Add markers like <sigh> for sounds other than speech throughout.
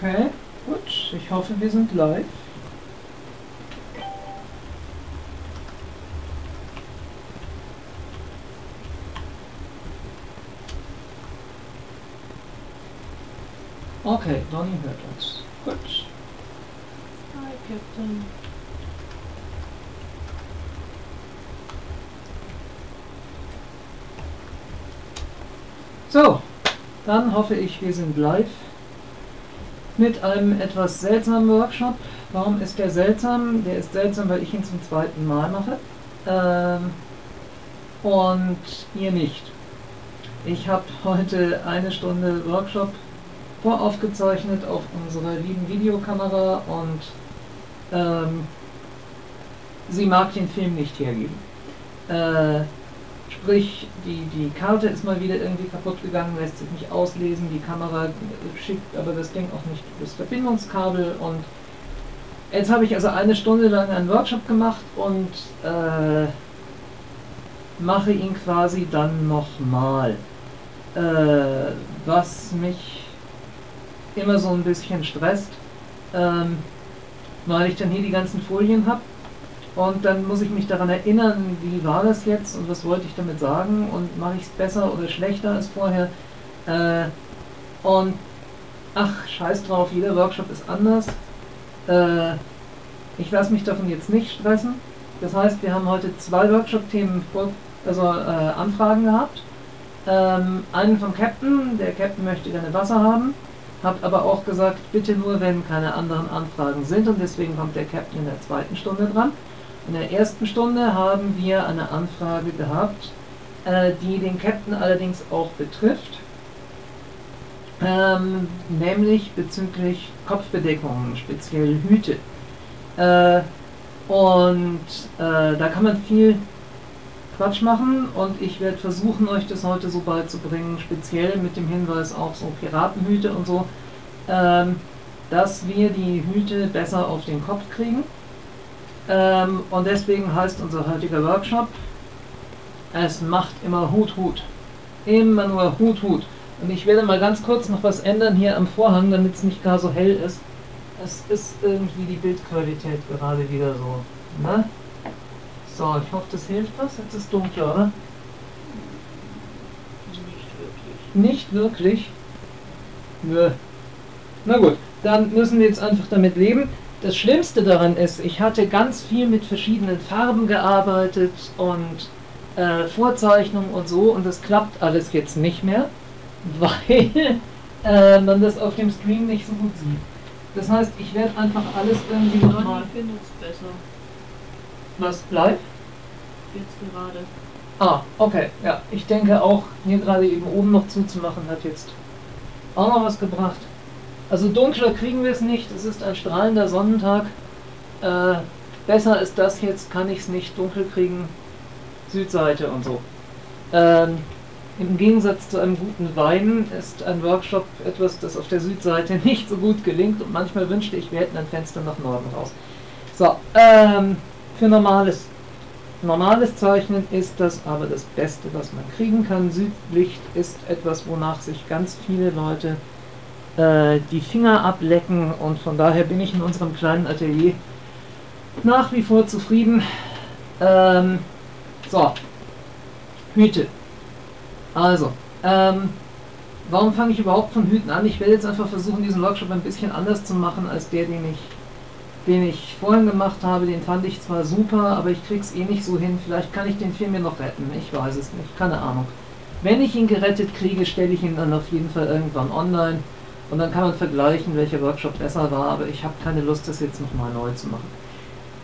Okay, gut. Ich hoffe, wir sind live. Okay, Donny hört uns. Gut. Hi, Captain. So, dann hoffe ich, wir sind live mit einem etwas seltsamen Workshop. Warum ist der seltsam? Der ist seltsam, weil ich ihn zum zweiten Mal mache ähm, und ihr nicht. Ich habe heute eine Stunde Workshop voraufgezeichnet auf unserer lieben Videokamera und ähm, sie mag den Film nicht hergeben. Äh, sprich, die, die Karte ist mal wieder irgendwie kaputt gegangen, lässt sich nicht auslesen, die Kamera schickt aber das Ding auch nicht das Verbindungskabel und jetzt habe ich also eine Stunde lang einen Workshop gemacht und äh, mache ihn quasi dann nochmal. Äh, was mich immer so ein bisschen stresst, ähm, weil ich dann hier die ganzen Folien habe und dann muss ich mich daran erinnern, wie war das jetzt und was wollte ich damit sagen und mache ich es besser oder schlechter als vorher. Äh, und ach, scheiß drauf, jeder Workshop ist anders. Äh, ich lasse mich davon jetzt nicht stressen. Das heißt, wir haben heute zwei Workshop-Themen, also äh, Anfragen gehabt. Ähm, einen vom Captain, der Captain möchte gerne Wasser haben. Habt aber auch gesagt, bitte nur, wenn keine anderen Anfragen sind und deswegen kommt der Captain in der zweiten Stunde dran. In der ersten Stunde haben wir eine Anfrage gehabt, äh, die den Captain allerdings auch betrifft, ähm, nämlich bezüglich Kopfbedeckungen, speziell Hüte. Äh, und äh, da kann man viel Quatsch machen und ich werde versuchen, euch das heute so beizubringen, speziell mit dem Hinweis auf so Piratenhüte und so, ähm, dass wir die Hüte besser auf den Kopf kriegen. Ähm, und deswegen heißt unser heutiger Workshop, es macht immer Hut, Hut. Immer nur Hut, Hut. Und ich werde mal ganz kurz noch was ändern hier am Vorhang, damit es nicht gar so hell ist. Es ist irgendwie die Bildqualität gerade wieder so. Ne? So, ich hoffe, das hilft was. Jetzt ist es dunkler, oder? Nicht wirklich. Nicht wirklich? Nö. Na gut, dann müssen wir jetzt einfach damit leben. Das Schlimmste daran ist, ich hatte ganz viel mit verschiedenen Farben gearbeitet und äh, Vorzeichnungen und so und das klappt alles jetzt nicht mehr, <laughs> weil äh, man das auf dem Stream nicht so gut sieht. Das heißt, ich werde einfach alles irgendwie nochmal... Donny findet es besser. Was bleibt? Jetzt gerade. Ah, okay, ja. Ich denke auch, hier gerade eben oben noch zuzumachen, hat jetzt auch noch was gebracht. Also dunkler kriegen wir es nicht, es ist ein strahlender Sonnentag. Äh, besser ist das jetzt, kann ich es nicht dunkel kriegen. Südseite und so. Ähm, Im Gegensatz zu einem guten Wein ist ein Workshop etwas, das auf der Südseite <laughs> nicht so gut gelingt und manchmal wünschte ich, wir hätten ein Fenster nach Norden raus. So, ähm, für normales Normales Zeichnen ist das aber das Beste, was man kriegen kann. Südlicht ist etwas, wonach sich ganz viele Leute äh, die Finger ablecken und von daher bin ich in unserem kleinen Atelier nach wie vor zufrieden. Ähm, so, Hüte. Also, ähm, warum fange ich überhaupt von Hüten an? Ich werde jetzt einfach versuchen, diesen Workshop ein bisschen anders zu machen als der, den ich den ich vorhin gemacht habe, den fand ich zwar super, aber ich krieg's eh nicht so hin. Vielleicht kann ich den Film mir noch retten. Ich weiß es nicht. Keine Ahnung. Wenn ich ihn gerettet kriege, stelle ich ihn dann auf jeden Fall irgendwann online und dann kann man vergleichen, welcher Workshop besser war, aber ich habe keine Lust, das jetzt nochmal neu zu machen.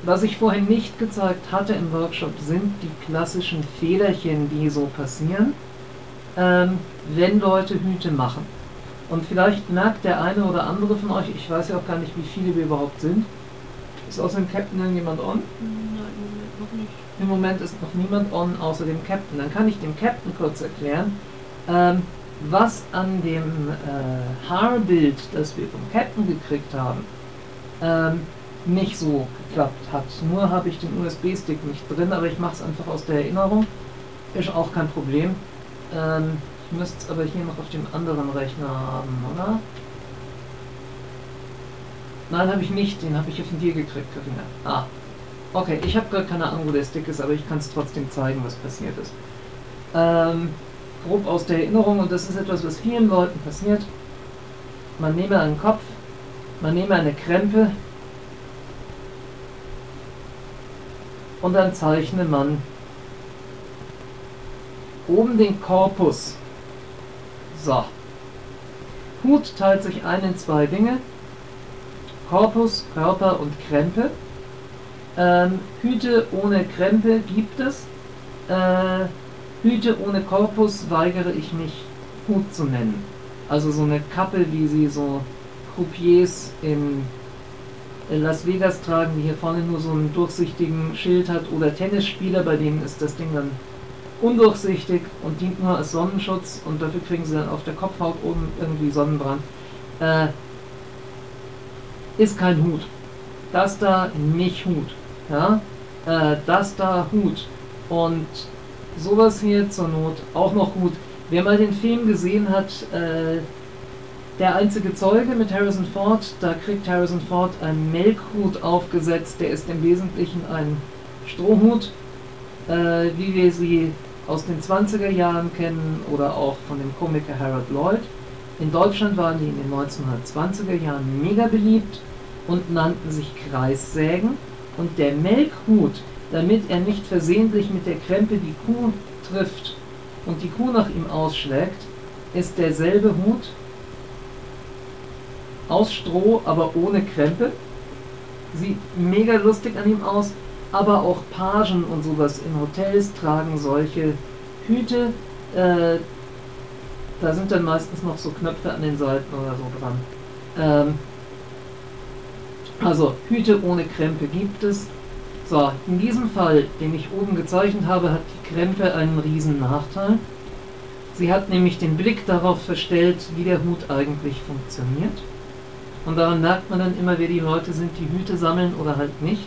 Was ich vorhin nicht gezeigt hatte im Workshop, sind die klassischen Fehlerchen, die so passieren, ähm, wenn Leute Hüte machen. Und vielleicht merkt der eine oder andere von euch, ich weiß ja auch gar nicht, wie viele wir überhaupt sind, ist außer dem Captain irgendjemand on? Nein, im Moment noch nicht. Im Moment ist noch niemand on außer dem Captain. Dann kann ich dem Captain kurz erklären, ähm, was an dem äh, Haarbild, das wir vom Captain gekriegt haben, ähm, nicht so geklappt hat. Nur habe ich den USB-Stick nicht drin, aber ich mache es einfach aus der Erinnerung. Ist auch kein Problem. Ähm, ich müsste es aber hier noch auf dem anderen Rechner haben, oder? Nein, habe ich nicht. Den habe ich ja von dir gekriegt, Karina. Ah. Okay, ich habe gar keine Ahnung, wo der Stick ist, aber ich kann es trotzdem zeigen, was passiert ist. Ähm, grob aus der Erinnerung, und das ist etwas, was vielen Leuten passiert. Man nehme einen Kopf, man nehme eine Krempe und dann zeichne man oben den Korpus. So. Hut teilt sich ein in zwei Dinge. Korpus, Körper und Krempe. Ähm, Hüte ohne Krempe gibt es. Äh, Hüte ohne Korpus weigere ich mich Hut zu nennen. Also so eine Kappe, wie sie so Croupiers in Las Vegas tragen, die hier vorne nur so einen durchsichtigen Schild hat, oder Tennisspieler, bei denen ist das Ding dann undurchsichtig und dient nur als Sonnenschutz und dafür kriegen sie dann auf der Kopfhaut oben irgendwie Sonnenbrand. Äh, ist kein Hut. Das da nicht Hut. Ja? Äh, das da Hut. Und sowas hier zur Not auch noch Hut. Wer mal den Film gesehen hat, äh, der einzige Zeuge mit Harrison Ford, da kriegt Harrison Ford einen Melkhut aufgesetzt, der ist im Wesentlichen ein Strohhut, äh, wie wir sie aus den 20er Jahren kennen oder auch von dem Komiker Harold Lloyd. In Deutschland waren die in den 1920er Jahren mega beliebt und nannten sich Kreissägen. Und der Melkhut, damit er nicht versehentlich mit der Krempe die Kuh trifft und die Kuh nach ihm ausschlägt, ist derselbe Hut aus Stroh, aber ohne Krempe. Sieht mega lustig an ihm aus, aber auch Pagen und sowas in Hotels tragen solche Hüte. Äh, da sind dann meistens noch so Knöpfe an den Seiten oder so dran. Ähm, also Hüte ohne Krempe gibt es. So, in diesem Fall, den ich oben gezeichnet habe, hat die Krempe einen riesen Nachteil. Sie hat nämlich den Blick darauf verstellt, wie der Hut eigentlich funktioniert. Und daran merkt man dann immer, wer die Leute sind, die Hüte sammeln oder halt nicht.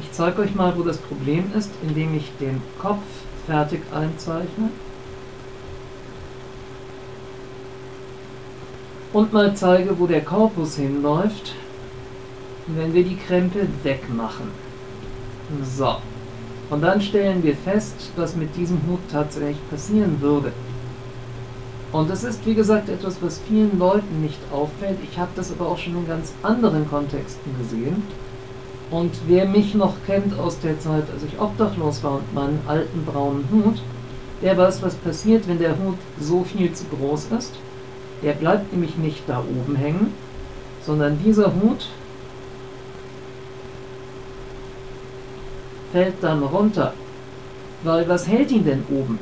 Ich zeige euch mal, wo das Problem ist, indem ich den Kopf fertig einzeichne. Und mal zeige, wo der Korpus hinläuft, wenn wir die Krempe wegmachen. So. Und dann stellen wir fest, was mit diesem Hut tatsächlich passieren würde. Und das ist, wie gesagt, etwas, was vielen Leuten nicht auffällt. Ich habe das aber auch schon in ganz anderen Kontexten gesehen. Und wer mich noch kennt aus der Zeit, als ich obdachlos war und meinen alten braunen Hut, der weiß, was passiert, wenn der Hut so viel zu groß ist. Der bleibt nämlich nicht da oben hängen, sondern dieser Hut fällt dann runter. Weil was hält ihn denn oben?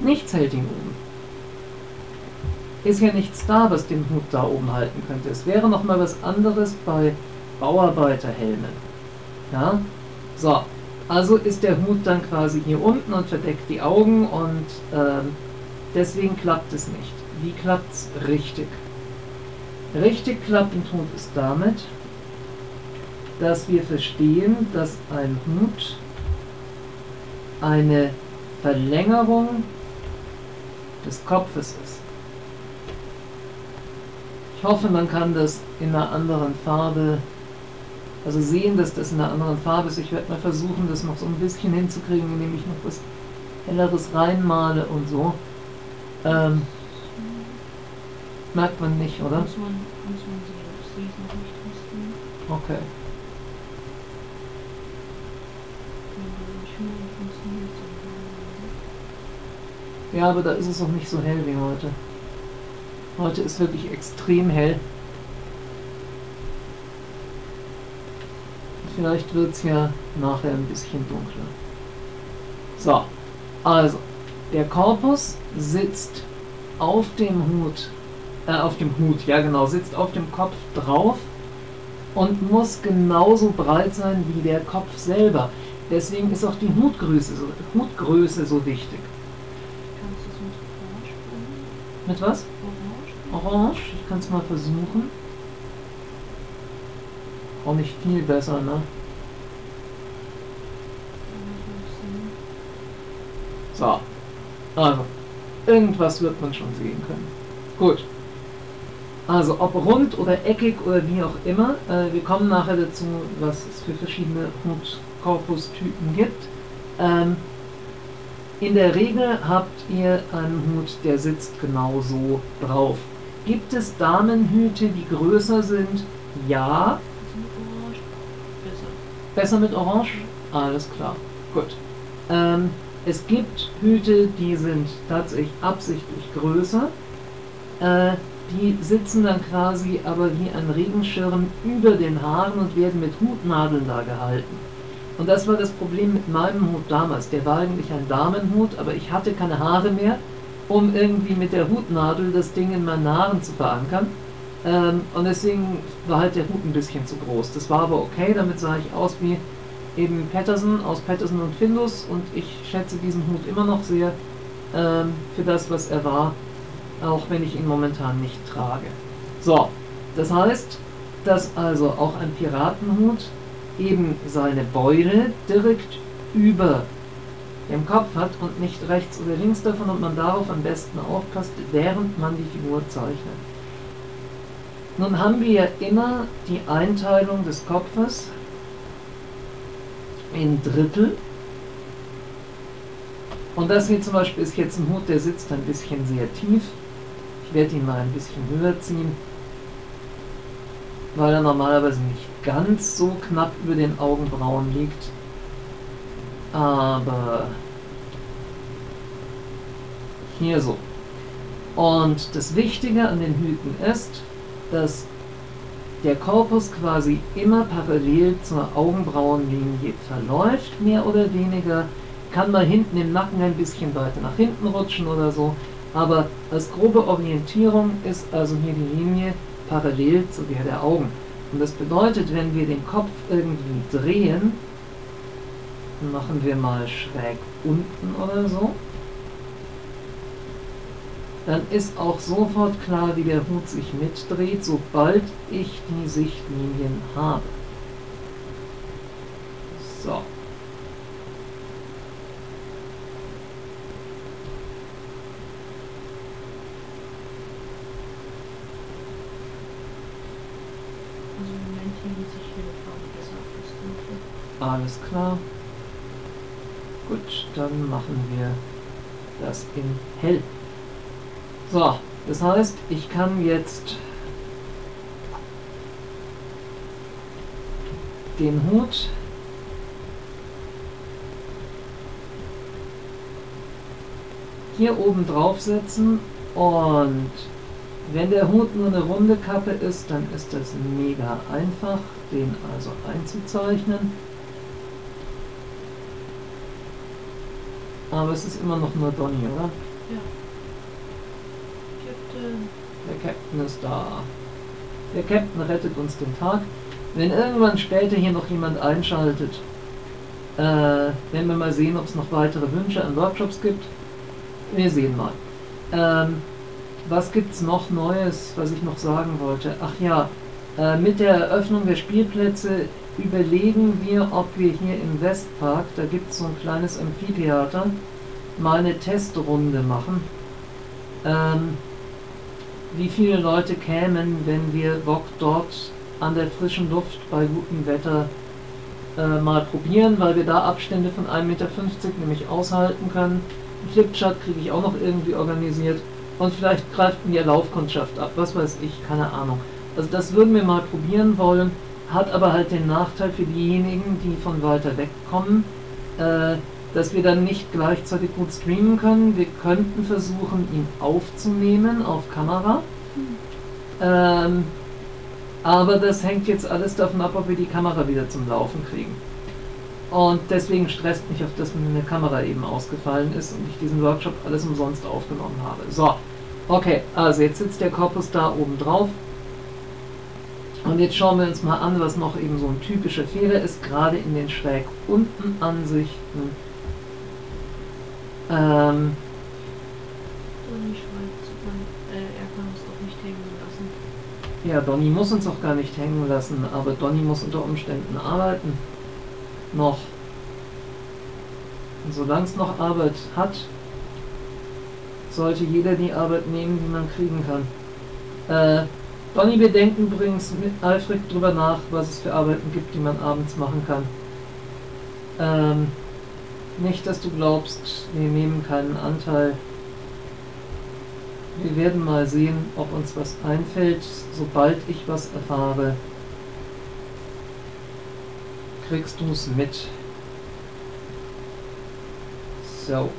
Nichts hält ihn oben. Ist ja nichts da, was den Hut da oben halten könnte. Es wäre noch mal was anderes bei Bauarbeiterhelmen. Ja? So, also ist der Hut dann quasi hier unten und verdeckt die Augen und äh, deswegen klappt es nicht. Wie klappt es richtig? Richtig klappend Hut ist damit, dass wir verstehen, dass ein Hut eine Verlängerung des Kopfes ist. Ich hoffe, man kann das in einer anderen Farbe, also sehen, dass das in einer anderen Farbe ist. Ich werde mal versuchen, das noch so ein bisschen hinzukriegen, indem ich noch was Helleres reinmale und so. Ähm, merkt man nicht, oder? Muss man, muss man sehen, sehe es nicht. Okay. Ja, aber da ist es noch nicht so hell wie heute. Heute ist wirklich extrem hell. Vielleicht wird es ja nachher ein bisschen dunkler. So, also, der Korpus sitzt auf dem Hut, äh, auf dem Hut, ja genau, sitzt auf dem Kopf drauf und muss genauso breit sein wie der Kopf selber. Deswegen ist auch die Hutgröße so, Hutgröße so wichtig. Mit was? Orange? Orange, ich kann es mal versuchen. Auch nicht viel besser, ne? So. Also. irgendwas wird man schon sehen können. Gut. Also ob rund oder eckig oder wie auch immer, äh, wir kommen nachher dazu, was es für verschiedene Hutkorpustypen gibt. Ähm, in der Regel habt ihr einen Hut, der sitzt genau so drauf. Gibt es Damenhüte, die größer sind? Ja. Besser mit Orange? Alles klar. Gut. Ähm, es gibt Hüte, die sind tatsächlich absichtlich größer. Äh, die sitzen dann quasi aber wie ein Regenschirm über den Haaren und werden mit Hutnadeln da gehalten. Und das war das Problem mit meinem Hut damals. Der war eigentlich ein Damenhut, aber ich hatte keine Haare mehr, um irgendwie mit der Hutnadel das Ding in meinen Haaren zu verankern. Ähm, und deswegen war halt der Hut ein bisschen zu groß. Das war aber okay, damit sah ich aus wie eben Patterson aus Patterson und Findus und ich schätze diesen Hut immer noch sehr ähm, für das, was er war, auch wenn ich ihn momentan nicht trage. So, das heißt, dass also auch ein Piratenhut eben seine Beule direkt über dem Kopf hat und nicht rechts oder links davon und man darauf am besten aufpasst, während man die Figur zeichnet. Nun haben wir ja immer die Einteilung des Kopfes in Drittel. Und das hier zum Beispiel ist jetzt ein Hut, der sitzt ein bisschen sehr tief. Ich werde ihn mal ein bisschen höher ziehen, weil er normalerweise nicht ganz so knapp über den Augenbrauen liegt. Aber hier so. Und das Wichtige an den Hüten ist, dass der Korpus quasi immer parallel zur Augenbrauenlinie verläuft, mehr oder weniger. Kann mal hinten im Nacken ein bisschen weiter nach hinten rutschen oder so, aber als grobe Orientierung ist also hier die Linie parallel zu der der Augen. Und das bedeutet, wenn wir den Kopf irgendwie drehen, machen wir mal schräg unten oder so, dann ist auch sofort klar, wie der Hut sich mitdreht, sobald ich die Sichtlinien habe. So. Alles klar. Gut, dann machen wir das in hell. So, das heißt, ich kann jetzt den Hut hier oben draufsetzen und wenn der Hut nur eine runde Kappe ist, dann ist das mega einfach, den also einzuzeichnen. Aber es ist immer noch nur Donny, oder? Ja. Captain. Der Captain ist da. Der Captain rettet uns den Tag. Wenn irgendwann später hier noch jemand einschaltet, äh, werden wir mal sehen, ob es noch weitere Wünsche an Workshops gibt. Wir sehen mal. Ähm, was gibt's noch Neues, was ich noch sagen wollte? Ach ja, äh, mit der Eröffnung der Spielplätze überlegen wir, ob wir hier im Westpark, da gibt es so ein kleines Amphitheater, mal eine Testrunde machen. Ähm, wie viele Leute kämen, wenn wir Bock dort an der frischen Luft bei gutem Wetter äh, mal probieren, weil wir da Abstände von 1,50 Meter nämlich aushalten können. Einen Flipchart kriege ich auch noch irgendwie organisiert. Und vielleicht greift mir Laufkundschaft ab, was weiß ich, keine Ahnung. Also das würden wir mal probieren wollen, hat aber halt den Nachteil für diejenigen, die von weiter weg kommen, äh, dass wir dann nicht gleichzeitig gut streamen können. Wir könnten versuchen, ihn aufzunehmen auf Kamera. Ähm, aber das hängt jetzt alles davon ab, ob wir die Kamera wieder zum Laufen kriegen. Und deswegen stresst mich, auf dass mir eine Kamera eben ausgefallen ist und ich diesen Workshop alles umsonst aufgenommen habe. So, okay, also jetzt sitzt der Korpus da oben drauf. Und jetzt schauen wir uns mal an, was noch eben so ein typischer Fehler ist, gerade in den schräg unten Ansichten. Ähm, Donny schreibt, äh, er kann uns doch nicht hängen lassen. ja, Donny muss uns auch gar nicht hängen lassen, aber Donny muss unter Umständen arbeiten. Noch. Und solange es noch Arbeit hat, sollte jeder die Arbeit nehmen, die man kriegen kann. Äh, Donny, wir denken übrigens mit eifrig drüber nach, was es für Arbeiten gibt, die man abends machen kann. Ähm, nicht, dass du glaubst, wir nehmen keinen Anteil. Wir werden mal sehen, ob uns was einfällt. Sobald ich was erfahre, kriegst du es mit. So.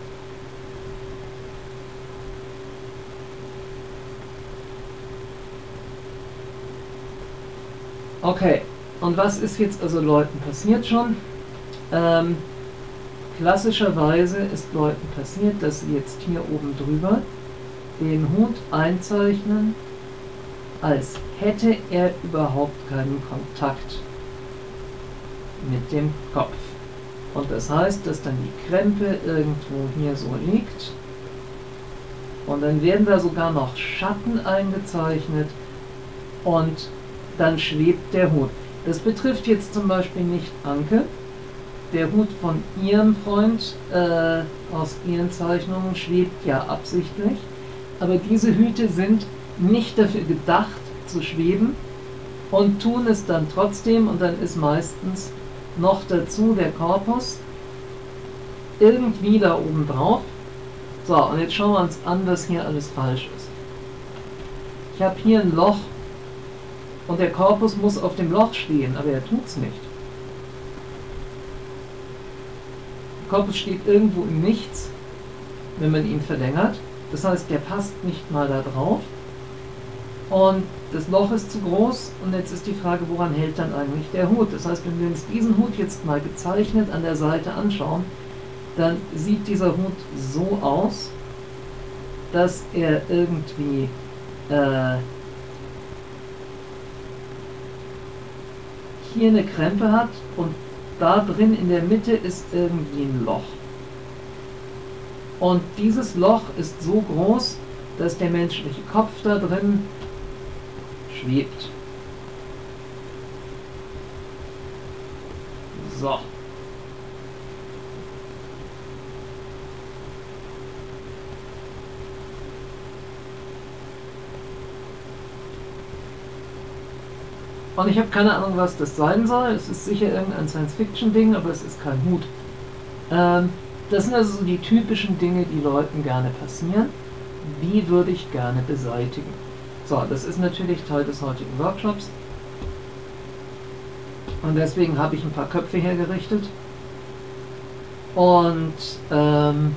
Okay, und was ist jetzt also Leuten passiert schon? Ähm, klassischerweise ist Leuten passiert, dass sie jetzt hier oben drüber den Hut einzeichnen, als hätte er überhaupt keinen Kontakt mit dem Kopf. Und das heißt, dass dann die Krempe irgendwo hier so liegt. Und dann werden da sogar noch Schatten eingezeichnet und dann schwebt der Hut. Das betrifft jetzt zum Beispiel nicht Anke. Der Hut von ihrem Freund äh, aus ihren Zeichnungen schwebt ja absichtlich. Aber diese Hüte sind nicht dafür gedacht zu schweben und tun es dann trotzdem und dann ist meistens noch dazu der Korpus irgendwie da oben drauf. So, und jetzt schauen wir uns an, was hier alles falsch ist. Ich habe hier ein Loch und der Korpus muss auf dem Loch stehen, aber er tut es nicht. Der Korpus steht irgendwo im Nichts, wenn man ihn verlängert. Das heißt, der passt nicht mal da drauf. Und das Loch ist zu groß und jetzt ist die Frage, woran hält dann eigentlich der Hut? Das heißt, wenn wir uns diesen Hut jetzt mal gezeichnet an der Seite anschauen, dann sieht dieser Hut so aus, dass er irgendwie äh, hier eine Krempe hat und da drin in der Mitte ist irgendwie ein Loch. Und dieses Loch ist so groß, dass der menschliche Kopf da drin schwebt. So. Und ich habe keine Ahnung, was das sein soll. Es ist sicher irgendein Science-Fiction-Ding, aber es ist kein Hut. Ähm, das sind also so die typischen Dinge, die Leuten gerne passieren. Die würde ich gerne beseitigen. So, das ist natürlich Teil des heutigen Workshops. Und deswegen habe ich ein paar Köpfe hergerichtet. Und ähm,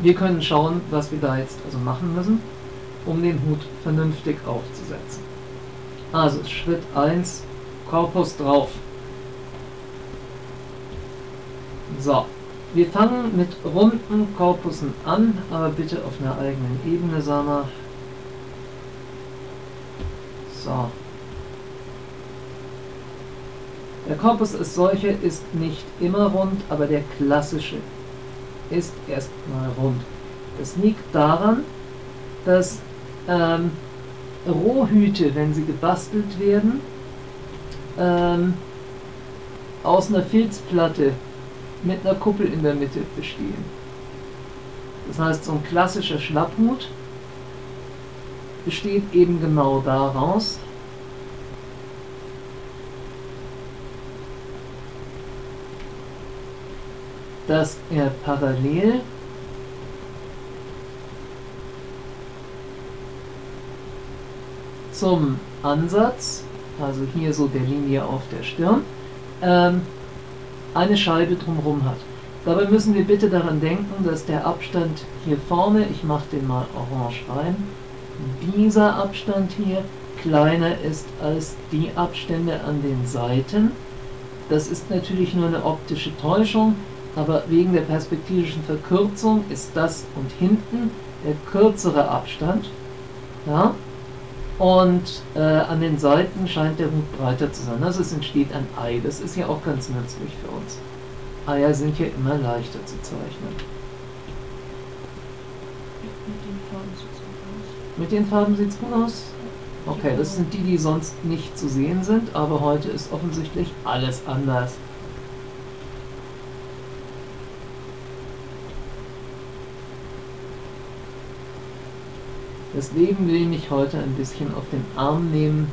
wir können schauen, was wir da jetzt also machen müssen, um den Hut vernünftig aufzusetzen. Also Schritt 1, Korpus drauf. So, wir fangen mit runden Korpusen an, aber bitte auf einer eigenen Ebene, Sama. So. Der Korpus als solcher ist nicht immer rund, aber der klassische ist erstmal rund. Das liegt daran, dass ähm, Rohhüte, wenn sie gebastelt werden, ähm, aus einer Filzplatte mit einer Kuppel in der Mitte bestehen. Das heißt, so ein klassischer Schlapphut besteht eben genau daraus, dass er parallel zum Ansatz, also hier so der Linie auf der Stirn, ähm, eine Scheibe drumherum hat. Dabei müssen wir bitte daran denken, dass der Abstand hier vorne, ich mache den mal orange rein, dieser Abstand hier kleiner ist als die Abstände an den Seiten. Das ist natürlich nur eine optische Täuschung, aber wegen der perspektivischen Verkürzung ist das und hinten der kürzere Abstand. Ja? Und äh, an den Seiten scheint der Hut breiter zu sein. Also es entsteht ein Ei. Das ist ja auch ganz nützlich für uns. Eier sind ja immer leichter zu zeichnen. Mit den Farben sieht es gut aus. Okay, das sind die, die sonst nicht zu sehen sind, aber heute ist offensichtlich alles anders. Das Leben will mich heute ein bisschen auf den Arm nehmen.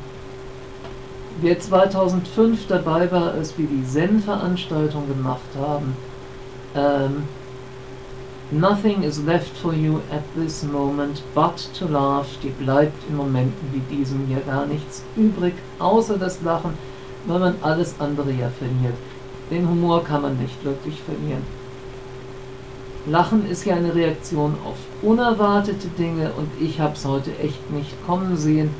Wer 2005 dabei war, als wir die Zen-Veranstaltung gemacht haben, ähm, Nothing is left for you at this moment but to laugh. Dir bleibt in Momenten wie diesem ja gar nichts übrig, außer das Lachen, weil man alles andere ja verliert. Den Humor kann man nicht wirklich verlieren. Lachen ist ja eine Reaktion auf unerwartete Dinge und ich habe es heute echt nicht kommen sehen.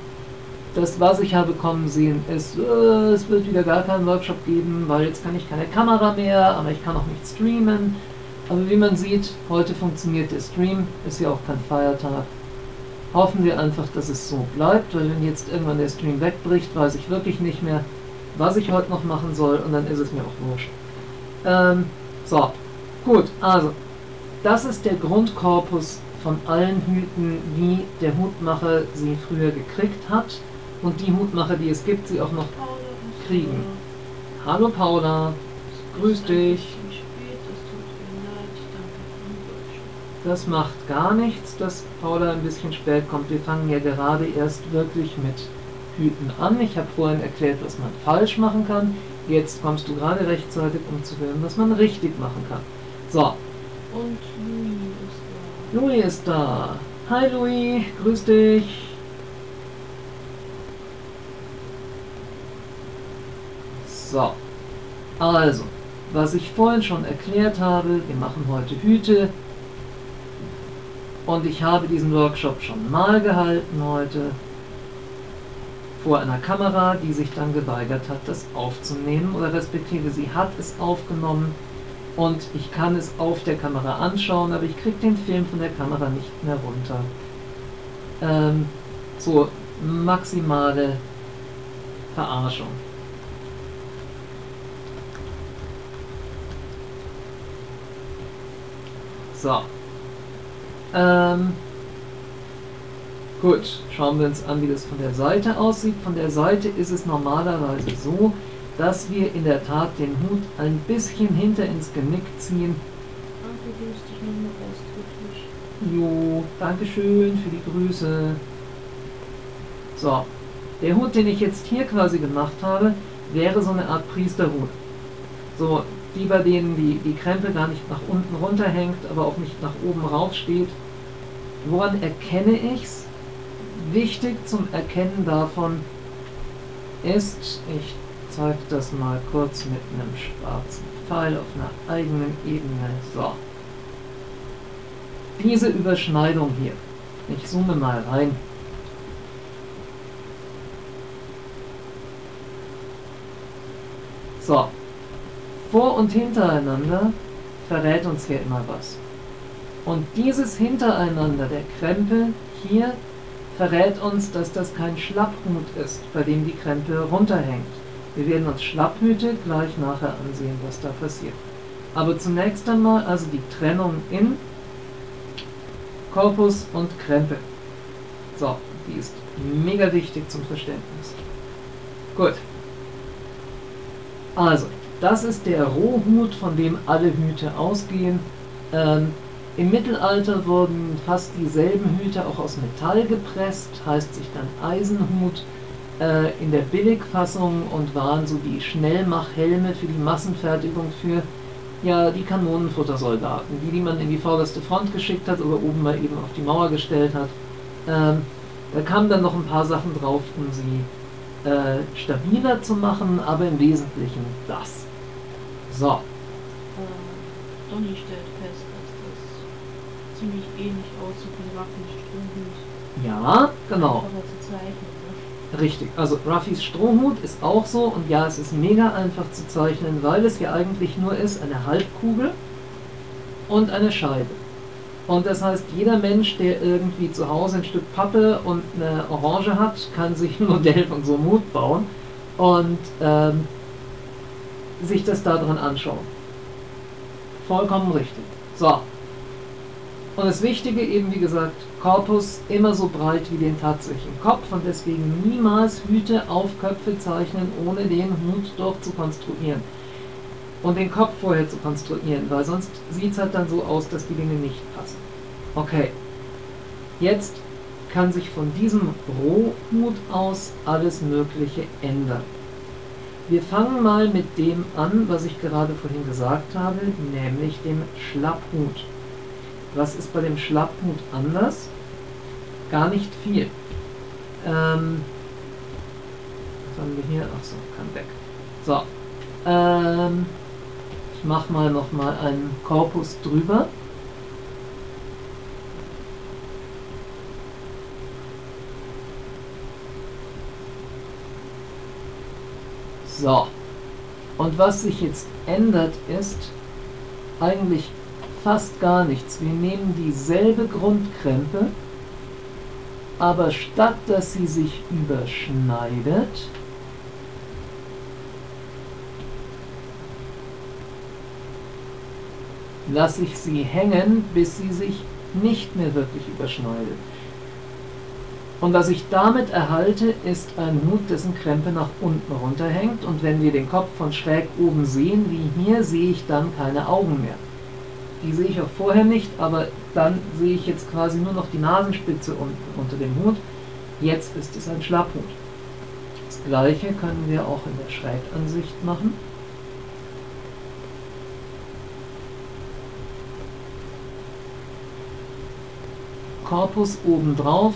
Das, was ich habe kommen sehen, ist, äh, es wird wieder gar keinen Workshop geben, weil jetzt kann ich keine Kamera mehr, aber ich kann auch nicht streamen aber wie man sieht, heute funktioniert der Stream, ist ja auch kein Feiertag. Hoffen wir einfach, dass es so bleibt, weil wenn jetzt irgendwann der Stream wegbricht, weiß ich wirklich nicht mehr, was ich heute noch machen soll und dann ist es mir auch wurscht. Ähm, so, gut, also, das ist der Grundkorpus von allen Hüten, wie der Hutmacher sie früher gekriegt hat und die Hutmacher, die es gibt, sie auch noch kriegen. Hallo Paula, grüß dich. Das macht gar nichts, dass Paula ein bisschen spät kommt. Wir fangen ja gerade erst wirklich mit Hüten an. Ich habe vorhin erklärt, was man falsch machen kann. Jetzt kommst du gerade rechtzeitig, um zu hören, was man richtig machen kann. So. Und Louis ist da. Louis ist da. Hi Louis, grüß dich. So. Also, was ich vorhin schon erklärt habe, wir machen heute Hüte. Und ich habe diesen Workshop schon mal gehalten heute vor einer Kamera, die sich dann geweigert hat, das aufzunehmen oder respektive sie hat es aufgenommen und ich kann es auf der Kamera anschauen, aber ich kriege den Film von der Kamera nicht mehr runter. Ähm, so maximale Verarschung. So. Ähm, gut, schauen wir uns an, wie das von der Seite aussieht. Von der Seite ist es normalerweise so, dass wir in der Tat den Hut ein bisschen hinter ins Genick ziehen. Jo, Dankeschön für die Grüße. So, der Hut, den ich jetzt hier quasi gemacht habe, wäre so eine Art Priesterhut. So, die bei denen die, die Krempe gar nicht nach unten runterhängt, aber auch nicht nach oben rauf steht. Woran erkenne ich es? Wichtig zum Erkennen davon ist, ich zeige das mal kurz mit einem schwarzen Pfeil auf einer eigenen Ebene. So. Diese Überschneidung hier. Ich zoome mal rein. So, vor und hintereinander verrät uns hier immer was. Und dieses Hintereinander der Krempel hier verrät uns, dass das kein Schlapphut ist, bei dem die Krempel runterhängt. Wir werden uns Schlapphüte gleich nachher ansehen, was da passiert. Aber zunächst einmal also die Trennung in Korpus und Krempel. So, die ist mega wichtig zum Verständnis. Gut. Also, das ist der Rohhut, von dem alle Hüte ausgehen. Ähm, Im Mittelalter wurden fast dieselben Hüte auch aus Metall gepresst, heißt sich dann Eisenhut äh, in der Billigfassung und waren so die Schnellmachhelme für die Massenfertigung für ja, die Kanonenfuttersoldaten, die, die man in die vorderste Front geschickt hat oder oben mal eben auf die Mauer gestellt hat. Ähm, da kamen dann noch ein paar Sachen drauf, um sie äh, stabiler zu machen, aber im Wesentlichen das. So. Äh, Donny stellt fest, dass das ziemlich ähnlich aussieht wie Strohhut. Ja, genau. Aber zu zeichnen, ne? Richtig. Also Ruffys Strohhut ist auch so und ja, es ist mega einfach zu zeichnen, weil es ja eigentlich nur ist eine Halbkugel und eine Scheibe. Und das heißt, jeder Mensch, der irgendwie zu Hause ein Stück Pappe und eine Orange hat, kann sich ein <laughs> Modell von so einem Hut bauen. Und ähm, sich das daran anschauen. Vollkommen richtig. So. Und das Wichtige eben, wie gesagt, Korpus immer so breit wie den tatsächlichen Kopf und deswegen niemals Hüte auf Köpfe zeichnen, ohne den Hut doch zu konstruieren. Und den Kopf vorher zu konstruieren, weil sonst sieht es halt dann so aus, dass die Dinge nicht passen. Okay. Jetzt kann sich von diesem Rohhut aus alles Mögliche ändern. Wir fangen mal mit dem an, was ich gerade vorhin gesagt habe, nämlich dem Schlapphut. Was ist bei dem Schlapphut anders? Gar nicht viel. Ähm, was haben wir hier? Achso, kann weg. So. Ähm, ich mache mal nochmal einen Korpus drüber. So. Und was sich jetzt ändert, ist eigentlich fast gar nichts. Wir nehmen dieselbe Grundkrempe, aber statt dass sie sich überschneidet, lasse ich sie hängen, bis sie sich nicht mehr wirklich überschneidet. Und was ich damit erhalte, ist ein Hut, dessen Krempe nach unten runterhängt. Und wenn wir den Kopf von schräg oben sehen, wie hier, sehe ich dann keine Augen mehr. Die sehe ich auch vorher nicht, aber dann sehe ich jetzt quasi nur noch die Nasenspitze unten unter dem Hut. Jetzt ist es ein Schlapphut. Das gleiche können wir auch in der Schrägansicht machen. Korpus oben drauf,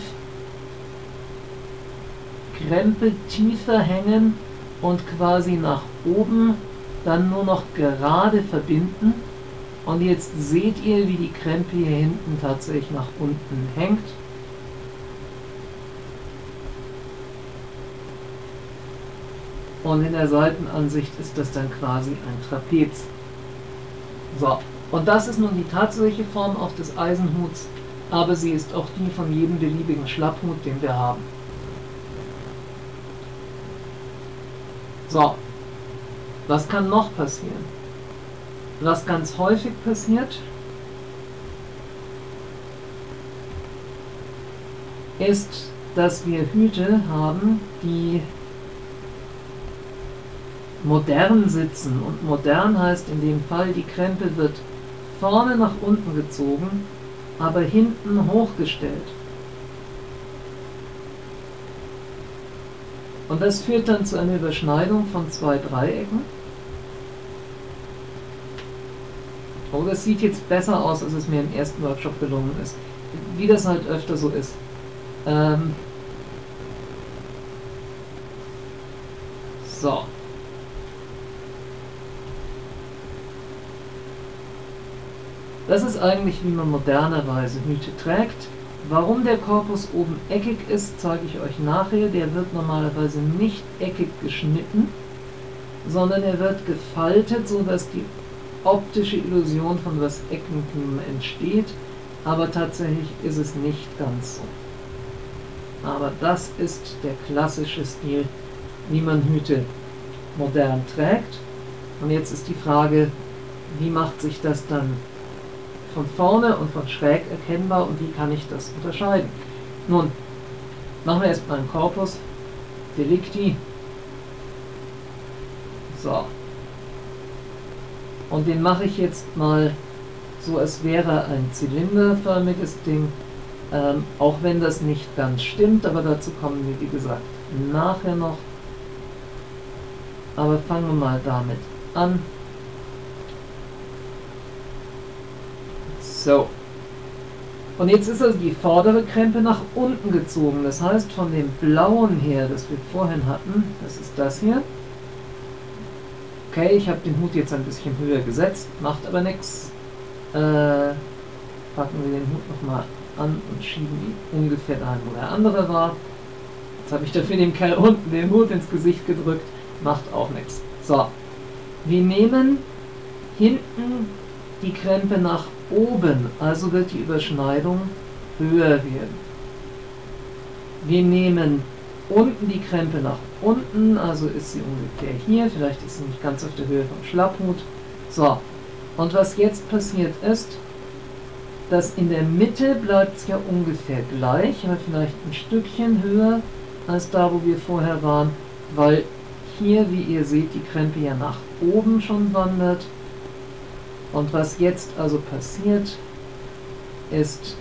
Krempel tiefer hängen und quasi nach oben dann nur noch gerade verbinden. Und jetzt seht ihr, wie die Krempe hier hinten tatsächlich nach unten hängt. Und in der Seitenansicht ist das dann quasi ein Trapez. So, und das ist nun die tatsächliche Form auch des Eisenhuts, aber sie ist auch die von jedem beliebigen Schlapphut, den wir haben. So, was kann noch passieren? Was ganz häufig passiert, ist, dass wir Hüte haben, die modern sitzen. Und modern heißt in dem Fall, die Krempe wird vorne nach unten gezogen, aber hinten hochgestellt. Und das führt dann zu einer Überschneidung von zwei Dreiecken. Oh, das sieht jetzt besser aus, als es mir im ersten Workshop gelungen ist. Wie das halt öfter so ist. Ähm so. Das ist eigentlich, wie man modernerweise Hüte trägt. Warum der Korpus oben eckig ist, zeige ich euch nachher. Der wird normalerweise nicht eckig geschnitten, sondern er wird gefaltet, sodass die optische Illusion von was Eckendem entsteht. Aber tatsächlich ist es nicht ganz so. Aber das ist der klassische Stil, wie man Hüte modern trägt. Und jetzt ist die Frage, wie macht sich das dann von vorne und von schräg erkennbar und wie kann ich das unterscheiden? Nun, machen wir erstmal einen Korpus Delicti. So. Und den mache ich jetzt mal so, als wäre ein zylinderförmiges Ding. Ähm, auch wenn das nicht ganz stimmt, aber dazu kommen wir, wie gesagt, nachher noch. Aber fangen wir mal damit an. So. Und jetzt ist also die vordere Krempe nach unten gezogen. Das heißt, von dem blauen her, das wir vorhin hatten, das ist das hier. Okay, ich habe den Hut jetzt ein bisschen höher gesetzt, macht aber nichts. Äh, packen wir den Hut nochmal an und schieben ihn ungefähr dahin, wo der andere war. Jetzt habe ich dafür dem Kerl unten den Hut ins Gesicht gedrückt, macht auch nichts. So, wir nehmen hinten die Krempe nach oben, also wird die Überschneidung höher werden. Wir nehmen unten die Krempe nach unten, also ist sie ungefähr hier, vielleicht ist sie nicht ganz auf der Höhe vom Schlapphut. So, und was jetzt passiert ist, dass in der Mitte bleibt es ja ungefähr gleich, aber vielleicht ein Stückchen höher als da, wo wir vorher waren, weil hier, wie ihr seht, die Krempe ja nach oben schon wandert und was jetzt also passiert, ist,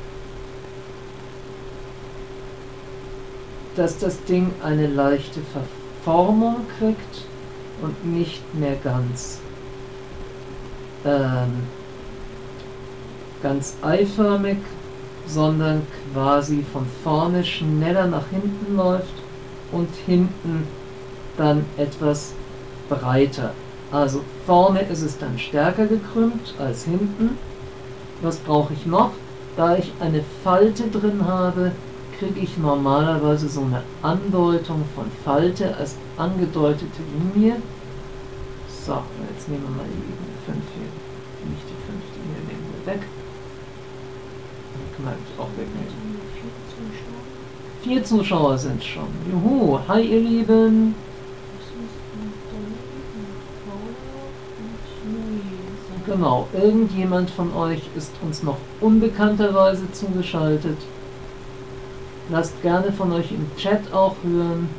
dass das Ding eine leichte Verformung kriegt und nicht mehr ganz ähm, ganz eiförmig, sondern quasi von vorne schneller nach hinten läuft und hinten dann etwas breiter. Also vorne ist es dann stärker gekrümmt als hinten. Was brauche ich noch? Da ich eine Falte drin habe, kriege ich normalerweise so eine Andeutung von Falte als angedeutete Linie. So, jetzt nehmen wir mal die 5 hier, nicht die 5, die hier nehmen wir weg. Die kann man auch wegnehmen. Vier Zuschauer sind schon. Juhu, hi ihr Lieben. Genau, irgendjemand von euch ist uns noch unbekannterweise zugeschaltet. Lasst gerne von euch im Chat auch hören,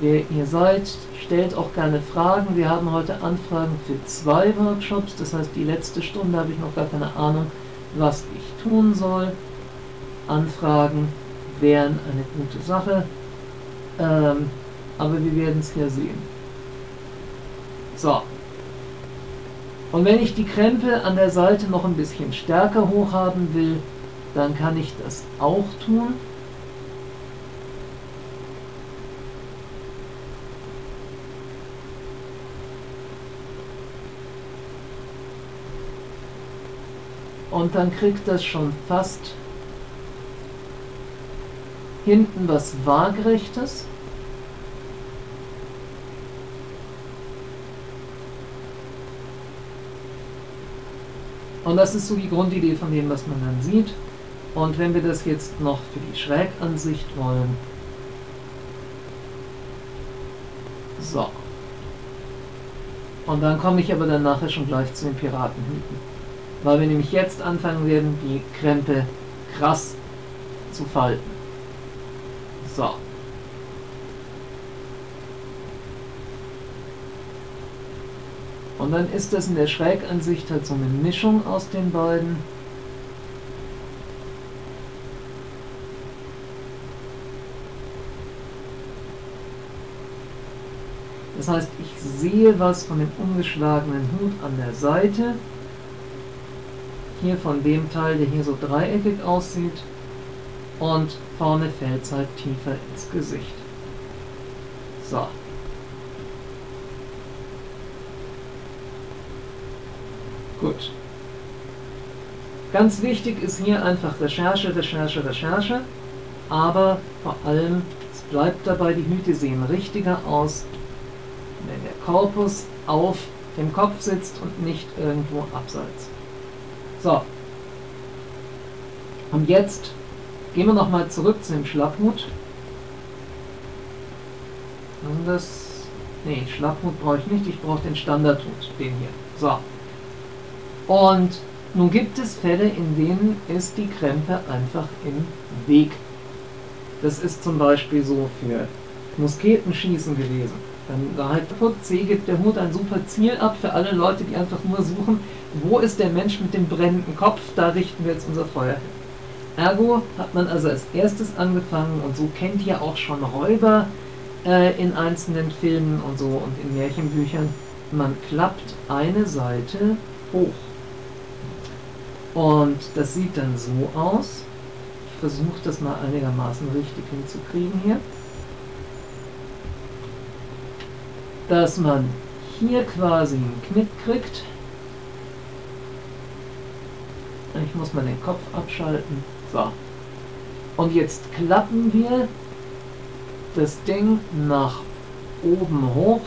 wer ihr seid. Stellt auch gerne Fragen. Wir haben heute Anfragen für zwei Workshops. Das heißt, die letzte Stunde habe ich noch gar keine Ahnung, was ich tun soll. Anfragen wären eine gute Sache. Ähm, aber wir werden es ja sehen. So. Und wenn ich die Krempe an der Seite noch ein bisschen stärker hoch haben will, dann kann ich das auch tun. Und dann kriegt das schon fast hinten was Waagerechtes. Und das ist so die Grundidee von dem, was man dann sieht. Und wenn wir das jetzt noch für die Schrägansicht wollen. So. Und dann komme ich aber dann nachher schon gleich zu den Piratenhüten. Weil wir nämlich jetzt anfangen werden, die Krempe krass zu falten. So. Und dann ist das in der Schrägansicht halt so eine Mischung aus den beiden. Das heißt, ich sehe was von dem umgeschlagenen Hut an der Seite. Hier von dem Teil, der hier so dreieckig aussieht. Und vorne fällt es halt tiefer ins Gesicht. So. Gut. Ganz wichtig ist hier einfach Recherche, Recherche, Recherche. Aber vor allem, es bleibt dabei, die Hüte sehen richtiger aus, wenn der Korpus auf dem Kopf sitzt und nicht irgendwo abseits. So. Und jetzt gehen wir nochmal zurück zu dem Schlapphut. Und das. Nee, Schlapphut brauche ich nicht, ich brauche den Standardhut, den hier. So. Und nun gibt es Fälle, in denen ist die Krempe einfach im Weg. Das ist zum Beispiel so für Musketenschießen gewesen. Dann da halt C gibt der Hut ein super Ziel ab für alle Leute, die einfach nur suchen, wo ist der Mensch mit dem brennenden Kopf, da richten wir jetzt unser Feuer hin. Ergo hat man also als erstes angefangen und so kennt ihr auch schon Räuber äh, in einzelnen Filmen und so und in Märchenbüchern. Man klappt eine Seite hoch. Und das sieht dann so aus. Ich versuche das mal einigermaßen richtig hinzukriegen hier. Dass man hier quasi einen Knick kriegt. Ich muss mal den Kopf abschalten. So. Und jetzt klappen wir das Ding nach oben hoch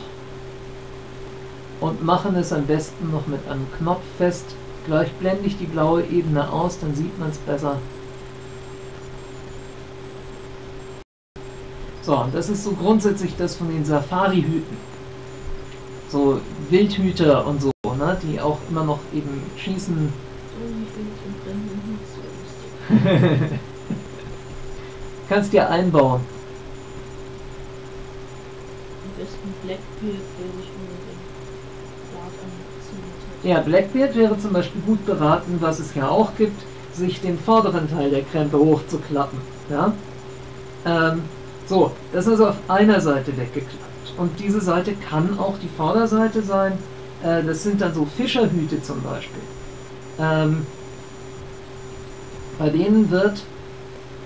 und machen es am besten noch mit einem Knopf fest, Gleich blende ich die blaue Ebene aus, dann sieht man es besser. So, das ist so grundsätzlich das von den Safari-Hüten. So Wildhüter und so, ne, die auch immer noch eben schießen. <laughs> Kannst dir einbauen. Am besten Blackbeard werde ich ja, Blackbeard wäre zum Beispiel gut beraten, was es ja auch gibt, sich den vorderen Teil der Krempe hochzuklappen. Ja? Ähm, so, das ist also auf einer Seite weggeklappt. Und diese Seite kann auch die Vorderseite sein. Äh, das sind dann so Fischerhüte zum Beispiel. Ähm, bei denen wird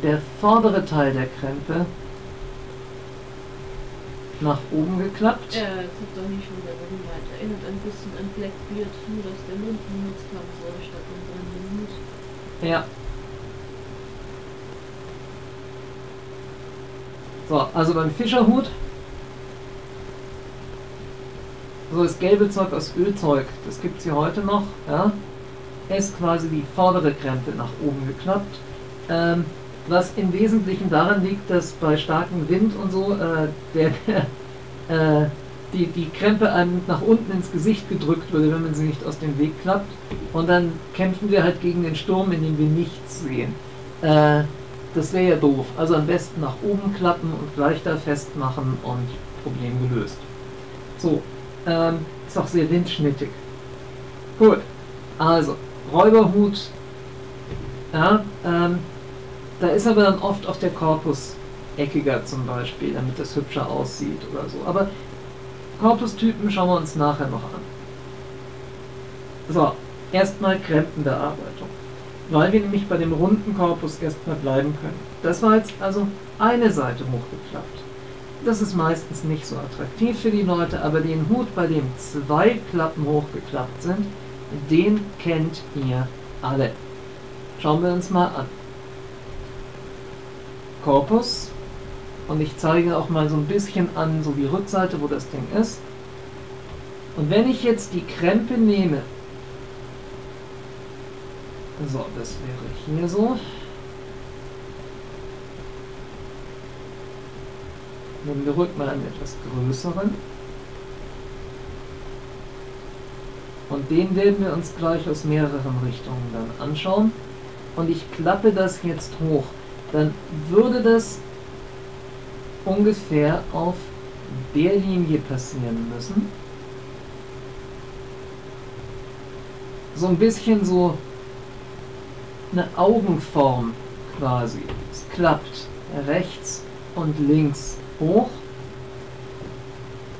der vordere Teil der Krempe nach oben geklappt. Ja, jetzt hat doch nicht schon der Rückenweit. Erinnert ein bisschen an Blackbeard, nur dass der Mund benutzt haben soll statt unseren Mund. Ja. So, also beim Fischerhut. So das gelbe Zeug aus Ölzeug, das gibt es hier heute noch. Ja. Ist quasi die vordere Krempe nach oben geklappt. Ähm, was im Wesentlichen daran liegt, dass bei starkem Wind und so äh, der, der äh, die, die Krempe einem nach unten ins Gesicht gedrückt würde, wenn man sie nicht aus dem Weg klappt. Und dann kämpfen wir halt gegen den Sturm, in dem wir nichts sehen. Äh, das wäre ja doof. Also am besten nach oben klappen und gleich da festmachen und Problem gelöst. So, ähm, ist auch sehr windschnittig. Gut, also Räuberhut. Ja, ähm, da ist aber dann oft auch der Korpus eckiger zum Beispiel, damit das hübscher aussieht oder so. Aber Korpustypen schauen wir uns nachher noch an. So, erstmal Krempenbearbeitung. Weil wir nämlich bei dem runden Korpus erstmal bleiben können. Das war jetzt also eine Seite hochgeklappt. Das ist meistens nicht so attraktiv für die Leute, aber den Hut, bei dem zwei Klappen hochgeklappt sind, den kennt ihr alle. Schauen wir uns mal an. Korpus. Und ich zeige auch mal so ein bisschen an, so die Rückseite, wo das Ding ist. Und wenn ich jetzt die Krempe nehme, so, das wäre hier so. Wir ruhig mal einen etwas größeren. Und den werden wir uns gleich aus mehreren Richtungen dann anschauen. Und ich klappe das jetzt hoch dann würde das ungefähr auf der Linie passieren müssen. So ein bisschen so eine Augenform quasi. Es klappt rechts und links hoch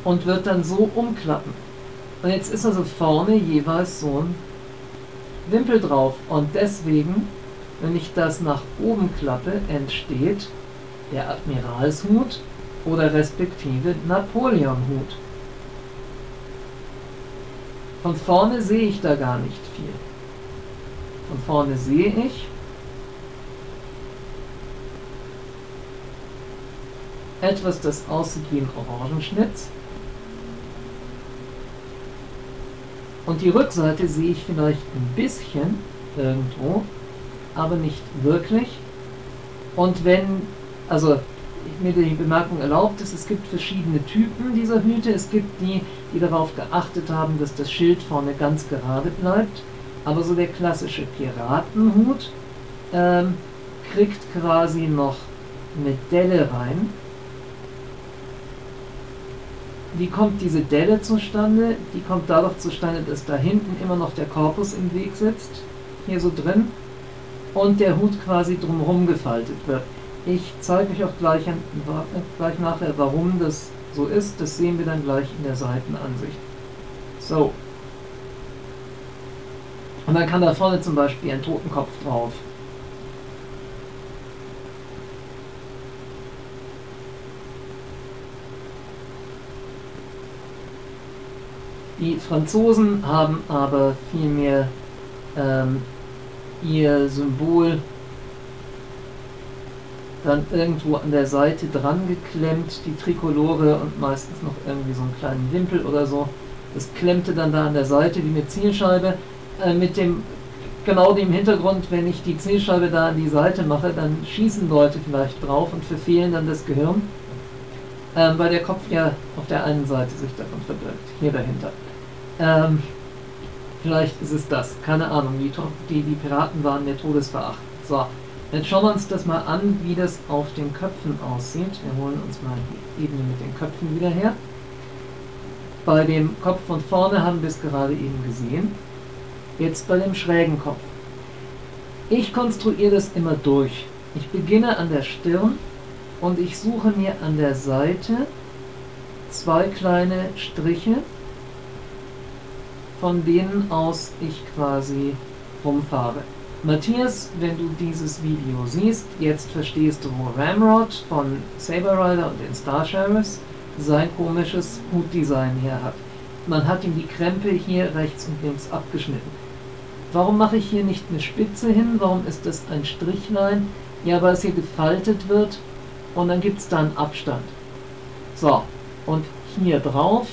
und wird dann so umklappen. Und jetzt ist also vorne jeweils so ein Wimpel drauf und deswegen wenn ich das nach oben klappe, entsteht der Admiralshut oder respektive Napoleonhut. Von vorne sehe ich da gar nicht viel. Von vorne sehe ich etwas, das aussieht wie ein Orangenschnitz. Und die Rückseite sehe ich vielleicht ein bisschen irgendwo, aber nicht wirklich. Und wenn, also mir die Bemerkung erlaubt ist, es gibt verschiedene Typen dieser Hüte. Es gibt die, die darauf geachtet haben, dass das Schild vorne ganz gerade bleibt. Aber so der klassische Piratenhut ähm, kriegt quasi noch eine Delle rein. Wie kommt diese Delle zustande? Die kommt dadurch zustande, dass da hinten immer noch der Korpus im Weg sitzt. Hier so drin und der Hut quasi drumherum gefaltet wird. Ich zeige euch auch gleich, gleich nachher, warum das so ist. Das sehen wir dann gleich in der Seitenansicht. So. Und dann kann da vorne zum Beispiel ein Totenkopf drauf. Die Franzosen haben aber viel mehr ähm, ihr Symbol dann irgendwo an der Seite dran geklemmt, die Trikolore und meistens noch irgendwie so einen kleinen Wimpel oder so. Das klemmte dann da an der Seite wie eine Zielscheibe. Äh, mit dem genau dem Hintergrund, wenn ich die Zielscheibe da an die Seite mache, dann schießen Leute vielleicht drauf und verfehlen dann das Gehirn. Ähm, weil der Kopf ja auf der einen Seite sich davon verbirgt. Hier dahinter. Ähm, Vielleicht ist es das. Keine Ahnung. Die, die, die Piraten waren mir todesverachtend. So, jetzt schauen wir uns das mal an, wie das auf den Köpfen aussieht. Wir holen uns mal die Ebene mit den Köpfen wieder her. Bei dem Kopf von vorne haben wir es gerade eben gesehen. Jetzt bei dem schrägen Kopf. Ich konstruiere das immer durch. Ich beginne an der Stirn und ich suche mir an der Seite zwei kleine Striche, von denen aus ich quasi rumfahre. Matthias, wenn du dieses Video siehst, jetzt verstehst du, wo Ramrod von Saber Rider und den Star Sheriffs sein komisches Hutdesign her hat. Man hat ihm die Krempe hier rechts und links abgeschnitten. Warum mache ich hier nicht eine Spitze hin? Warum ist das ein Strichlein? Ja, weil es hier gefaltet wird und dann gibt es da einen Abstand. So, und hier drauf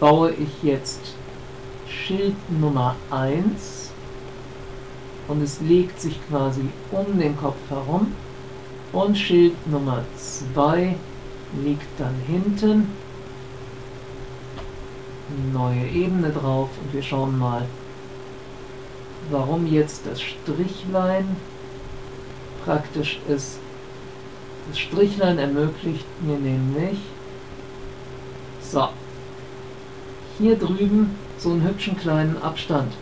baue ich jetzt Schild Nummer 1 und es legt sich quasi um den Kopf herum und Schild Nummer 2 liegt dann hinten. Neue Ebene drauf und wir schauen mal warum jetzt das Strichlein praktisch ist. Das Strichlein ermöglicht mir nämlich so hier drüben so einen hübschen kleinen Abstand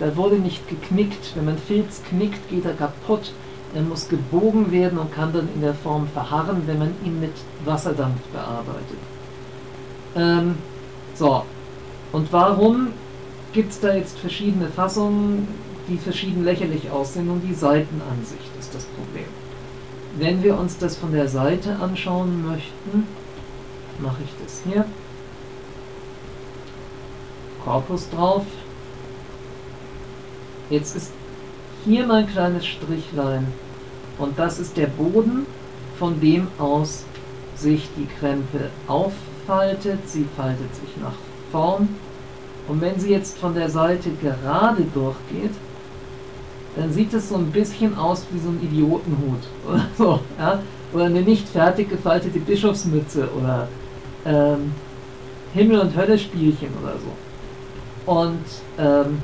da wurde nicht geknickt. Wenn man Filz knickt, geht er kaputt. Er muss gebogen werden und kann dann in der Form verharren, wenn man ihn mit Wasserdampf bearbeitet. Ähm, so, und warum gibt es da jetzt verschiedene Fassungen, die verschieden lächerlich aussehen und die Seitenansicht ist das Problem. Wenn wir uns das von der Seite anschauen möchten, mache ich das hier. Korpus drauf, Jetzt ist hier mein kleines Strichlein und das ist der Boden, von dem aus sich die Krempe auffaltet. Sie faltet sich nach vorn und wenn sie jetzt von der Seite gerade durchgeht, dann sieht es so ein bisschen aus wie so ein Idiotenhut oder <laughs> so, ja? oder eine nicht fertig gefaltete Bischofsmütze oder ähm, Himmel- und Hölle-Spielchen oder so. Und ähm,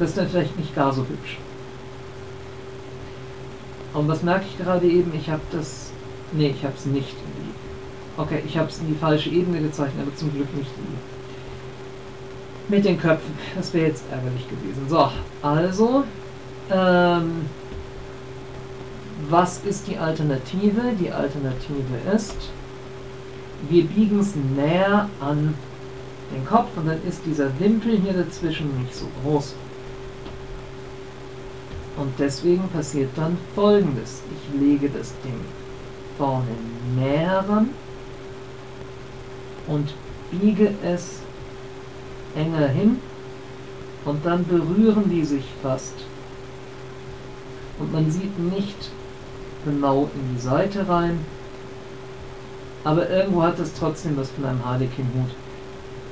das ist dann vielleicht nicht gar so hübsch. Und was merke ich gerade eben? Ich habe das... Ne, ich habe es nicht in die... Okay, ich habe es in die falsche Ebene gezeichnet, aber zum Glück nicht die... Mit den Köpfen. Das wäre jetzt ärgerlich gewesen. So, also... Ähm, was ist die Alternative? Die Alternative ist, wir biegen es näher an den Kopf und dann ist dieser Wimpel hier dazwischen nicht so groß. Und deswegen passiert dann folgendes. Ich lege das Ding vorne näher ran und biege es enger hin und dann berühren die sich fast. Und man sieht nicht genau in die Seite rein, aber irgendwo hat es trotzdem was von einem Harlequin-Hut.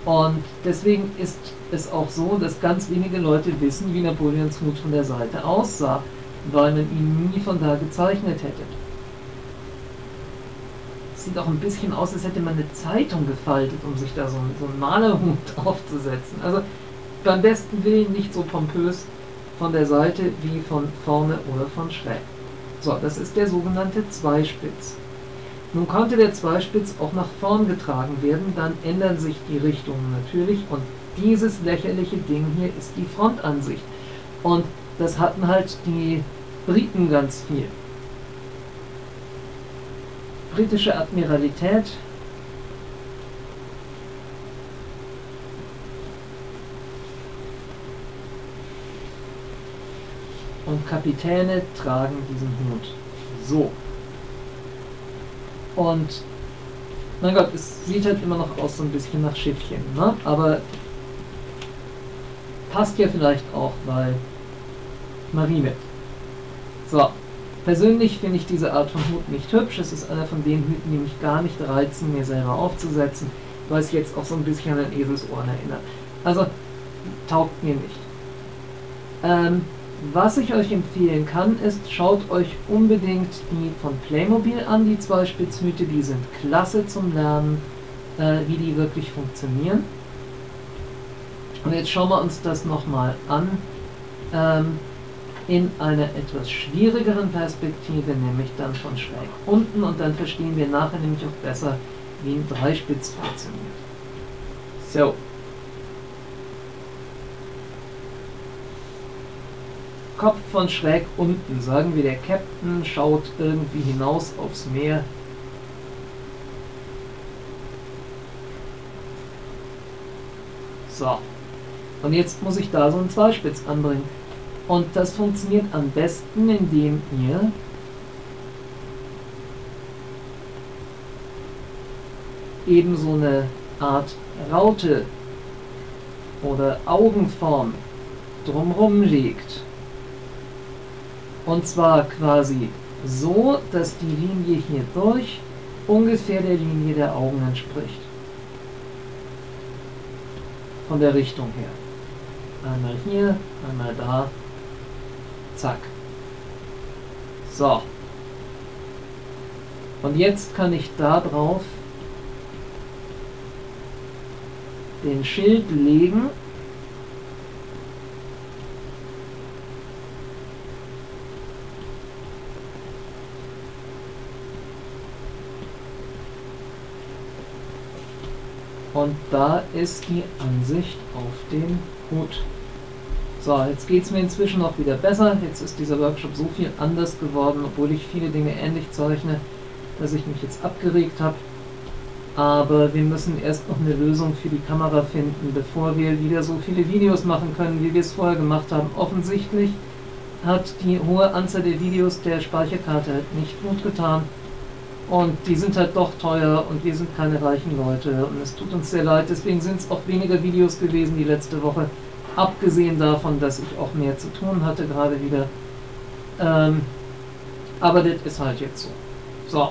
Und deswegen ist es auch so, dass ganz wenige Leute wissen, wie Napoleons Hut von der Seite aussah, weil man ihn nie von da gezeichnet hätte. Sieht auch ein bisschen aus, als hätte man eine Zeitung gefaltet, um sich da so, so einen Malerhut <laughs> aufzusetzen. Also beim besten Willen nicht so pompös von der Seite wie von vorne oder von schräg. So, das ist der sogenannte Zweispitz. Nun konnte der Zweispitz auch nach vorn getragen werden, dann ändern sich die Richtungen natürlich und dieses lächerliche Ding hier ist die Frontansicht. Und das hatten halt die Briten ganz viel. Britische Admiralität und Kapitäne tragen diesen Hut. So. Und mein Gott, es sieht halt immer noch aus so ein bisschen nach Schiffchen, ne? Aber passt ja vielleicht auch, weil Marine. So, persönlich finde ich diese Art von Hut nicht hübsch. Es ist einer von den Hüten, die mich gar nicht reizen, mir selber aufzusetzen, weil es jetzt auch so ein bisschen an Eselsohren erinnert. Also, taugt mir nicht. Ähm, was ich euch empfehlen kann, ist, schaut euch unbedingt die von Playmobil an, die zwei Spitzhüte, die sind klasse zum Lernen, äh, wie die wirklich funktionieren. Und jetzt schauen wir uns das nochmal an, ähm, in einer etwas schwierigeren Perspektive, nämlich dann von schräg unten und dann verstehen wir nachher nämlich auch besser, wie ein Dreispitz funktioniert. So, Kopf von schräg unten. Sagen wir, der Captain schaut irgendwie hinaus aufs Meer. So. Und jetzt muss ich da so einen Zweispitz anbringen. Und das funktioniert am besten, indem ihr eben so eine Art Raute oder Augenform drumrum legt. Und zwar quasi so, dass die Linie hier durch ungefähr der Linie der Augen entspricht. Von der Richtung her. Einmal hier, einmal da. Zack. So. Und jetzt kann ich da drauf den Schild legen. Und da ist die Ansicht auf den Hut. So, jetzt geht es mir inzwischen auch wieder besser. Jetzt ist dieser Workshop so viel anders geworden, obwohl ich viele Dinge ähnlich zeichne, dass ich mich jetzt abgeregt habe. Aber wir müssen erst noch eine Lösung für die Kamera finden, bevor wir wieder so viele Videos machen können, wie wir es vorher gemacht haben. Offensichtlich hat die hohe Anzahl der Videos der Speicherkarte nicht gut getan. Und die sind halt doch teuer und wir sind keine reichen Leute. Und es tut uns sehr leid, deswegen sind es auch weniger Videos gewesen die letzte Woche. Abgesehen davon, dass ich auch mehr zu tun hatte gerade wieder. Ähm, aber das ist halt jetzt so. So.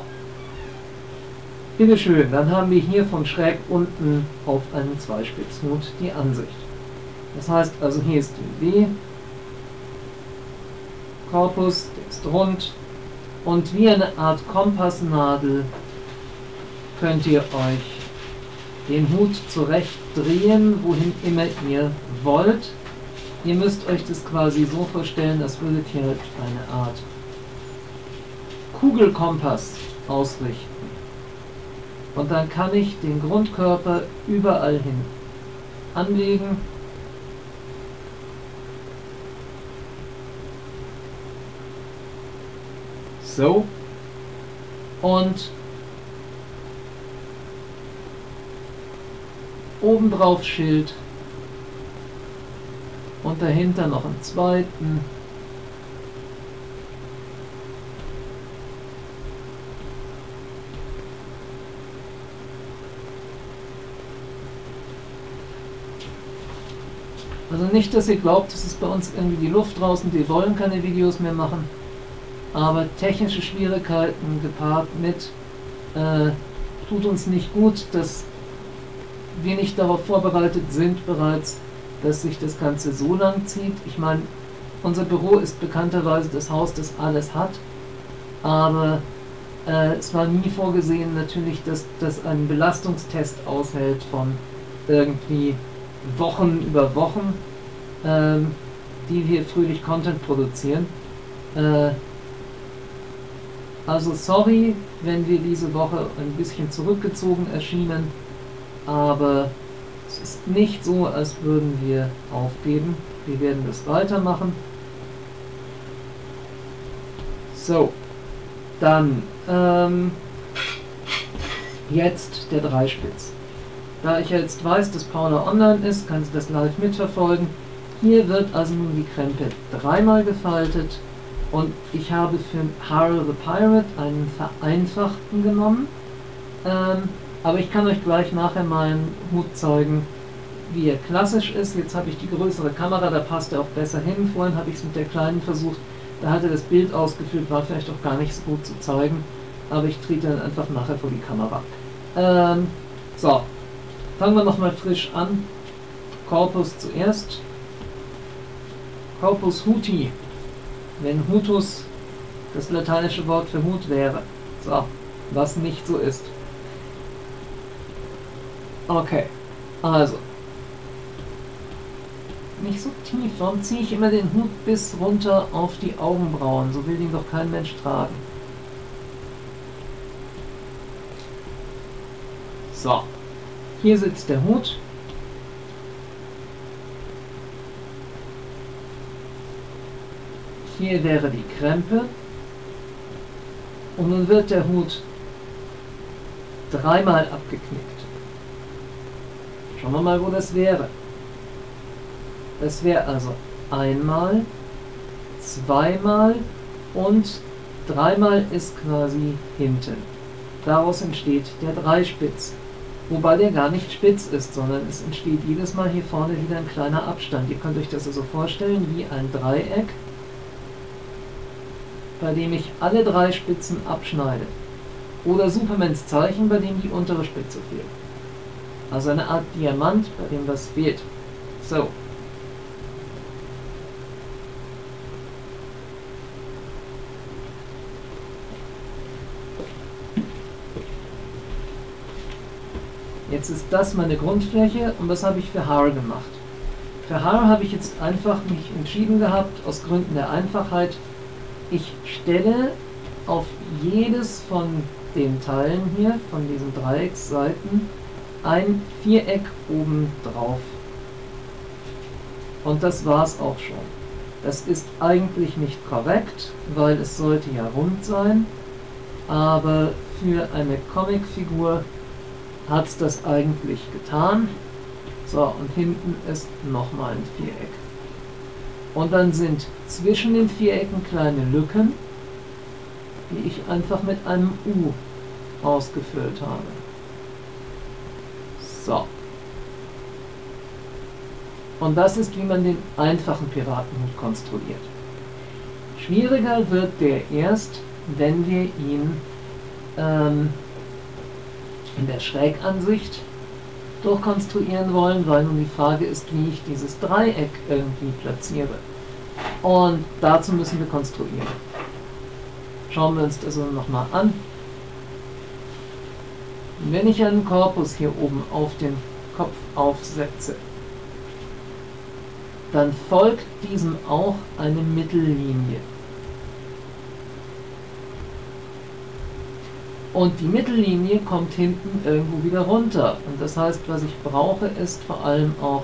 Bitte schön, dann haben wir hier von schräg unten auf einen Zweispitzhut die Ansicht. Das heißt also, hier ist die W, Korpus, der ist rund und wie eine Art Kompassnadel könnt ihr euch den Hut zurecht drehen, wohin immer ihr wollt. Ihr müsst euch das quasi so vorstellen, das würdet ihr eine Art Kugelkompass ausrichten. Und dann kann ich den Grundkörper überall hin anlegen. So. Und obendrauf Schild und dahinter noch einen zweiten Also nicht, dass ihr glaubt, es ist bei uns irgendwie die Luft draußen, wir wollen keine Videos mehr machen. Aber technische Schwierigkeiten gepaart mit äh, tut uns nicht gut, dass wir nicht darauf vorbereitet sind bereits, dass sich das Ganze so lang zieht. Ich meine, unser Büro ist bekannterweise das Haus, das alles hat. Aber äh, es war nie vorgesehen natürlich, dass das einen Belastungstest aushält von irgendwie Wochen über Wochen, ähm, die wir fröhlich Content produzieren. Äh, also sorry, wenn wir diese Woche ein bisschen zurückgezogen erschienen, aber es ist nicht so, als würden wir aufgeben. Wir werden das weitermachen. So, dann ähm, jetzt der Dreispitz. Da ich jetzt weiß, dass Paula online ist, kann sie das live mitverfolgen. Hier wird also nun die Krempe dreimal gefaltet und ich habe für Harrow the Pirate einen vereinfachten genommen. Ähm, aber ich kann euch gleich nachher meinen Hut zeigen, wie er klassisch ist. Jetzt habe ich die größere Kamera, da passt er auch besser hin. Vorhin habe ich es mit der kleinen versucht, da hatte das Bild ausgefüllt, war vielleicht auch gar nicht so gut zu zeigen. Aber ich trete dann einfach nachher vor die Kamera. Ähm, so, Fangen wir nochmal frisch an. Corpus zuerst. Corpus Huti. Wenn Hutus das lateinische Wort für Hut wäre. So, was nicht so ist. Okay, also. Nicht so tief. Warum ziehe ich immer den Hut bis runter auf die Augenbrauen? So will ihn doch kein Mensch tragen. So. Hier sitzt der Hut. Hier wäre die Krempe. Und nun wird der Hut dreimal abgeknickt. Schauen wir mal, wo das wäre. Das wäre also einmal, zweimal und dreimal ist quasi hinten. Daraus entsteht der Dreispitz. Wobei der gar nicht spitz ist, sondern es entsteht jedes Mal hier vorne wieder ein kleiner Abstand. Ihr könnt euch das also vorstellen wie ein Dreieck, bei dem ich alle drei Spitzen abschneide. Oder Supermans Zeichen, bei dem die untere Spitze fehlt. Also eine Art Diamant, bei dem was fehlt. So. Jetzt ist das meine Grundfläche und was habe ich für Haare gemacht? Für Haare habe ich jetzt einfach mich entschieden gehabt, aus Gründen der Einfachheit, ich stelle auf jedes von den Teilen hier, von diesen Dreiecksseiten, ein Viereck oben drauf. Und das war's auch schon. Das ist eigentlich nicht korrekt, weil es sollte ja rund sein, aber für eine Comicfigur hat es das eigentlich getan. So, und hinten ist nochmal ein Viereck. Und dann sind zwischen den Vierecken kleine Lücken, die ich einfach mit einem U ausgefüllt habe. So. Und das ist, wie man den einfachen Piratenhut konstruiert. Schwieriger wird der erst, wenn wir ihn ähm, in der Schrägansicht durchkonstruieren wollen, weil nun die Frage ist, wie ich dieses Dreieck irgendwie platziere. Und dazu müssen wir konstruieren. Schauen wir uns das nochmal an. Wenn ich einen Korpus hier oben auf den Kopf aufsetze, dann folgt diesem auch eine Mittellinie. Und die Mittellinie kommt hinten irgendwo wieder runter. Und das heißt, was ich brauche, ist vor allem auch,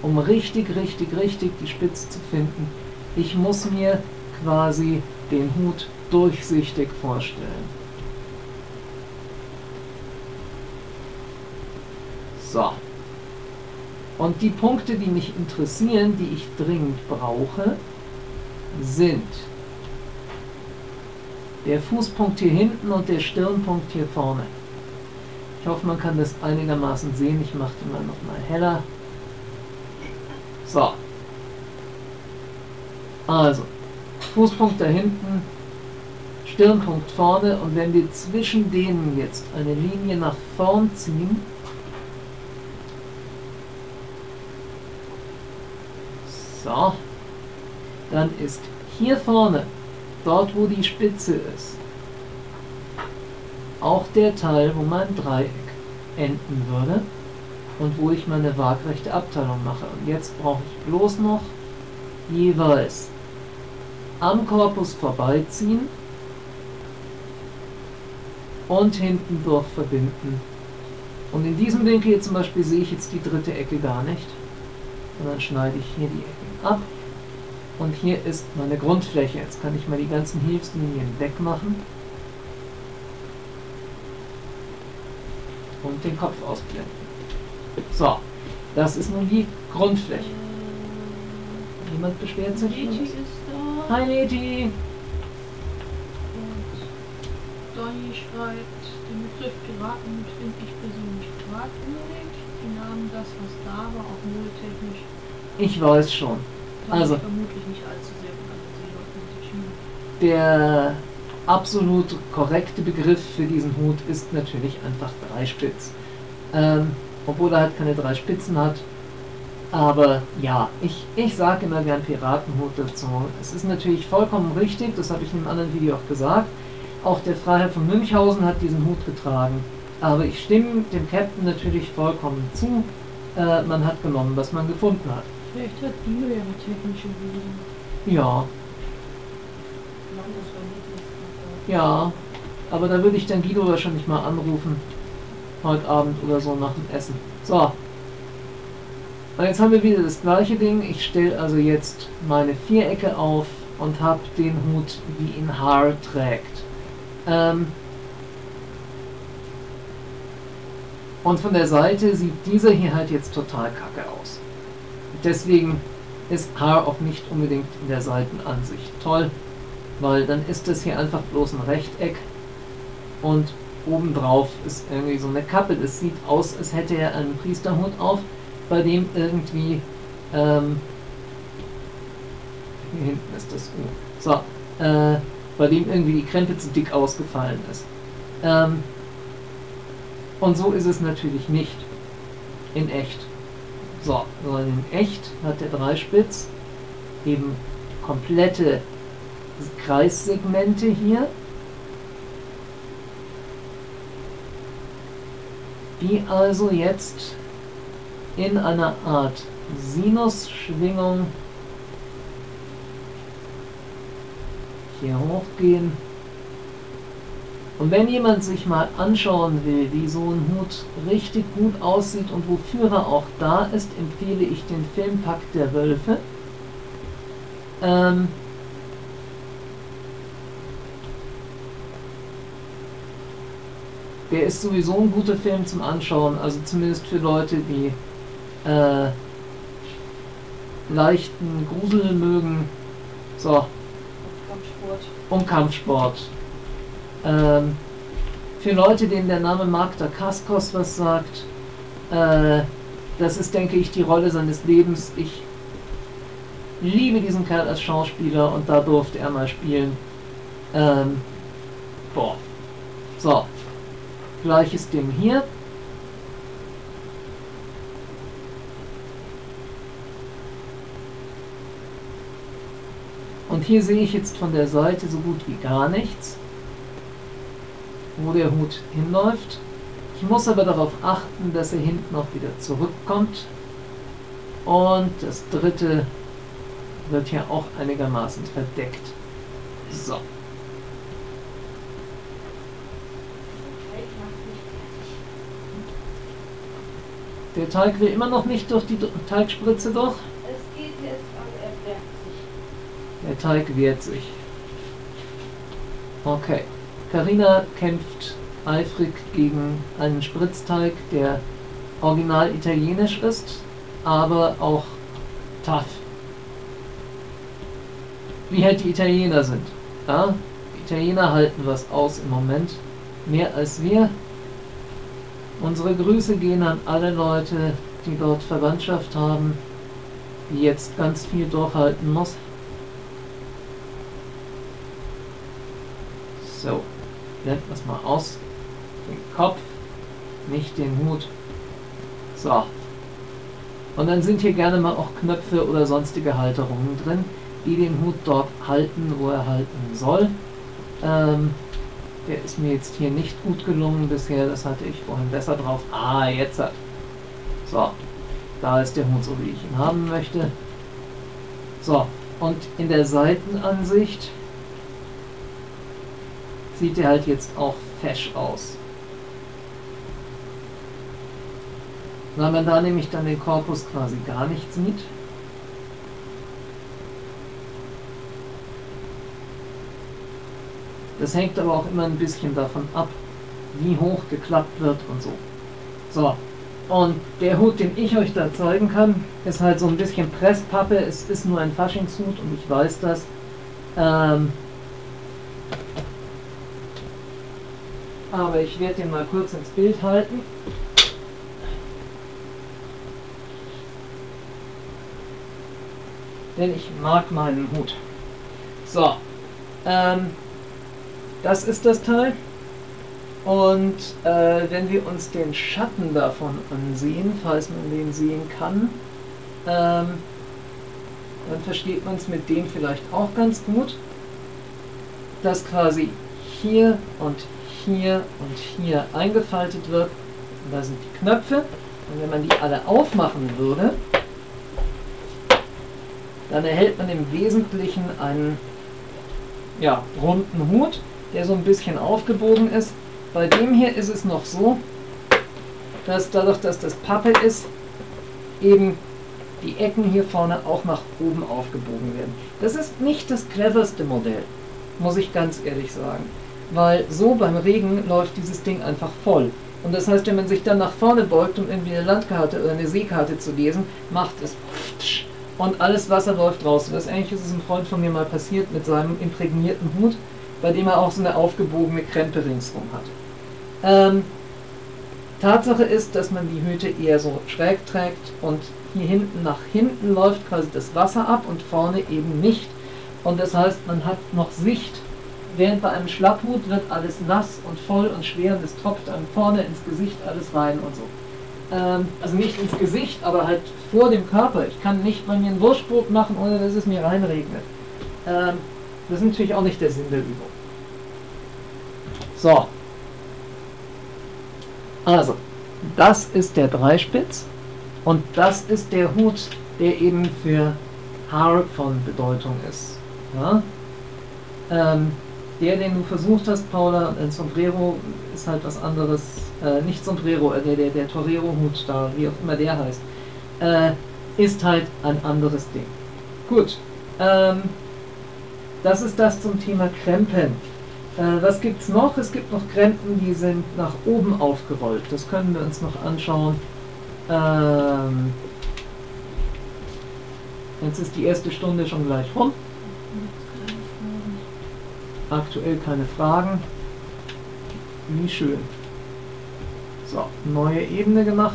um richtig, richtig, richtig die Spitze zu finden, ich muss mir quasi den Hut durchsichtig vorstellen. So. Und die Punkte, die mich interessieren, die ich dringend brauche, sind der Fußpunkt hier hinten und der Stirnpunkt hier vorne. Ich hoffe, man kann das einigermaßen sehen. Ich mache die mal nochmal heller. So. Also, Fußpunkt da hinten, Stirnpunkt vorne und wenn wir zwischen denen jetzt eine Linie nach vorn ziehen, so, dann ist hier vorne dort wo die Spitze ist, auch der Teil, wo mein Dreieck enden würde und wo ich meine waagrechte Abteilung mache. Und jetzt brauche ich bloß noch jeweils am Korpus vorbeiziehen und hinten durch verbinden. Und in diesem Winkel hier zum Beispiel sehe ich jetzt die dritte Ecke gar nicht. Und dann schneide ich hier die Ecken ab und hier ist meine Grundfläche. Jetzt kann ich mal die ganzen Hilfslinien wegmachen. Und den Kopf ausblenden. So, das ist nun die Grundfläche. Jemand beschwert sich? Hi Leti! Donny schreibt, den Begriff Piraten finde ich persönlich fragwürdig. Die nahmen das, was da war, auch modetechnisch. Ich weiß schon. Also. vermutlich nicht allzu sehr von Der absolut korrekte Begriff für diesen Hut ist natürlich einfach Dreispitz. Ähm, obwohl er halt keine drei Spitzen hat. Aber ja, ich, ich sage immer gern Piratenhut dazu. Es ist natürlich vollkommen richtig, das habe ich in einem anderen Video auch gesagt. Auch der Freiherr von Münchhausen hat diesen Hut getragen. Aber ich stimme dem Captain natürlich vollkommen zu. Äh, man hat genommen, was man gefunden hat. Vielleicht hat Dio ja eine technische Lösung. Ja, ja. Aber da würde ich dann Guido wahrscheinlich mal anrufen. Heute Abend oder so nach dem Essen. So. Und jetzt haben wir wieder das gleiche Ding. Ich stelle also jetzt meine Vierecke auf und habe den Hut, wie ihn Haar trägt. Ähm und von der Seite sieht dieser hier halt jetzt total kacke aus. Deswegen ist Haar auch nicht unbedingt in der Seitenansicht toll, weil dann ist das hier einfach bloß ein Rechteck und obendrauf ist irgendwie so eine Kappe. Das sieht aus, als hätte er einen Priesterhut auf, bei dem irgendwie ähm, hier hinten ist das U. So, äh, bei dem irgendwie die Krempe zu dick ausgefallen ist. Ähm, und so ist es natürlich nicht. In echt. So, sondern in echt hat der Dreispitz eben komplette Kreissegmente hier, die also jetzt in einer Art Sinusschwingung hier hochgehen. Und wenn jemand sich mal anschauen will, wie so ein Hut richtig gut aussieht und wofür er auch da ist, empfehle ich den Film Pakt der Wölfe. Ähm der ist sowieso ein guter Film zum Anschauen, also zumindest für Leute, die äh, leichten Grusel mögen. So, Um Kampfsport. Ähm, für Leute, denen der Name Mark Dacascos was sagt, äh, das ist, denke ich, die Rolle seines Lebens. Ich liebe diesen Kerl als Schauspieler und da durfte er mal spielen. Ähm, boah. So. Gleiches Ding hier. Und hier sehe ich jetzt von der Seite so gut wie gar nichts, wo der Hut hinläuft. Ich muss aber darauf achten, dass er hinten auch wieder zurückkommt. Und das dritte wird hier auch einigermaßen verdeckt. So. Der Teig will immer noch nicht durch die Teigspritze durch. Es geht jetzt an, er wehrt sich. Der Teig wehrt sich. Okay. Carina kämpft eifrig gegen einen Spritzteig, der original italienisch ist, aber auch tough. Wie halt die Italiener sind. Ja? Die Italiener halten was aus im Moment. Mehr als wir. Unsere Grüße gehen an alle Leute, die dort Verwandtschaft haben, die jetzt ganz viel durchhalten muss. So, blenden wir es mal aus. Den Kopf, nicht den Hut. So. Und dann sind hier gerne mal auch Knöpfe oder sonstige Halterungen drin, die den Hut dort halten, wo er halten soll. Ähm, der ist mir jetzt hier nicht gut gelungen bisher, das hatte ich vorhin besser drauf. Ah, jetzt hat. So, da ist der Hut so, wie ich ihn haben möchte. So, und in der Seitenansicht sieht er halt jetzt auch fesch aus. Weil man da nämlich dann den Korpus quasi gar nicht sieht. Das hängt aber auch immer ein bisschen davon ab, wie hoch geklappt wird und so. So, und der Hut, den ich euch da zeigen kann, ist halt so ein bisschen Presspappe. Es ist nur ein Faschingshut und ich weiß das. Ähm, aber ich werde den mal kurz ins Bild halten. Denn ich mag meinen Hut. So, ähm, das ist das Teil. Und äh, wenn wir uns den Schatten davon ansehen, falls man den sehen kann, ähm, dann versteht man es mit dem vielleicht auch ganz gut, dass quasi hier und hier und hier eingefaltet wird. Und da sind die Knöpfe. Und wenn man die alle aufmachen würde, dann erhält man im Wesentlichen einen ja, runden Hut, der so ein bisschen aufgebogen ist. Bei dem hier ist es noch so, dass dadurch, dass das Pappe ist, eben die Ecken hier vorne auch nach oben aufgebogen werden. Das ist nicht das cleverste Modell, muss ich ganz ehrlich sagen. Weil so beim Regen läuft dieses Ding einfach voll. Und das heißt, wenn man sich dann nach vorne beugt, um irgendwie eine Landkarte oder eine Seekarte zu lesen, macht es und alles Wasser läuft raus. Und das ähnliche ist ein Freund von mir mal passiert mit seinem imprägnierten Hut, bei dem er auch so eine aufgebogene Krempe ringsrum hat. Ähm, Tatsache ist, dass man die Hüte eher so schräg trägt und hier hinten nach hinten läuft quasi das Wasser ab und vorne eben nicht. Und das heißt, man hat noch Sicht. Während bei einem Schlapphut wird alles nass und voll und schwer und es tropft einem vorne ins Gesicht alles rein und so. Ähm, also nicht ins Gesicht, aber halt vor dem Körper. Ich kann nicht mal mir einen Wurstbrot machen, ohne dass es mir reinregnet. Ähm, das ist natürlich auch nicht der Sinn der Übung. So. Also, das ist der Dreispitz und das ist der Hut, der eben für Haar von Bedeutung ist. Ja? Ähm, der, den du versucht hast, Paula, ein Sombrero ist halt was anderes. Äh, nicht Sombrero, äh, der, der, der Torero-Hut da, wie auch immer der heißt, äh, ist halt ein anderes Ding. Gut. Ähm, das ist das zum Thema Krempen. Äh, was gibt es noch? Es gibt noch Krempen, die sind nach oben aufgerollt. Das können wir uns noch anschauen. Ähm, jetzt ist die erste Stunde schon gleich rum. Aktuell keine Fragen. Wie schön. So, neue Ebene gemacht.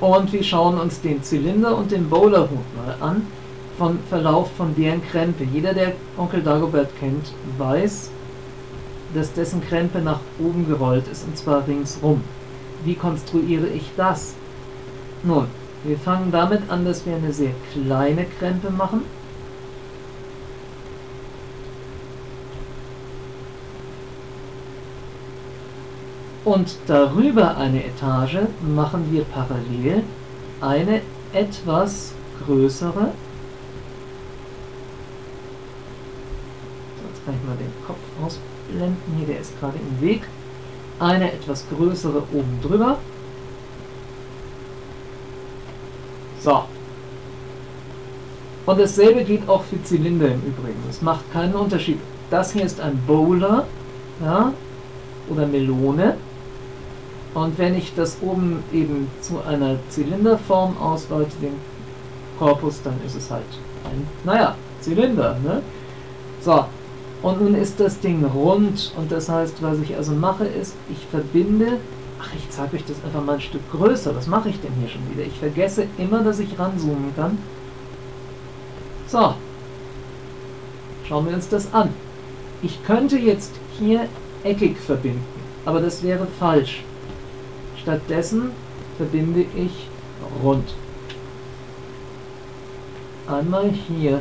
Und wir schauen uns den Zylinder und den Bowlerhut mal an, von Verlauf von deren Krempe. Jeder, der Onkel Dagobert kennt, weiß, dass dessen Krempe nach oben gerollt ist, und zwar ringsrum. Wie konstruiere ich das? Nun, wir fangen damit an, dass wir eine sehr kleine Krempe machen. Und darüber eine Etage machen wir parallel eine etwas größere. Jetzt kann ich mal den Kopf ausblenden. Hier, der ist gerade im Weg. Eine etwas größere oben drüber. So. Und dasselbe geht auch für Zylinder im Übrigen. Es macht keinen Unterschied. Das hier ist ein Bowler ja, oder Melone. Und wenn ich das oben eben zu einer Zylinderform ausweite, den Korpus, dann ist es halt ein, naja, Zylinder. Ne? So, und nun ist das Ding rund und das heißt, was ich also mache ist, ich verbinde, ach, ich zeige euch das einfach mal ein Stück größer, was mache ich denn hier schon wieder? Ich vergesse immer, dass ich ranzoomen kann. So, schauen wir uns das an. Ich könnte jetzt hier eckig verbinden, aber das wäre falsch. Stattdessen verbinde ich rund. Einmal hier.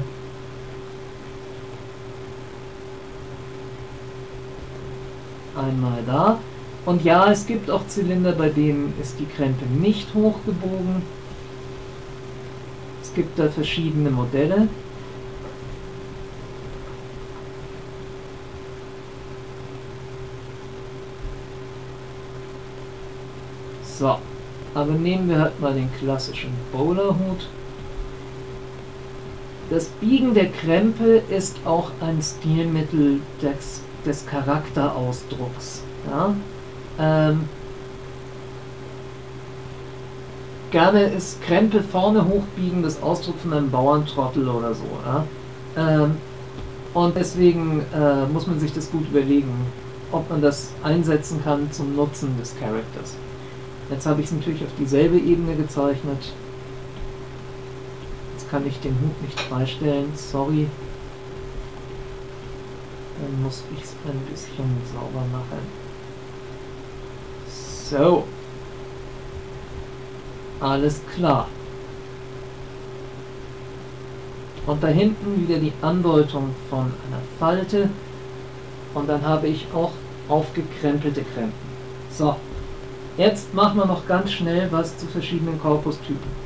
Einmal da. Und ja, es gibt auch Zylinder, bei denen ist die Krempe nicht hochgebogen. Es gibt da verschiedene Modelle. So, aber nehmen wir halt mal den klassischen Bowlerhut. Das Biegen der Krempe ist auch ein Stilmittel des, des Charakterausdrucks. Ja? Ähm, gerne ist Krempe vorne hochbiegen das Ausdruck von einem Bauerntrottel oder so. Ja? Ähm, und deswegen äh, muss man sich das gut überlegen, ob man das einsetzen kann zum Nutzen des Charakters. Jetzt habe ich es natürlich auf dieselbe Ebene gezeichnet. Jetzt kann ich den Hut nicht freistellen, sorry. Dann muss ich es ein bisschen sauber machen. So. Alles klar. Und da hinten wieder die Andeutung von einer Falte. Und dann habe ich auch aufgekrempelte Krempen. So, Jetzt machen wir noch ganz schnell was zu verschiedenen Korpustypen.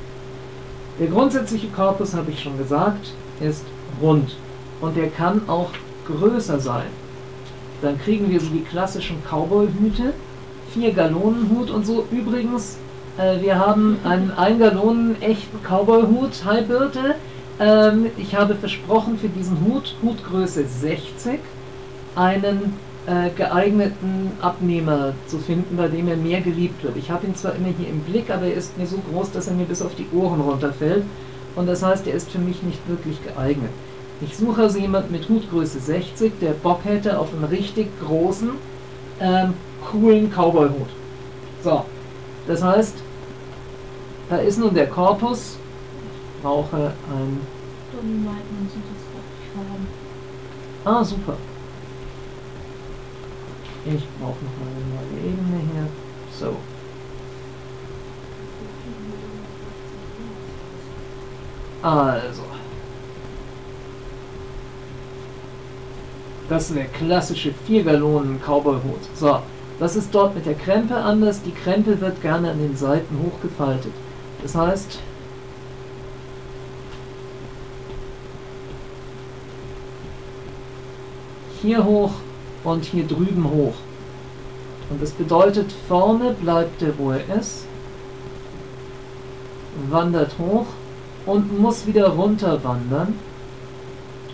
Der grundsätzliche Korpus, habe ich schon gesagt, ist rund und der kann auch größer sein. Dann kriegen wir so die klassischen Cowboy-Hüte, vier Gallonenhut und so. Übrigens, Äh, wir haben einen 1 Gallonen echten Cowboy-Hut, Haibirte. Ähm, ich habe versprochen für diesen Hut, Hutgröße 60, einen geeigneten Abnehmer zu finden, bei dem er mehr geliebt wird. Ich habe ihn zwar immer hier im Blick, aber er ist mir so groß, dass er mir bis auf die Ohren runterfällt. Und das heißt, er ist für mich nicht wirklich geeignet. Ich suche also jemanden mit Hutgröße 60, der Bock hätte auf einen richtig großen, ähm, coolen Cowboy-Hut. So, das heißt, da ist nun der Korpus. Ich brauche ein. Ah, super. Ich brauche noch mal eine neue Ebene hier. So. Also. Das ist der klassische 4 Gallonen Cowboy-Hut. So, das ist dort mit der Krempe anders. Die Krempe wird gerne an den Seiten hochgefaltet. Das heißt, hier hoch und hier drüben hoch. Und das bedeutet, vorne bleibt er, wo er ist, wandert hoch und muss wieder runter wandern.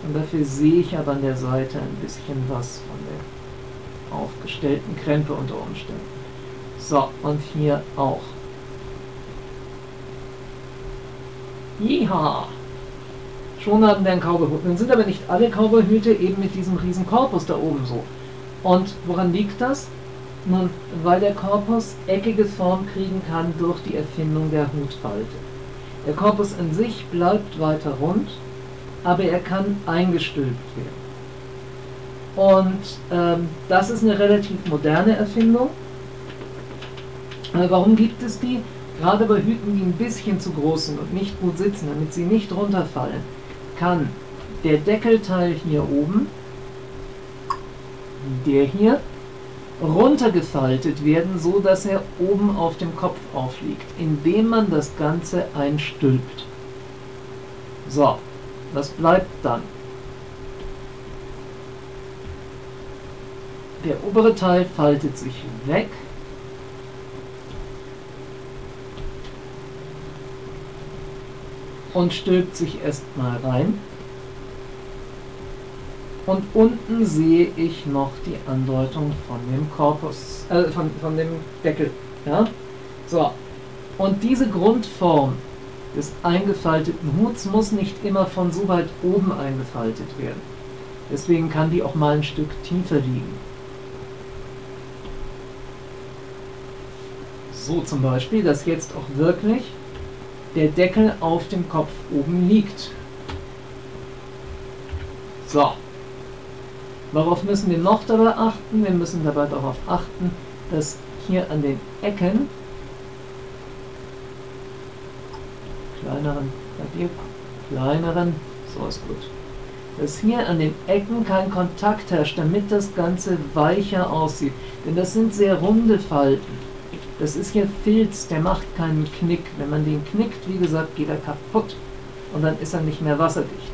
Und dafür sehe ich aber an der Seite ein bisschen was von der aufgestellten Krempe unter Umständen. So, und hier auch. Jiha! Schon haben wir einen Cowboyhut. Nun sind aber nicht alle Cowboyhüte eben mit diesem riesen Korpus da oben so. Und woran liegt das? Nun, weil der Korpus eckige Form kriegen kann durch die Erfindung der Hutfalte. Der Korpus an sich bleibt weiter rund, aber er kann eingestülpt werden. Und ähm, das ist eine relativ moderne Erfindung. Äh, warum gibt es die? Gerade bei Hüten, die ein bisschen zu groß sind und nicht gut sitzen, damit sie nicht runterfallen, kann der Deckelteil hier oben, der hier, runtergefaltet werden, so dass er oben auf dem Kopf aufliegt, indem man das Ganze einstülpt. So, was bleibt dann? Der obere Teil faltet sich weg. Und stülpt sich erstmal rein. Und unten sehe ich noch die Andeutung von dem Korpus, äh, von, von dem Deckel. Ja? So. Und diese Grundform des eingefalteten Huts muss nicht immer von so weit oben eingefaltet werden. Deswegen kann die auch mal ein Stück tiefer liegen. So zum Beispiel, dass jetzt auch wirklich der Deckel auf dem Kopf oben liegt. So. Worauf müssen wir noch dabei achten? Wir müssen dabei darauf achten, dass hier an den Ecken kleineren, bei kleineren, so ist gut, dass hier an den Ecken kein Kontakt herrscht, damit das Ganze weicher aussieht. Denn das sind sehr runde Falten. Das ist hier Filz, der macht keinen Knick. Wenn man den knickt, wie gesagt, geht er kaputt. Und dann ist er nicht mehr wasserdicht.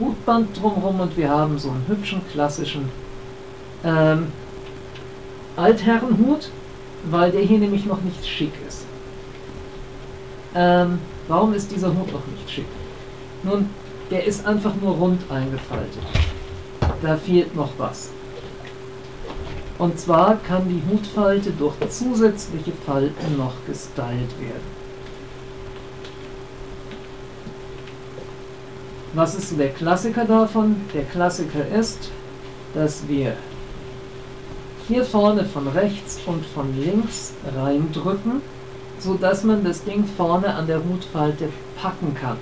Hutband drumherum und wir haben so einen hübschen, klassischen ähm, Altherrenhut, weil der hier nämlich noch nicht schick ist. Ähm, warum ist dieser Hut noch nicht schick? Nun, der ist einfach nur rund eingefaltet. Da fehlt noch was. Und zwar kann die Hutfalte durch zusätzliche Falten noch gestylt werden. Was ist der Klassiker davon? Der Klassiker ist, dass wir hier vorne von rechts und von links reindrücken, sodass man das Ding vorne an der Hutfalte packen kann.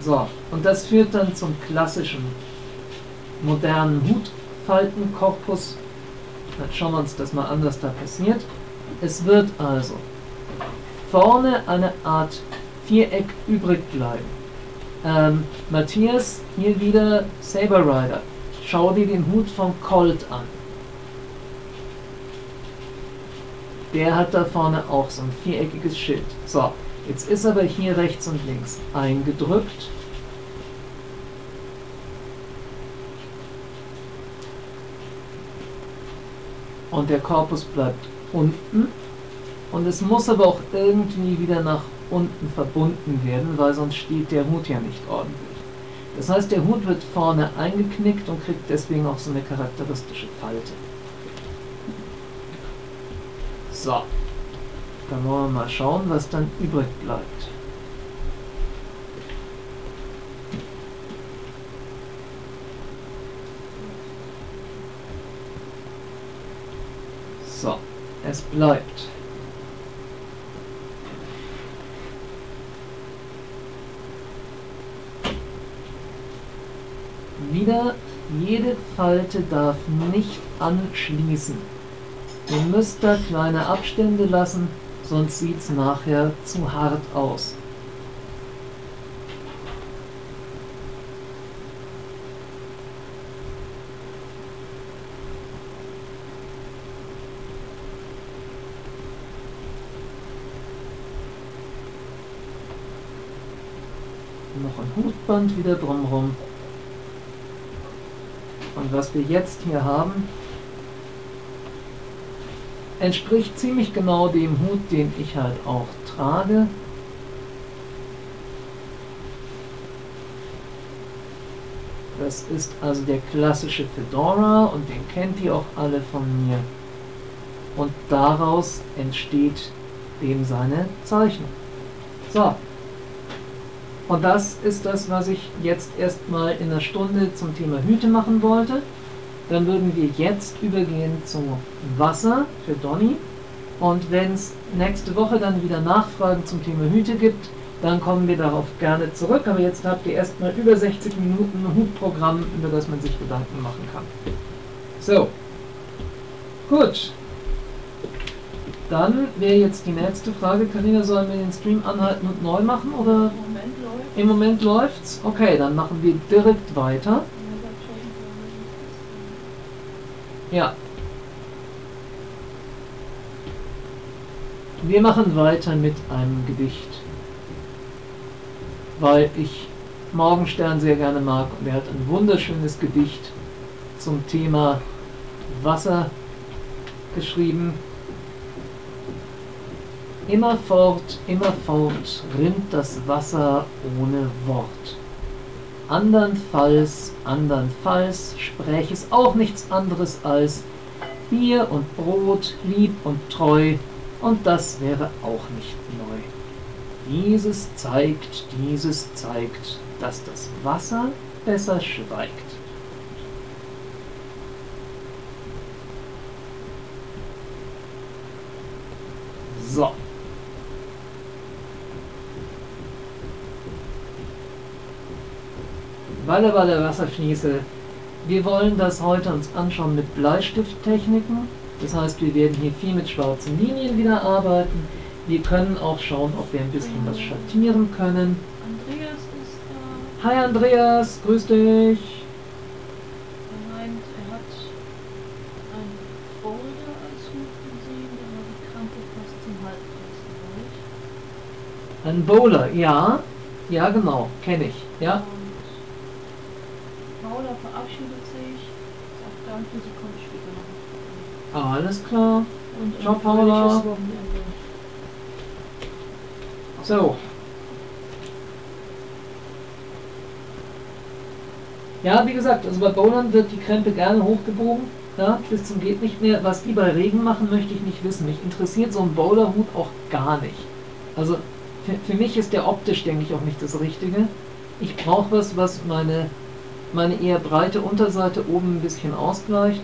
So, und das führt dann zum klassischen modernen Hutfaltenkorpus. Jetzt schauen wir uns das mal an, was da passiert. Es wird also vorne eine Art Viereck übrig bleiben. Ähm, Matthias, hier wieder Saber Rider. Schau dir den Hut vom Colt an. Der hat da vorne auch so ein viereckiges Schild. So, jetzt ist aber hier rechts und links eingedrückt. Und der Korpus bleibt unten. Und es muss aber auch irgendwie wieder nach unten verbunden werden, weil sonst steht der Hut ja nicht ordentlich. Das heißt, der Hut wird vorne eingeknickt und kriegt deswegen auch so eine charakteristische Falte. So, dann wollen wir mal schauen, was dann übrig bleibt. So, es bleibt. Wieder, jede Falte darf nicht anschließen. Ihr müsst da kleine Abstände lassen, sonst sieht es nachher zu hart aus. Noch ein Hutband wieder drumherum. Und was wir jetzt hier haben, entspricht ziemlich genau dem Hut, den ich halt auch trage. Das ist also der klassische Fedora und den kennt ihr auch alle von mir. Und daraus entsteht dem seine Zeichnung. So. Und das ist das, was ich jetzt erstmal in der Stunde zum Thema Hüte machen wollte. Dann würden wir jetzt übergehen zu Wasser für Donny. Und wenn es nächste Woche dann wieder Nachfragen zum Thema Hüte gibt, dann kommen wir darauf gerne zurück. Aber jetzt habt ihr erstmal über 60 Minuten Hutprogramm, über das man sich Gedanken machen kann. So. Gut. Dann wäre jetzt die nächste Frage. Karina, sollen wir den Stream anhalten und neu machen? Oder Moment. Im Moment läuft's? Okay, dann machen wir direkt weiter. Ja. Wir machen weiter mit einem Gedicht. Weil ich Morgenstern sehr gerne mag und er hat ein wunderschönes Gedicht zum Thema Wasser geschrieben. Immerfort, immerfort rinnt das Wasser ohne Wort. Andernfalls, andernfalls spräch es auch nichts anderes als Bier und Brot, lieb und treu, und das wäre auch nicht neu. Dieses zeigt, dieses zeigt, dass das Wasser besser schweigt. So. Walle, Walle, Wasserfließe. Wir wollen das heute uns anschauen mit Bleistifttechniken. Das heißt, wir werden hier viel mit schwarzen Linien wieder arbeiten. Wir können auch schauen, ob wir ein bisschen was schattieren können. Andreas ist da. Hi Andreas, grüß dich. Er meint, er hat einen Folder als Hut gesehen, der war die Krampe fast zum Halbkreis Ein Bowler, ja. Ja, genau, kenne ich. Ja, Und Paula verabschiedet sich, sagt danke, sie kommt später noch. Alles klar. Und Ciao, Paula. So. Ja, wie gesagt, also bei Bowlern wird die Krempe gerne hochgebogen, ja, bis zum geht nicht mehr. Was die bei Regen machen, möchte ich nicht wissen. Mich interessiert so ein Bowlerhut auch gar nicht. Also für, für mich ist der optisch, denke ich, auch nicht das Richtige. Ich brauche was, was meine, meine eher breite Unterseite oben ein bisschen ausgleicht.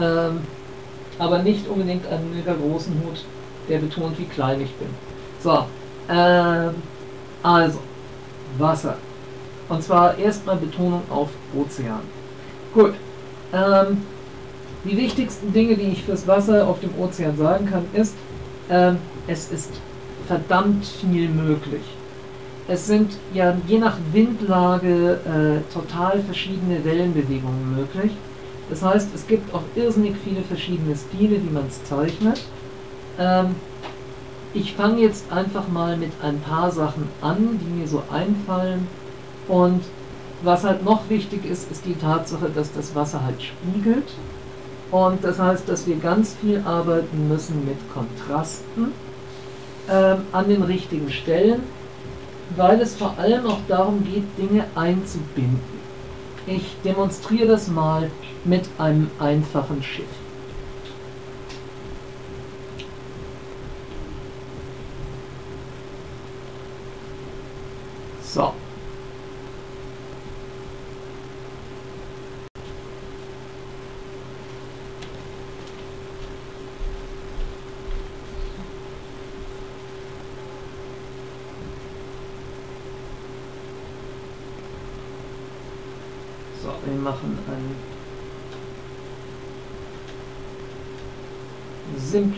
Ähm, aber nicht unbedingt einen mega großen Hut, der betont, wie klein ich bin. So, ähm, also, Wasser. Und zwar erstmal Betonung auf Ozean. Gut. Ähm, die wichtigsten Dinge, die ich fürs Wasser auf dem Ozean sagen kann, ist, ähm, es ist verdammt viel möglich. Es sind ja je nach Windlage äh, total verschiedene Wellenbewegungen möglich. Das heißt, es gibt auch irrsinnig viele verschiedene Stile, wie man es zeichnet. Ähm, ich fange jetzt einfach mal mit ein paar Sachen an, die mir so einfallen. Und was halt noch wichtig ist, ist die Tatsache, dass das Wasser halt spiegelt. Und das heißt, dass wir ganz viel arbeiten müssen mit Kontrasten. ähm, an den richtigen Stellen, weil es vor allem auch darum geht, Dinge einzubinden. Ich demonstriere das mal mit einem einfachen Schiff. So wir machen ein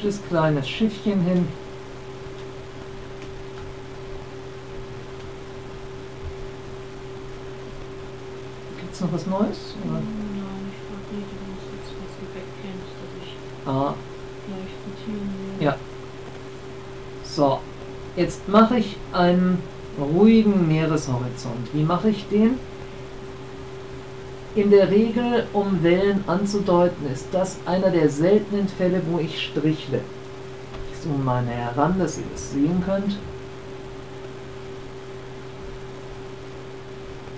simples kleines Schiffchen hin. Gibt es noch was Neues? Oder? Nein, ich nicht, du musst jetzt du wegkennst, dass ich Ah, leicht notieren will. Ja. So, jetzt mache ich einen ruhigen Meereshorizont. Wie mache ich den? In der Regel, um Wellen anzudeuten, ist das einer der seltenen Fälle, wo ich strichle. Ich zoome mal näher ran, dass ihr das sehen könnt.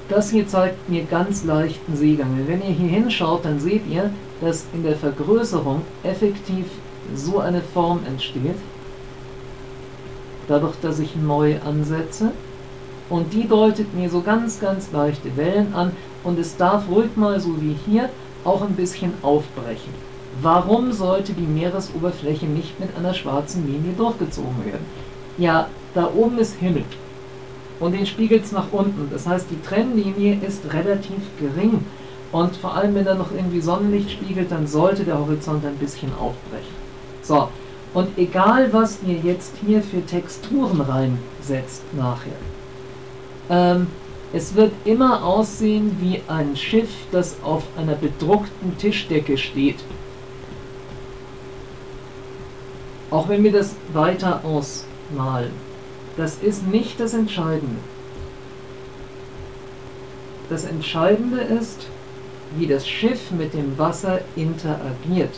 Das hier zeigt mir ganz leichten Seegang. Wenn ihr hier hinschaut, dann seht ihr, dass in der Vergrößerung effektiv so eine Form entsteht. Dadurch, dass ich neu ansetze. Und die deutet mir so ganz, ganz leichte Wellen an. Und es darf ruhig mal, so wie hier, auch ein bisschen aufbrechen. Warum sollte die Meeresoberfläche nicht mit einer schwarzen Linie durchgezogen werden? Ja, da oben ist Himmel. Und den spiegelt es nach unten. Das heißt, die Trennlinie ist relativ gering. Und vor allem, wenn da noch irgendwie Sonnenlicht spiegelt, dann sollte der Horizont ein bisschen aufbrechen. So, und egal was ihr jetzt hier für Texturen reinsetzt nachher, ähm, es wird immer aussehen wie ein Schiff, das auf einer bedruckten Tischdecke steht. Auch wenn wir das weiter ausmalen. Das ist nicht das Entscheidende. Das Entscheidende ist, wie das Schiff mit dem Wasser interagiert.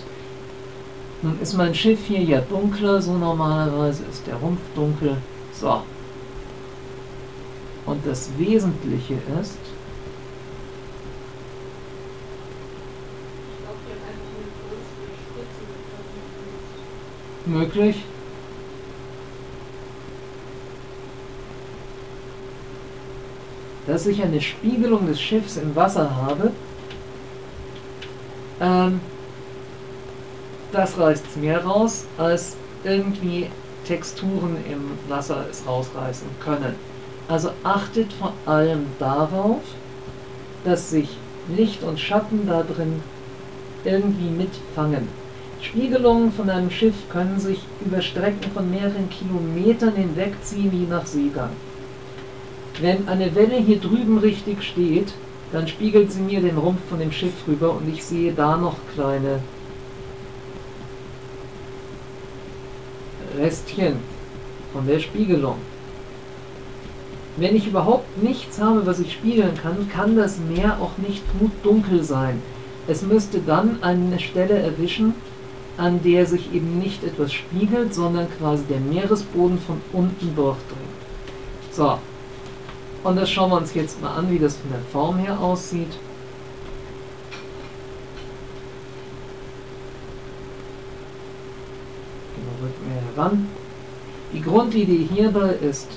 Nun ist mein Schiff hier ja dunkler, so normalerweise ist der Rumpf dunkel. So. Und das Wesentliche ist, möglich, dass ich eine Spiegelung des Schiffs im Wasser habe, ähm, das reißt mehr raus, als irgendwie Texturen im Wasser es rausreißen können. Also achtet vor allem darauf, dass sich Licht und Schatten da drin irgendwie mitfangen. Spiegelungen von einem Schiff können sich über Strecken von mehreren Kilometern hinwegziehen, je nach Seegang. Wenn eine Welle hier drüben richtig steht, dann spiegelt sie mir den Rumpf von dem Schiff rüber und ich sehe da noch kleine Restchen von der Spiegelung. Wenn ich überhaupt nichts habe, was ich spiegeln kann, kann das Meer auch nicht gut dunkel sein. Es müsste dann eine Stelle erwischen, an der sich eben nicht etwas spiegelt, sondern quasi der Meeresboden von unten durchdringt. So, und das schauen wir uns jetzt mal an, wie das von der Form her aussieht. Gehen wir ruhig mehr heran. Die Grundidee hierbei ist,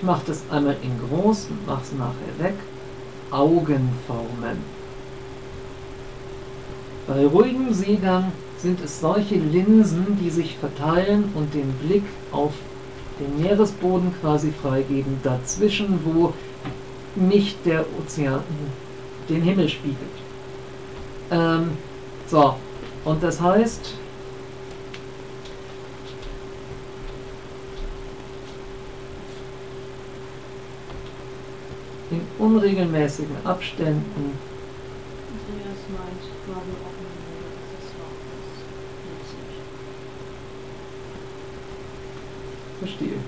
ich mache das einmal in groß und mache es nachher weg. Augenformen. Bei ruhigem Seegang sind es solche Linsen, die sich verteilen und den Blick auf den Meeresboden quasi freigeben, dazwischen, wo nicht der Ozean den Himmel spiegelt. Ähm, so, und das heißt, in unregelmäßigen Abständen Andreas meint, auch war. Das nicht. Verstehe.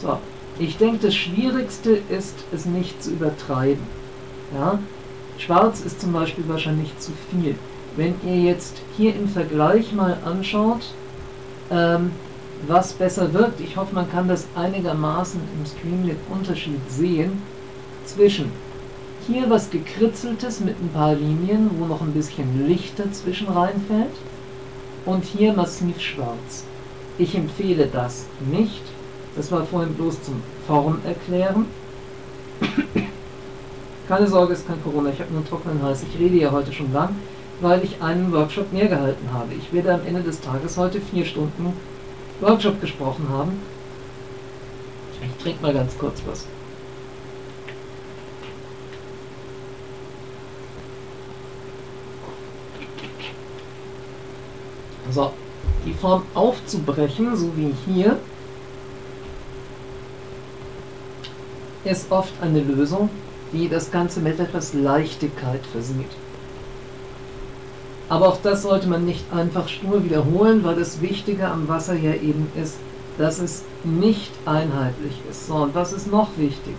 So, ich denke, das Schwierigste ist, es nicht zu übertreiben. Ja? Schwarz ist zum Beispiel wahrscheinlich zu viel. wenn ihr jetzt hier im Vergleich mal anschaut, ähm, was besser wirkt, ich hoffe, man kann das einigermaßen im Streamlit Unterschied sehen, zwischen hier was gekritzeltes mit ein paar Linien, wo noch ein bisschen Licht dazwischen reinfällt und hier massiv schwarz. Ich empfehle das nicht. Das war vorhin bloß zum Form erklären. <coughs> Keine Sorge, es ist kein Corona, ich habe nur einen trockenen Hals. Ich rede ja heute schon lang, weil ich einen Workshop mehr gehalten habe. Ich werde am Ende des Tages heute vier Stunden Workshop gesprochen haben. Ich trinke mal ganz kurz was. So, die Form aufzubrechen, so wie hier, ist oft eine Lösung, die das Ganze mit etwas Leichtigkeit versieht. Aber auch das sollte man nicht einfach stur wiederholen, weil das Wichtige am Wasser ja eben ist, dass es nicht einheitlich ist. So, und was ist noch wichtig?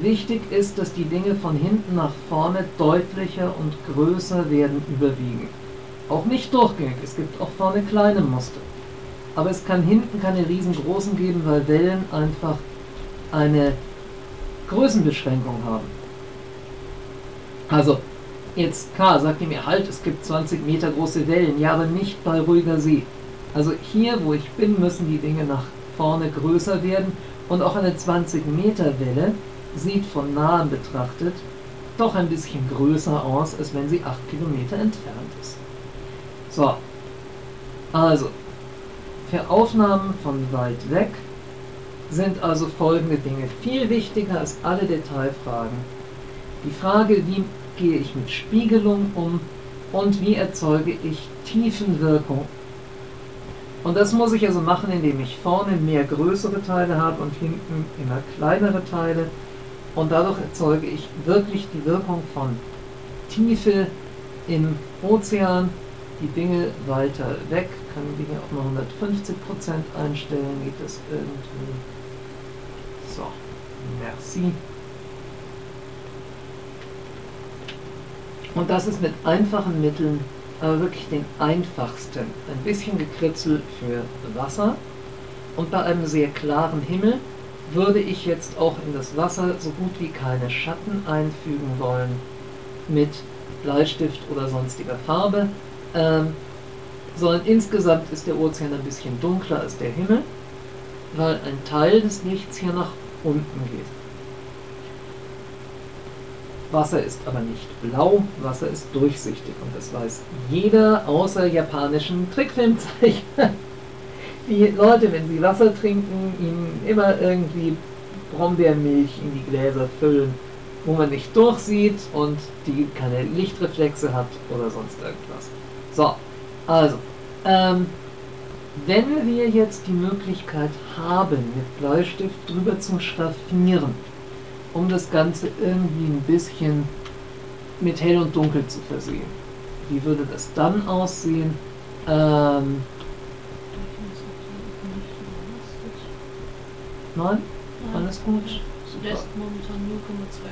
Wichtig ist, dass die Dinge von hinten nach vorne deutlicher und größer werden überwiegen. Auch nicht durchgängig, es gibt auch vorne kleine Muster. Aber es kann hinten keine riesengroßen geben, weil Wellen einfach eine Größenbeschränkung haben. Also, jetzt K, sagt ihr mir, halt, es gibt 20 Meter große Wellen, ja, aber nicht bei ruhiger See. Also hier, wo ich bin, müssen die Dinge nach vorne größer werden und auch eine 20 Meter Welle sieht von nahem betrachtet doch ein bisschen größer aus, als wenn sie 8 Kilometer entfernt ist. So, also, für Aufnahmen von weit weg sind also folgende Dinge viel wichtiger als alle Detailfragen. Die Frage, wie gehe ich mit Spiegelung um und wie erzeuge ich Tiefenwirkung. Und das muss ich also machen, indem ich vorne mehr größere Teile habe und hinten immer kleinere Teile. Und dadurch erzeuge ich wirklich die Wirkung von Tiefe im Ozean die Dinge weiter weg, kann die hier auch mal 150% einstellen, geht das irgendwie. So, merci. Und das ist mit einfachen Mitteln, aber wirklich den einfachsten. Ein bisschen Gekritzel für Wasser. Und bei einem sehr klaren Himmel würde ich jetzt auch in das Wasser so gut wie keine Schatten einfügen wollen mit Bleistift oder sonstiger Farbe, ähm, sondern insgesamt ist der Ozean ein bisschen dunkler als der Himmel, weil ein Teil des Lichts hier nach unten geht. Wasser ist aber nicht blau, Wasser ist durchsichtig und das weiß jeder außer japanischen Trickfilmzeichner. <laughs> Die Leute, wenn sie Wasser trinken, ihnen immer irgendwie Brombeermilch in die Gläser füllen, wo man nicht durchsieht und die keine Lichtreflexe hat oder sonst irgendwas. So, also, ähm, wenn wir jetzt die Möglichkeit haben, mit Bleistift drüber zu schraffieren, um das Ganze irgendwie ein bisschen mit hell und dunkel zu versehen, wie würde das dann aussehen? Ähm, nein? Alles gut? Super. lässt momentan 0,2%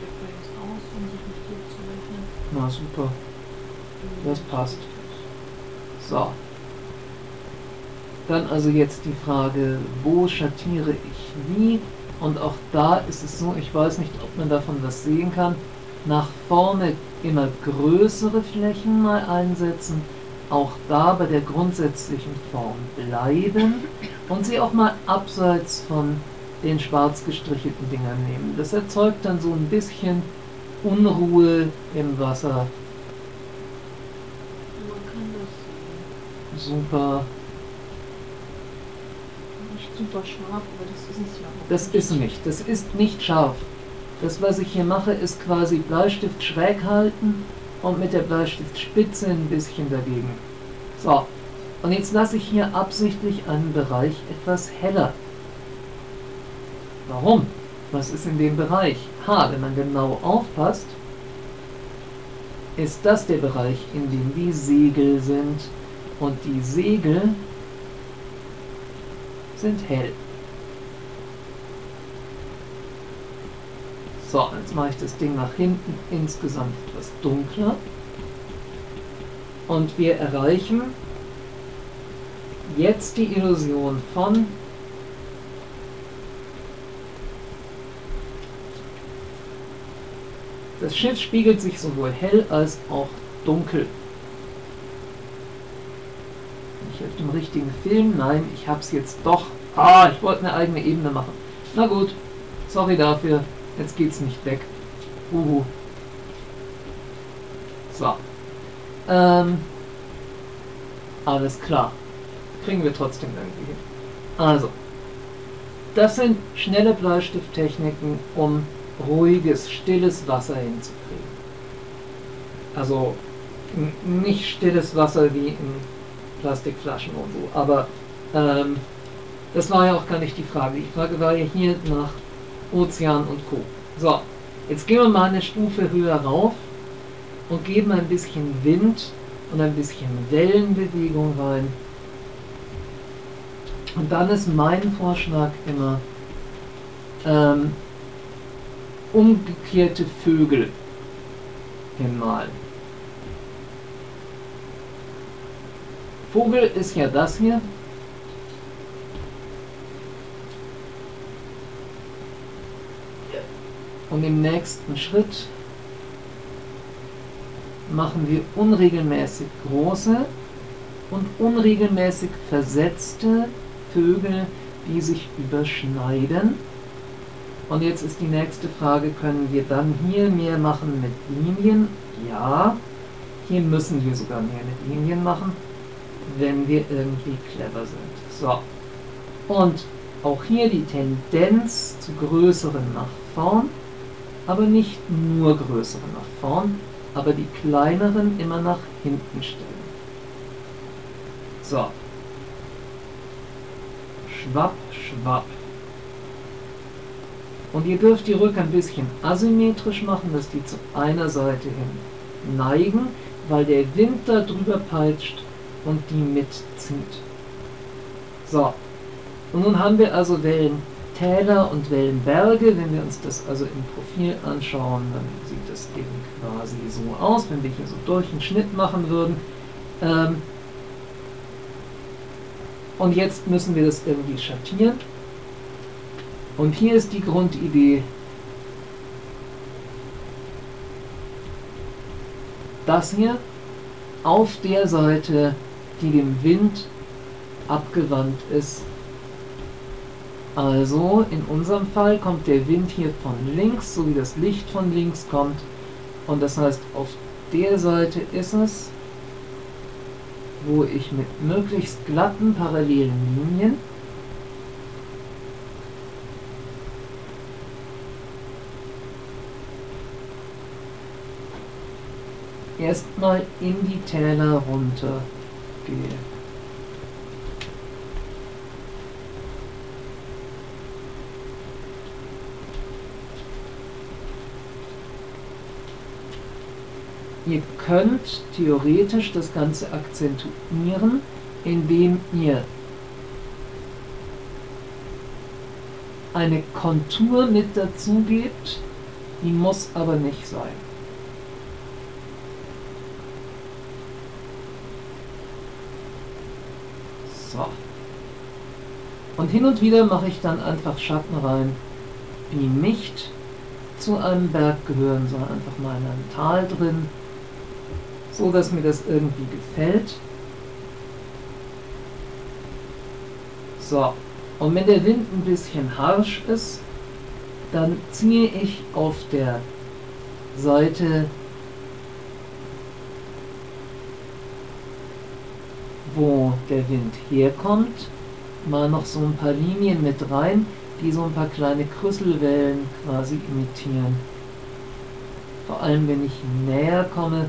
der Frames aus, um sich nicht durchzurechnen. Na super. Das passt. So. Dann also jetzt die Frage, wo schattiere ich wie? Und auch da ist es so, ich weiß nicht, ob man davon was sehen kann, nach vorne immer größere Flächen mal einsetzen, auch da bei der grundsätzlichen Form bleiben und sie auch mal abseits von den schwarz gestrichelten Dingern nehmen. Das erzeugt dann so ein bisschen Unruhe im Wasser super. Nicht super scharf, aber das ist es ja auch. Das ist nicht. Das ist nicht scharf. Das, was ich hier mache, ist quasi Bleistift schräg halten und mit der Bleistiftspitze ein bisschen dagegen. So, und jetzt lasse ich hier absichtlich einen Bereich etwas heller. Warum? Was ist in dem Bereich? Ha, wenn man genau aufpasst, ist das der Bereich, in dem die Segel sind. Und die Segel sind hell. So, jetzt mache ich das Ding nach hinten insgesamt etwas dunkler. Und wir erreichen jetzt die Illusion von Das Schiff spiegelt sich sowohl hell als auch dunkel. Bin ich auf dem richtigen Film? Nein, ich hab's jetzt doch. Ah, ich wollte eine eigene Ebene machen. Na gut, sorry dafür. Jetzt geht's nicht weg. Uhu. So. Ähm. Alles klar. Kriegen wir trotzdem irgendwie hin. Also. Das sind schnelle Bleistifttechniken, um ruhiges, stilles Wasser hinzukriegen. Also nicht stilles Wasser wie in Plastikflaschen und so, aber ähm, das war ja auch gar nicht die Frage. Die Frage war ja hier nach Ozean und Co. So, jetzt gehen wir mal eine Stufe höher rauf und geben ein bisschen Wind und ein bisschen Wellenbewegung rein. Und dann ist mein Vorschlag immer, ähm, umgekehrte Vögel hinmalen. Vogel ist ja das hier. Und im nächsten Schritt machen wir unregelmäßig große und unregelmäßig versetzte Vögel, die sich überschneiden. Und jetzt ist die nächste Frage, können wir dann hier mehr machen mit Linien? Ja, hier müssen wir sogar mehr mit Linien machen, wenn wir irgendwie clever sind. So, und auch hier die Tendenz zu größeren nach vorn, aber nicht nur größere nach vorn, aber die kleineren immer nach hinten stellen. So, schwapp, schwapp. Und ihr dürft die Rücken ein bisschen asymmetrisch machen, dass die zu einer Seite hin neigen, weil der Wind da drüber peitscht und die mitzieht. So, und nun haben wir also Wellentäler und Wellenberge. Wenn wir uns das also im Profil anschauen, dann sieht das eben quasi so aus, wenn wir hier so durch einen Schnitt machen würden. Ähm und jetzt müssen wir das irgendwie schattieren. Und hier ist die Grundidee, das hier auf der Seite, die dem Wind abgewandt ist. Also in unserem Fall kommt der Wind hier von links, so wie das Licht von links kommt. Und das heißt, auf der Seite ist es, wo ich mit möglichst glatten parallelen Linien erstmal in die Täler runter gehe. Ihr könnt theoretisch das Ganze akzentuieren, indem ihr eine Kontur mit dazu gebt, die muss aber nicht sein. So. Und hin und wieder mache ich dann einfach Schatten rein, die nicht zu einem Berg gehören, sondern einfach mal in einem Tal drin, so dass mir das irgendwie gefällt. So, und wenn der Wind ein bisschen harsch ist, dann ziehe ich auf der Seite wo der Wind herkommt, mal noch so ein paar Linien mit rein, die so ein paar kleine Krüsselwellen quasi imitieren. Vor allem wenn ich näher komme,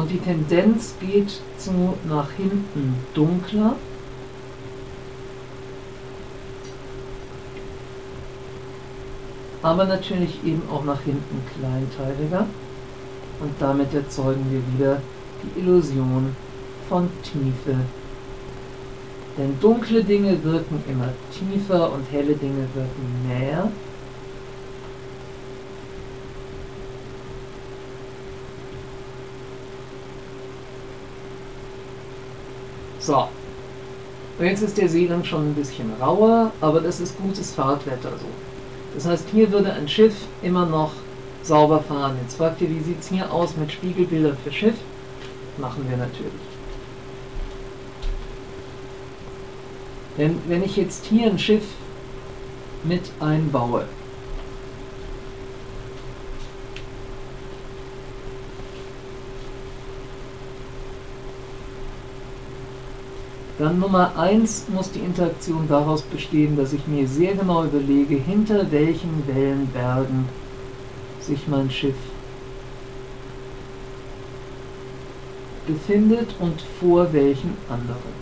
Und die Tendenz geht zu nach hinten dunkler. Aber natürlich eben auch nach hinten kleinteiliger. Und damit erzeugen wir wieder die Illusion von Tiefe. Denn dunkle Dinge wirken immer tiefer und helle Dinge wirken näher. So. Und jetzt ist der See dann schon ein bisschen rauer, aber das ist gutes Fahrtwetter so. Das heißt, hier würde ein Schiff immer noch sauber fahren. Jetzt fragt ihr, wie sieht es hier aus mit Spiegelbildern für Schiff? Machen wir natürlich. Denn wenn ich jetzt hier ein Schiff mit einbaue, Dann Nummer 1 muss die Interaktion daraus bestehen, dass ich mir sehr genau überlege, hinter welchen Wellenbergen sich mein Schiff befindet und vor welchen anderen.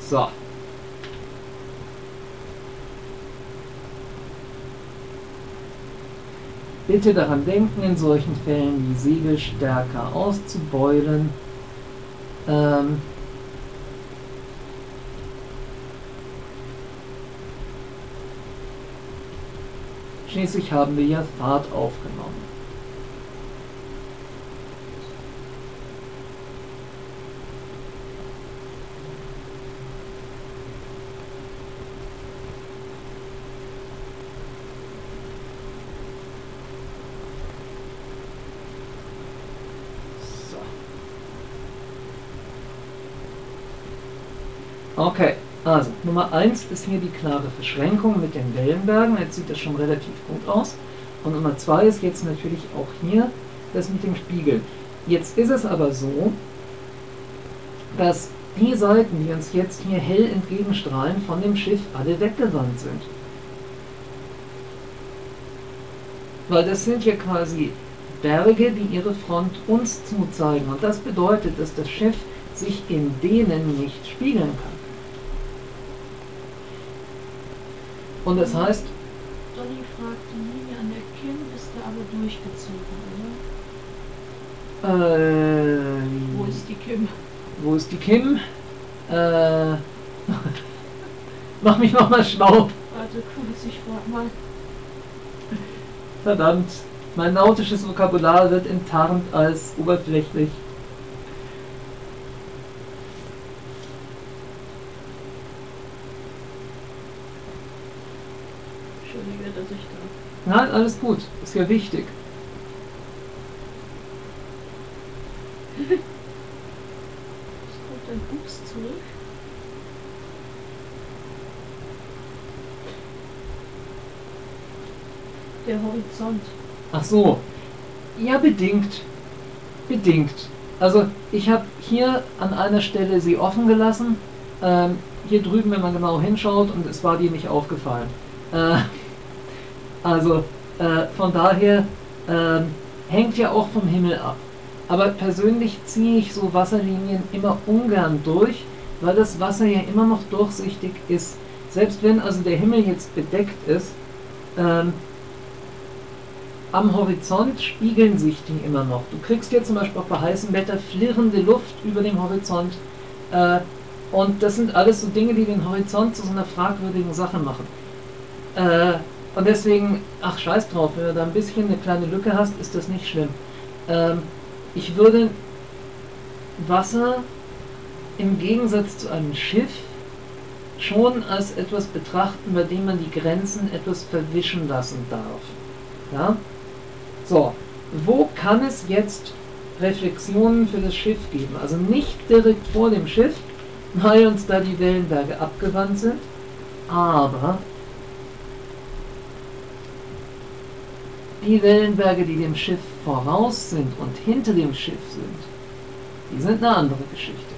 So. Bitte daran denken, in solchen Fällen die Segel stärker auszubeulen ähm, schließlich haben wir ja Fahrt aufgenommen. Okay, also Nummer 1 ist hier die klare Verschränkung mit den Wellenbergen. Jetzt sieht das schon relativ gut aus. Und Nummer 2 ist jetzt natürlich auch hier das mit dem Spiegel. Jetzt ist es aber so, dass die Seiten, die uns jetzt hier hell entgegenstrahlen, von dem Schiff alle weggewandt sind. Weil das sind ja quasi Berge, die ihre Front uns zuzeigen. Und das bedeutet, dass das Schiff sich in denen nicht spiegeln kann. Und das heißt. Donny fragt, die Linie an der Kinn ist da aber durchgezogen, oder? Äh, Wo ist die Kim? Wo ist die Kim? Äh, <laughs> mach mich nochmal schlau. Warte kurz, ich frag mal. Verdammt. Mein nautisches Vokabular wird enttarnt als oberflächlich. Nein, alles gut. Ist ja wichtig. Es kommt ein Buchs zurück. Der Horizont. Ach so. Ja, bedingt. Bedingt. Also ich habe hier an einer Stelle sie offen gelassen. Ähm, hier drüben, wenn man genau hinschaut, und es war dir nicht aufgefallen. Äh, also äh, von daher äh, hängt ja auch vom Himmel ab. Aber persönlich ziehe ich so Wasserlinien immer ungern durch, weil das Wasser ja immer noch durchsichtig ist. Selbst wenn also der Himmel jetzt bedeckt ist, ähm, am Horizont spiegeln sich die immer noch. Du kriegst hier zum Beispiel auch bei heißem Wetter flirrende Luft über dem Horizont. Äh, und das sind alles so Dinge, die den Horizont zu so einer fragwürdigen Sache machen. Äh, und deswegen, ach scheiß drauf, wenn du da ein bisschen eine kleine Lücke hast, ist das nicht schlimm. Ähm, ich würde Wasser im Gegensatz zu einem Schiff schon als etwas betrachten, bei dem man die Grenzen etwas verwischen lassen darf. Ja? So, wo kann es jetzt Reflexionen für das Schiff geben? Also nicht direkt vor dem Schiff, weil uns da die Wellenberge abgewandt sind, aber Die Wellenberge, die dem Schiff voraus sind und hinter dem Schiff sind, die sind eine andere Geschichte.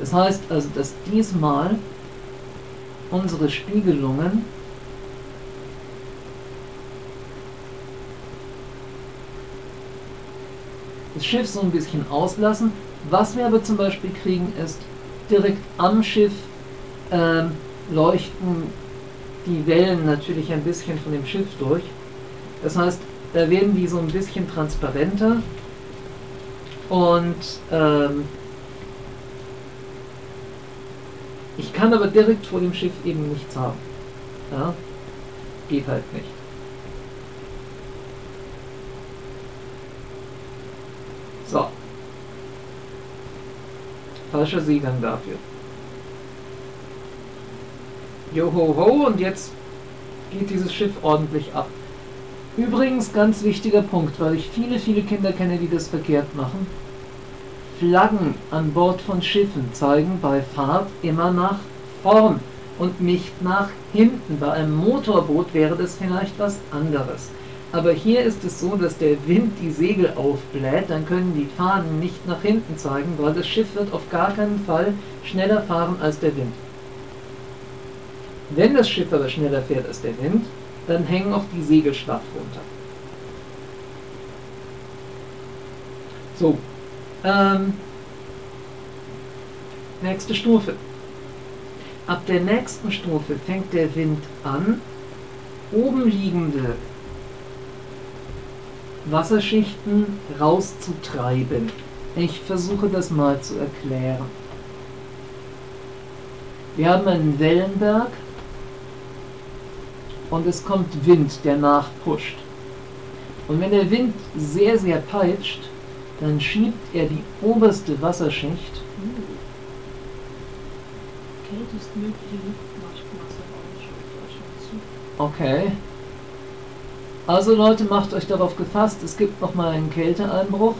Das heißt also, dass diesmal unsere Spiegelungen das Schiff so ein bisschen auslassen. Was wir aber zum Beispiel kriegen, ist direkt am Schiff ähm, leuchten die Wellen natürlich ein bisschen von dem Schiff durch. Das heißt, da werden die so ein bisschen transparenter und ähm, ich kann aber direkt vor dem Schiff eben nichts haben. Ja? Geht halt nicht. So. Falscher Seegang dafür. Johoho, und jetzt geht dieses Schiff ordentlich ab. Übrigens, ganz wichtiger Punkt, weil ich viele, viele Kinder kenne, die das verkehrt machen. Flaggen an Bord von Schiffen zeigen bei Fahrt immer nach vorn und nicht nach hinten. Bei einem Motorboot wäre das vielleicht was anderes. Aber hier ist es so, dass der Wind die Segel aufbläht, dann können die Fahnen nicht nach hinten zeigen, weil das Schiff wird auf gar keinen Fall schneller fahren als der Wind. Wenn das Schiff aber schneller fährt als der Wind, dann hängen auch die Segel schlaff runter. So, ähm, nächste Stufe. Ab der nächsten Stufe fängt der Wind an, oben liegende Wasserschichten rauszutreiben. Ich versuche das mal zu erklären. Wir haben einen Wellenberg und es kommt Wind, der nachpusht. Und wenn der Wind sehr, sehr peitscht, dann schiebt er die oberste Wasserschicht. Okay. Also Leute, macht euch darauf gefasst, es gibt nochmal einen Kälteeinbruch.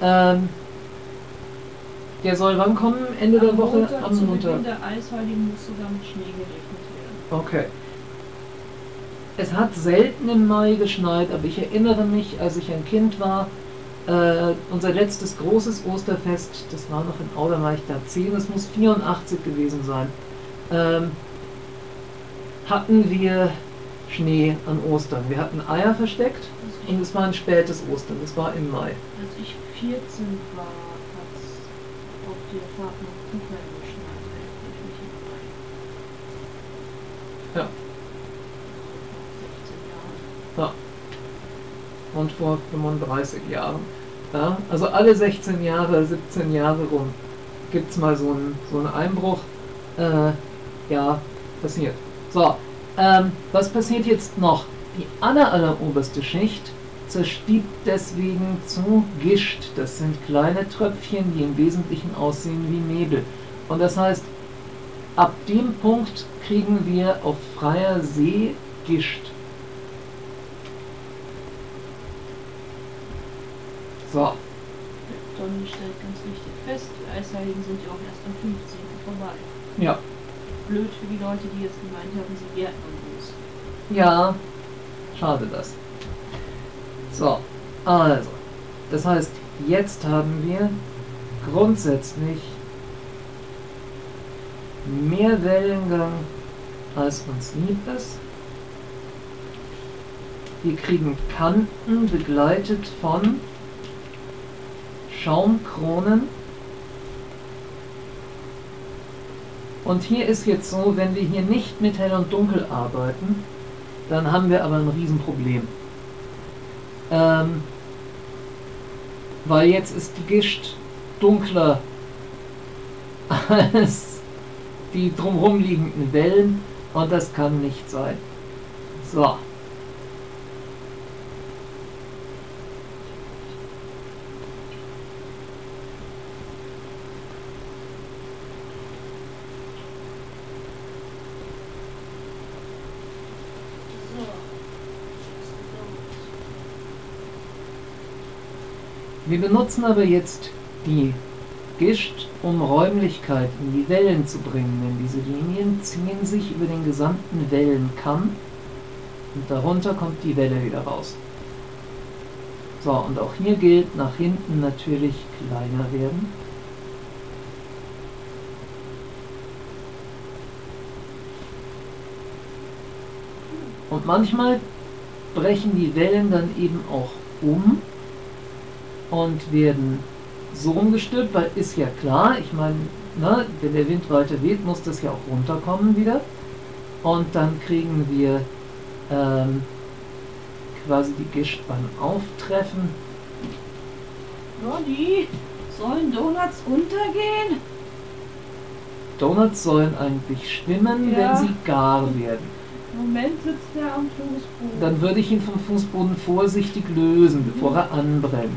Ähm, der soll wann kommen? Ende der Woche? Montag, Am Montag. Beginn der Eisheiligen muss sogar mit Schnee gerechnet werden. Okay. Es hat selten im Mai geschneit, aber ich erinnere mich, als ich ein Kind war, äh, unser letztes großes Osterfest, das war noch in Auderreich da 10, das muss 84 gewesen sein, ähm, hatten wir Schnee an Ostern. Wir hatten Eier versteckt und es war ein spätes Ostern, das war im Mai. als ich 14 war, hat es auf der Fahrt nach Kuhheim geschneit, ich mich im Mai. Ja. Vor 16 Jahren. und vor 35 Jahren. Ja, also alle 16 Jahre, 17 Jahre rum gibt es mal so einen, so Einbruch. Äh, ja, passiert. So, ähm, was passiert jetzt noch? Die aller, alleroberste Schicht zerstiebt deswegen zu Gischt. Das sind kleine Tröpfchen, die im Wesentlichen aussehen wie Nebel. Und das heißt, ab dem Punkt kriegen wir auf freier See Gischt. So, Donny stellt ganz richtig fest, die Eisheiligen sind ja auch erst am 15. vorbei. ja. Blöd für die Leute, die jetzt gemeint haben, sie Gärtnern los. Ja, schade das. So, also, das heißt, jetzt haben wir grundsätzlich mehr Wellengang, als uns lieb ist. Wir kriegen Kanten begleitet von Schaumkronen. Und hier ist jetzt so, wenn wir hier nicht mit hell und dunkel arbeiten, dann haben wir aber ein Riesenproblem. Ähm, weil jetzt ist die Gischt dunkler <laughs> als die drumherum liegenden Wellen und das kann nicht sein. So. So. Wir benutzen aber jetzt die Gischt, um Räumlichkeit in die Wellen zu bringen, denn diese Linien ziehen sich über den gesamten Wellenkamm und darunter kommt die Welle wieder raus. So, und auch hier gilt, nach hinten natürlich kleiner werden. Und manchmal brechen die Wellen dann eben auch um und werden so umgestülpt, weil ist ja klar, ich meine, ne, wenn der Wind weiter weht, muss das ja auch runterkommen wieder. Und dann kriegen wir ähm, quasi die Gischt beim Auftreffen. Roddy, sollen Donuts untergehen? Donuts sollen eigentlich schwimmen, Ja. wenn sie gar werden. Im Moment sitzt er am Fußboden. Dann würde ich ihn vom Fußboden vorsichtig lösen, bevor er anbrennt.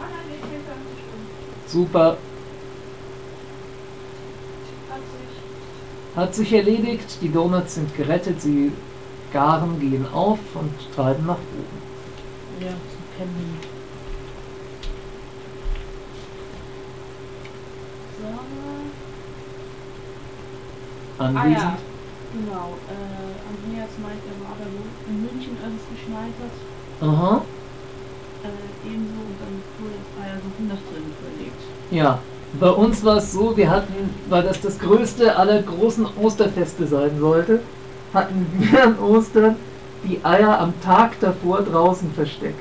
Ah, nein, ich helfe am Schwimmen. Super, Hat sich. erledigt, die Donuts sind gerettet, sie garen, gehen auf und treiben nach oben. Ja, so kennen. So. Anwesend. Ah ja, genau. Äh, Andreas meint, er war in München, geschneit hat. Aha, Äh, ebenso und dann wurde das Eier so nach drinnen verlegt. ja. Bei uns war es so, wir hatten, weil das das größte aller großen Osterfeste sein sollte, hatten <laughs> wir an Ostern die Eier am Tag davor draußen versteckt.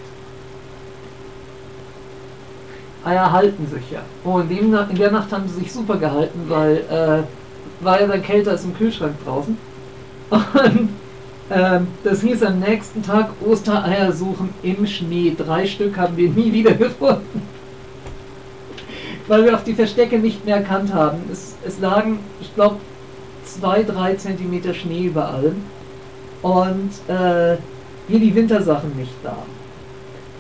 Eier halten sich ja. Oh, in, dem, in der Nacht haben sie sich super gehalten, weil äh, war ja dann kälter als im Kühlschrank draußen. <laughs> Und ähm, das hieß am nächsten Tag Ostereier suchen im Schnee. Drei Stück haben wir nie <laughs> wieder gefunden. Weil wir auch die Verstecke nicht mehr erkannt haben. Es, es lagen, ich glaube, zwei, drei Zentimeter Schnee überall. Und äh, hier die Wintersachen nicht da.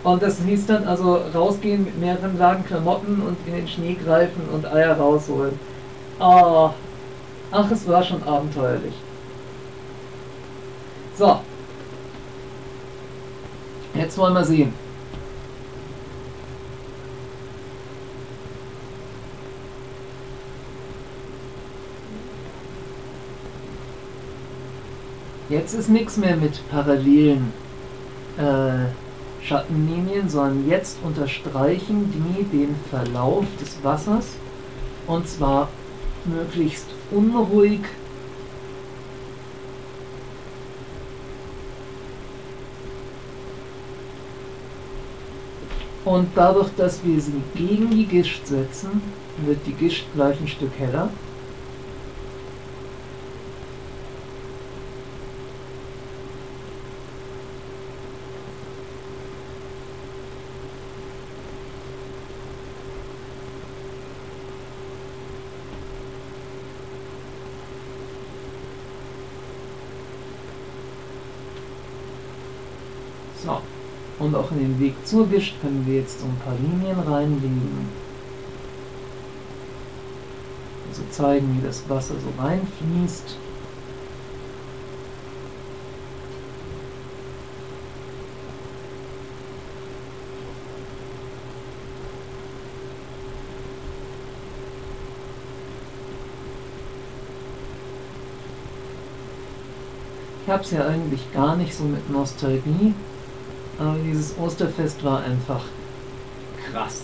Und das hieß dann also rausgehen mit mehreren Lagen Klamotten und in den Schnee greifen und Eier rausholen. Ah, ach, es war schon abenteuerlich. So. Jetzt wollen wir sehen. Jetzt ist nichts mehr mit parallelen äh, Schattenlinien, sondern jetzt unterstreichen die den Verlauf des Wassers und zwar möglichst unruhig. Und dadurch, dass wir sie gegen die Gischt setzen, wird die Gischt gleich ein Stück heller. So. Und auch in den Weg zur Gischt können wir jetzt so ein paar Linien reinlegen. Also zeigen, wie das Wasser so reinfließt. Ich habe es ja eigentlich gar nicht so mit Nostalgie, aber dieses Osterfest war einfach krass.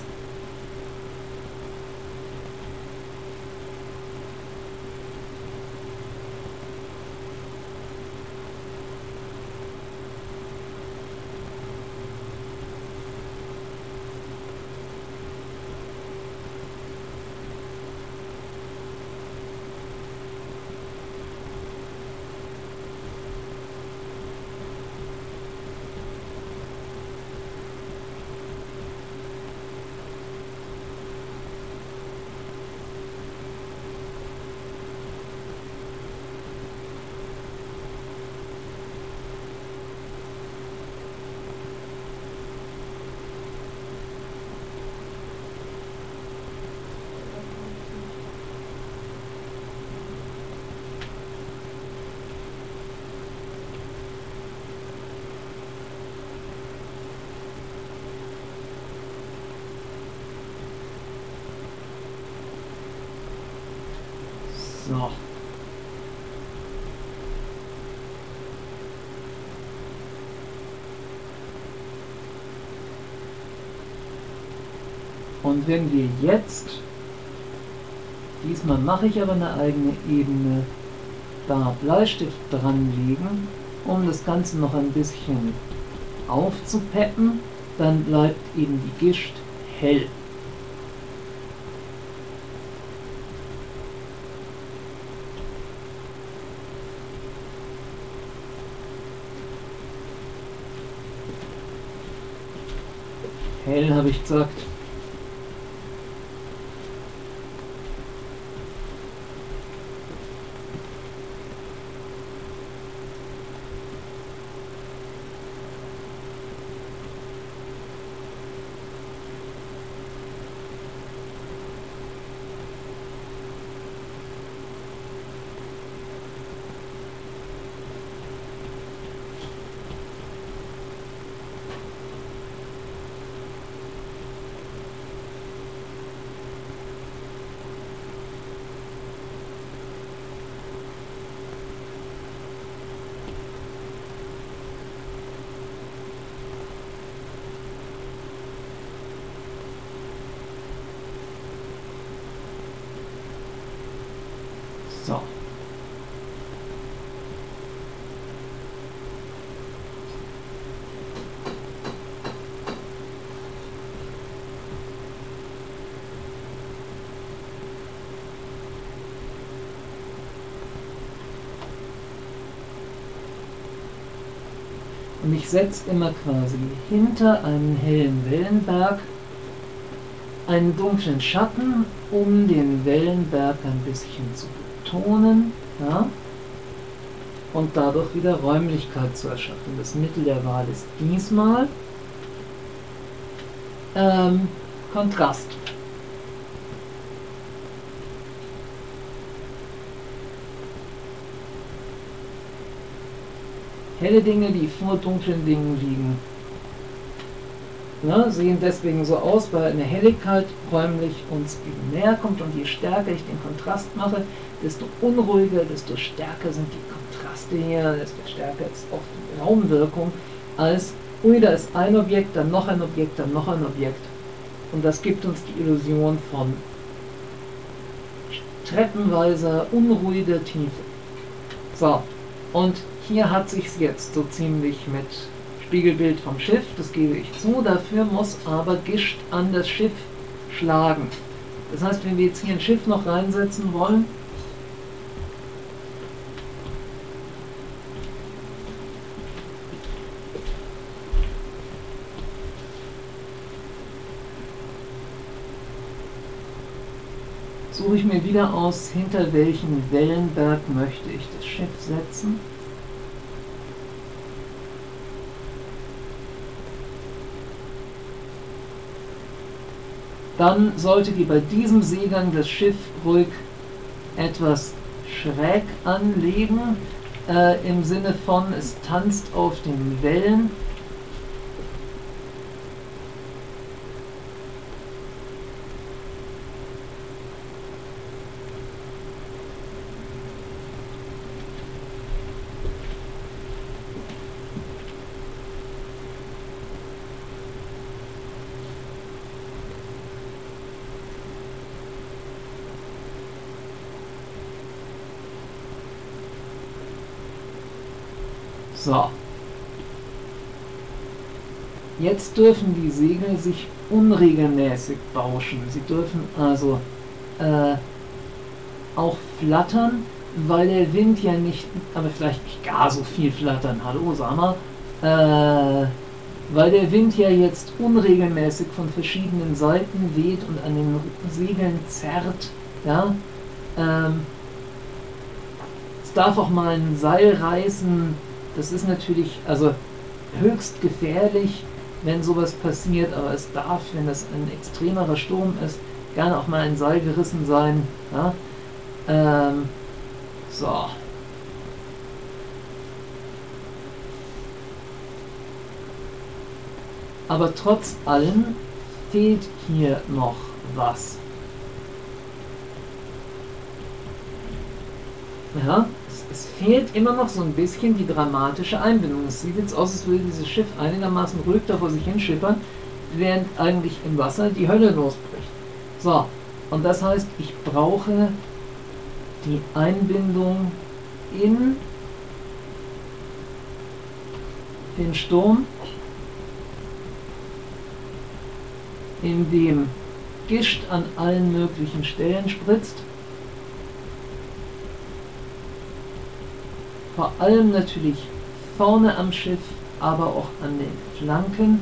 wenn wir jetzt, diesmal mache ich aber eine eigene Ebene, da Bleistift dranlegen, um das Ganze noch ein bisschen aufzupeppen, dann bleibt eben die Gischt hell. Hell habe ich gesagt. Und ich setze immer quasi hinter einen hellen Wellenberg einen dunklen Schatten, um den Wellenberg ein bisschen zu betonen ja, und dadurch wieder Räumlichkeit zu erschaffen. Das Mittel der Wahl ist diesmal ähm, Kontrast. Helle Dinge, die vor dunklen Dingen liegen, ne, sehen deswegen so aus, weil eine Helligkeit räumlich uns näher kommt und je stärker ich den Kontrast mache, desto unruhiger, desto stärker sind die Kontraste hier, desto stärker ist auch die Raumwirkung, als, ui, da ist ein Objekt, dann noch ein Objekt, dann noch ein Objekt. Und das gibt uns die Illusion von treppenweiser, unruhiger Tiefe. So, und hier hat sich jetzt so ziemlich mit Spiegelbild vom Schiff, das gebe ich zu. Dafür muss aber Gischt an das Schiff schlagen. Das heißt, wenn wir jetzt hier ein Schiff noch reinsetzen wollen, suche ich mir wieder aus, hinter welchen Wellenberg möchte ich das Schiff setzen. Dann solltet ihr bei diesem Seegang das Schiff ruhig etwas schräg anlegen, äh, im Sinne von es tanzt auf den Wellen. So. Jetzt dürfen die Segel sich unregelmäßig bauschen. Sie dürfen also äh, auch flattern, weil der Wind ja nicht, aber vielleicht nicht gar so viel flattern. Hallo, sag mal. Äh, weil der Wind ja jetzt unregelmäßig von verschiedenen Seiten weht und an den Segeln zerrt. Ja, ähm, es darf auch mal ein Seil reißen, das ist natürlich also höchst gefährlich, wenn sowas passiert, aber es darf, wenn das ein extremerer Sturm ist, gerne auch mal ein Seil gerissen sein. Ja? Ähm, so. Aber trotz allem fehlt hier noch was. Ja, es fehlt immer noch so ein bisschen die dramatische Einbindung. Es sieht jetzt aus, als würde dieses Schiff einigermaßen ruhig da vor sich hinschippern, während eigentlich im Wasser die Hölle losbricht. So, und das heißt, ich brauche die Einbindung in den Sturm, in dem Gischt an allen möglichen Stellen spritzt vor allem natürlich vorne am Schiff, aber auch an den Flanken.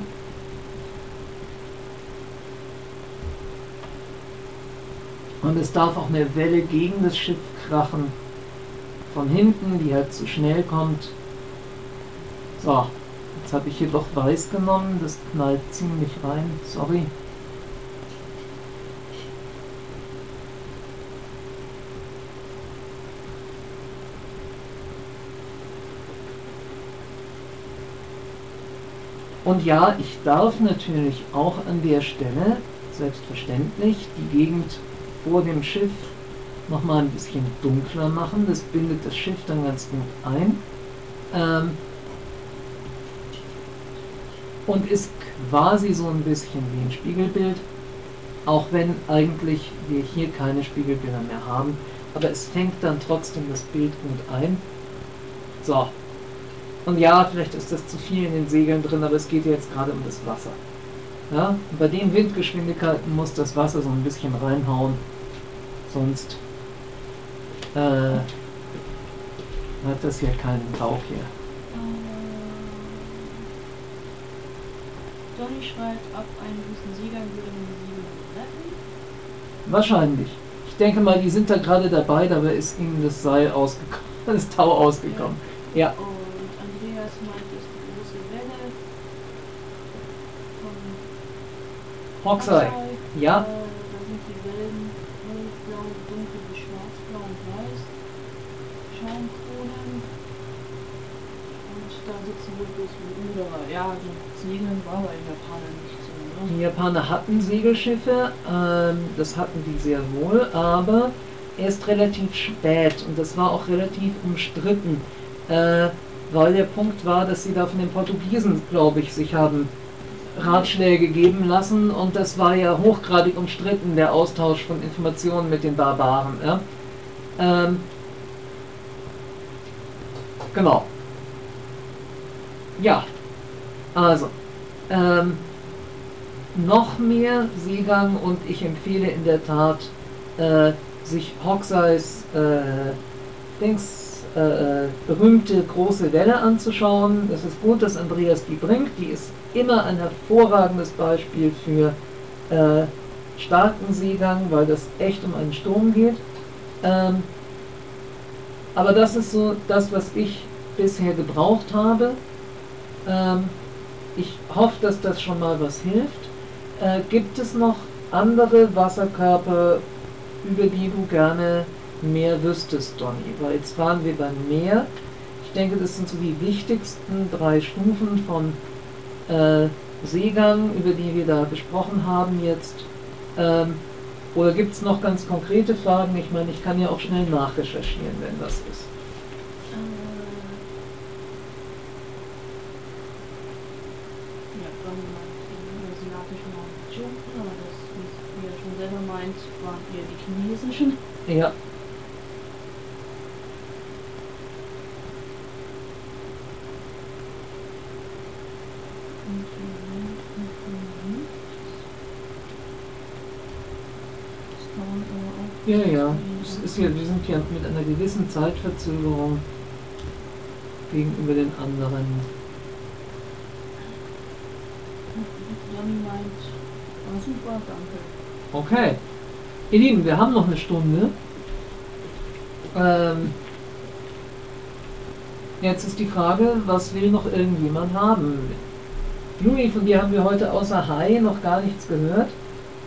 Und es darf auch eine Welle gegen das Schiff krachen. Von hinten, die halt zu schnell kommt. So, jetzt habe ich hier doch weiß genommen. Das knallt ziemlich rein. Sorry. Und ja, ich darf natürlich auch an der Stelle, selbstverständlich, die Gegend vor dem Schiff nochmal ein bisschen dunkler machen. Das bindet das Schiff dann ganz gut ein. Ähm und ist quasi so ein bisschen wie ein Spiegelbild, auch wenn eigentlich wir hier keine Spiegelbilder mehr haben. Aber es fängt dann trotzdem das Bild gut ein. So, und ja, vielleicht ist das zu viel in den Segeln drin, aber es geht jetzt gerade um das Wasser. Ja? Bei den Windgeschwindigkeiten muss das Wasser so ein bisschen reinhauen. Sonst äh, hat das hier keinen Bauch hier. Donny ähm, schreibt, ab einem gewissen Seegang würde man die Segel retten. Wahrscheinlich. Ich denke mal, die sind da gerade dabei, dabei ist ihnen das Seil ausgekommen, <laughs> das Tau ausgekommen. Ja. ja. Hoxai. Ja. Äh, da sind die Wellen hellblau, dunkel bis schwarzblau und weiß. Schaumkronen. Und da sitzen wohl bloß Ruderer. Ja, also Segeln war bei den Japanern nicht so. Die Japaner hatten Segelschiffe, ähm, das hatten die sehr wohl, aber erst relativ spät und das war auch relativ umstritten, äh, weil der Punkt war, dass sie da von den Portugiesen, glaube ich, sich haben Ratschläge geben lassen und das war ja hochgradig umstritten, der Austausch von Informationen mit den Barbaren. Ja? Ähm, genau. Ja, also, ähm, noch mehr Seegang und ich empfehle in der Tat, äh, sich Hoxeis äh, Dings äh, berühmte große Welle anzuschauen. Es ist gut, dass Andreas die bringt. Die ist immer ein hervorragendes Beispiel für äh, starken Seegang, weil das echt um einen Sturm geht. Ähm, aber das ist so das, was ich bisher gebraucht habe. Ähm, ich hoffe, dass das schon mal was hilft. Äh, gibt es noch andere Wasserkörper, über die du gerne mehr wüsstest, Donny. Weil jetzt waren wir beim Meer. Ich denke, das sind so die wichtigsten drei Stufen von äh, Seegang, über die wir da gesprochen haben jetzt. Ähm, oder gibt es noch ganz konkrete Fragen? Ich meine, ich kann ja auch schnell nachrecherchieren, wenn das ist. meint, waren eher die chinesischen. Ja. Ja, ja. Es ist ja, wir sind ja mit einer gewissen Zeitverzögerung gegenüber den anderen. Jan meint, war super, danke. Okay. Ihr Lieben, wir haben noch eine Stunde. Ähm, jetzt ist die Frage, was will noch irgendjemand haben? Louis, von dir haben wir heute außer Hi noch gar nichts gehört.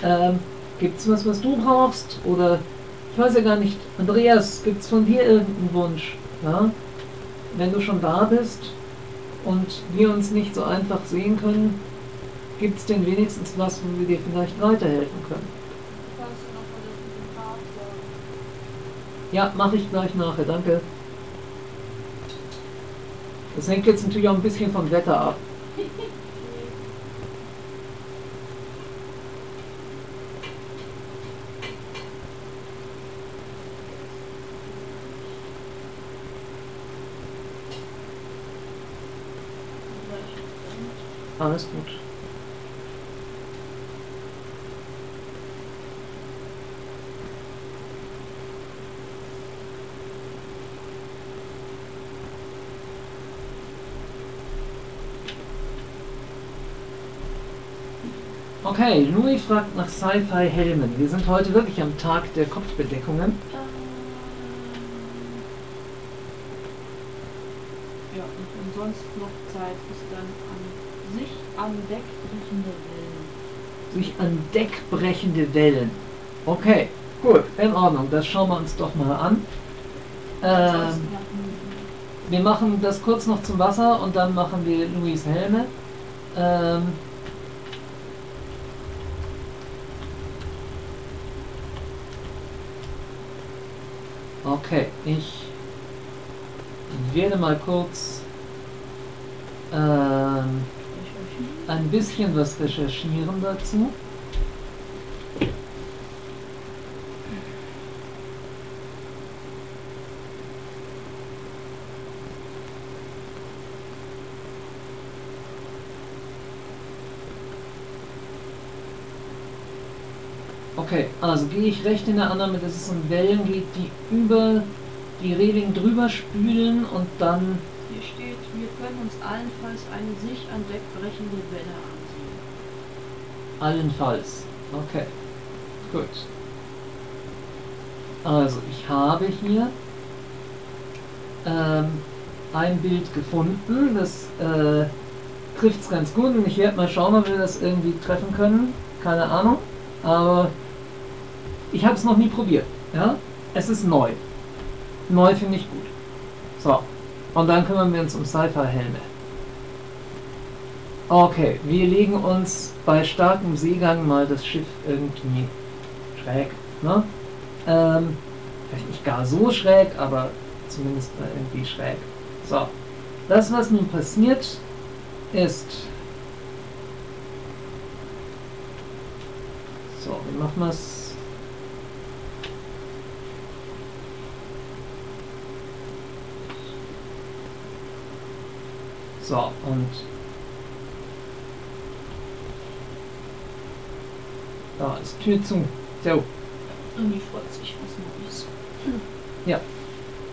Ähm, Gibt es was, was du brauchst? Oder ich weiß ja gar nicht, Andreas, gibt es von dir irgendeinen Wunsch? Ja? Wenn du schon da bist und wir uns nicht so einfach sehen können, gibt es denn wenigstens was, wo wir dir vielleicht weiterhelfen können? Ja, mache ich gleich nachher, danke. Das hängt jetzt natürlich auch ein bisschen vom Wetter ab. <laughs> Alles gut. Okay, Louis fragt nach Sci-Fi-Helmen. Wir sind heute wirklich am Tag der Kopfbedeckungen. Ja, und wenn sonst noch Zeit ist, dann an Deck riechende Wellen. Sich an Deck brechende Wellen. Okay, gut, in Ordnung. Das schauen wir uns doch mal an. Ähm, wir machen das kurz noch zum Wasser und dann machen wir Louis Helme. Ähm, okay, ich werde mal kurz ähm. Ein bisschen was recherchieren dazu. Okay, also gehe ich recht in der Annahme, dass es um Wellen geht, die über die Reling drüber spülen und dann können uns allenfalls eine sich an Deck brechende Welle ansehen. Allenfalls. Okay. Gut. Also, ich habe hier ähm, ein Bild gefunden. Das äh, trifft es ganz gut und ich werde mal schauen, ob wir das irgendwie treffen können. Keine Ahnung. Aber ich habe es noch nie probiert. Ja? Es ist neu. Neu finde ich gut. So. Und dann kümmern wir uns um Sci-Fi-Helme. Okay, wir legen uns bei starkem Seegang mal das Schiff irgendwie schräg. Ne? Ähm, vielleicht nicht gar so schräg, aber zumindest mal irgendwie schräg. So, das was nun passiert ist. So, wie machen wir es? So, und Da ist Tür zu. So, Irgendwie freut sich was Neues.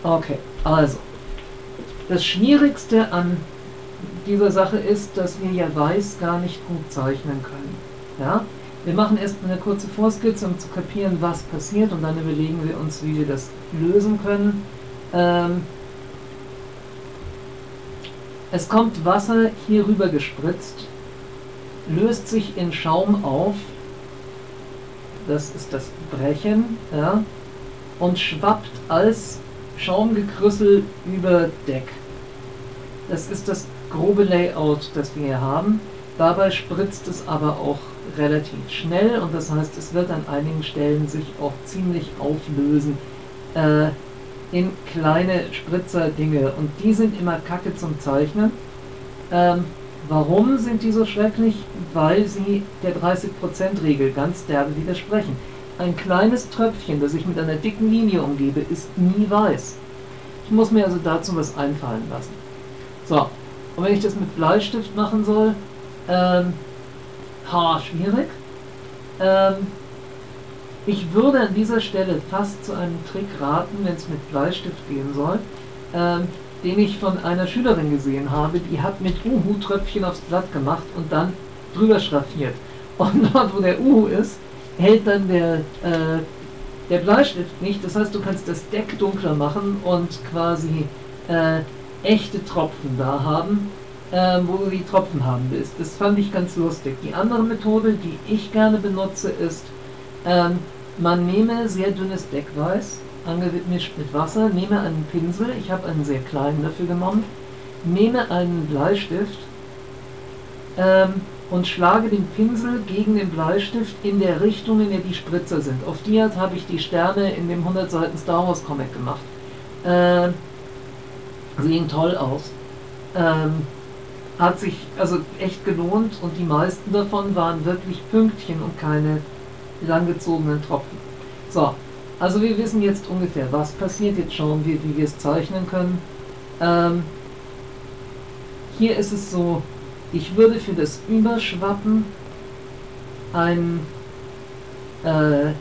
okay. Also, das Schwierigste an dieser Sache ist, dass wir ja weiß gar nicht gut zeichnen können. Ja? Wir machen erst eine kurze Vorskizze, um zu kapieren, was passiert, und dann überlegen wir uns, wie wir das lösen können. Ähm, es kommt Wasser hier rüber gespritzt, löst sich in Schaum auf, das ist das Brechen, ja, und schwappt als Schaumgekrüssel über Deck. Das ist das grobe Layout, das wir hier haben. Dabei spritzt es aber auch relativ schnell und das heißt, es wird an einigen Stellen sich auch ziemlich auflösen äh, in kleine Spritzer-Dinge und die sind immer kacke zum Zeichnen. Ähm, warum sind die so schrecklich? Weil sie der 30%-Regel ganz derbe widersprechen. Ein kleines Tröpfchen, das ich mit einer dicken Linie umgebe, ist nie weiß. Ich muss mir also dazu was einfallen lassen. So, und wenn ich das mit Bleistift machen soll, ähm, ha, schwierig. Ähm, ich würde an dieser Stelle fast zu einem Trick raten, wenn es mit Bleistift gehen soll, ähm, den ich von einer Schülerin gesehen habe, die hat mit Uhu Tröpfchen aufs Blatt gemacht und dann drüber schraffiert. Und <laughs> dort, wo der Uhu ist, hält dann der, äh, der Bleistift nicht. Das heißt, du kannst das Deck dunkler machen und quasi äh, echte Tropfen da haben, äh, wo du die Tropfen haben willst. Das fand ich ganz lustig. Die andere Methode, die ich gerne benutze, ist, ähm, man nehme sehr dünnes Deckweiß, angemischt mit Wasser, nehme einen Pinsel, ich habe einen sehr kleinen dafür genommen, nehme einen Bleistift ähm, und schlage den Pinsel gegen den Bleistift in der Richtung, in der die Spritzer sind. Auf die Art habe ich die Sterne in dem 100 Seiten Star Wars Comic gemacht. Äh, sehen toll aus. Ähm, hat sich also echt gelohnt und die meisten davon waren wirklich Pünktchen und keine langgezogenen Tropfen. So, also wir wissen jetzt ungefähr, was passiert. Jetzt schauen wir, wie wir es zeichnen können. Ähm, hier ist es so, ich würde für das Überschwappen einen äh,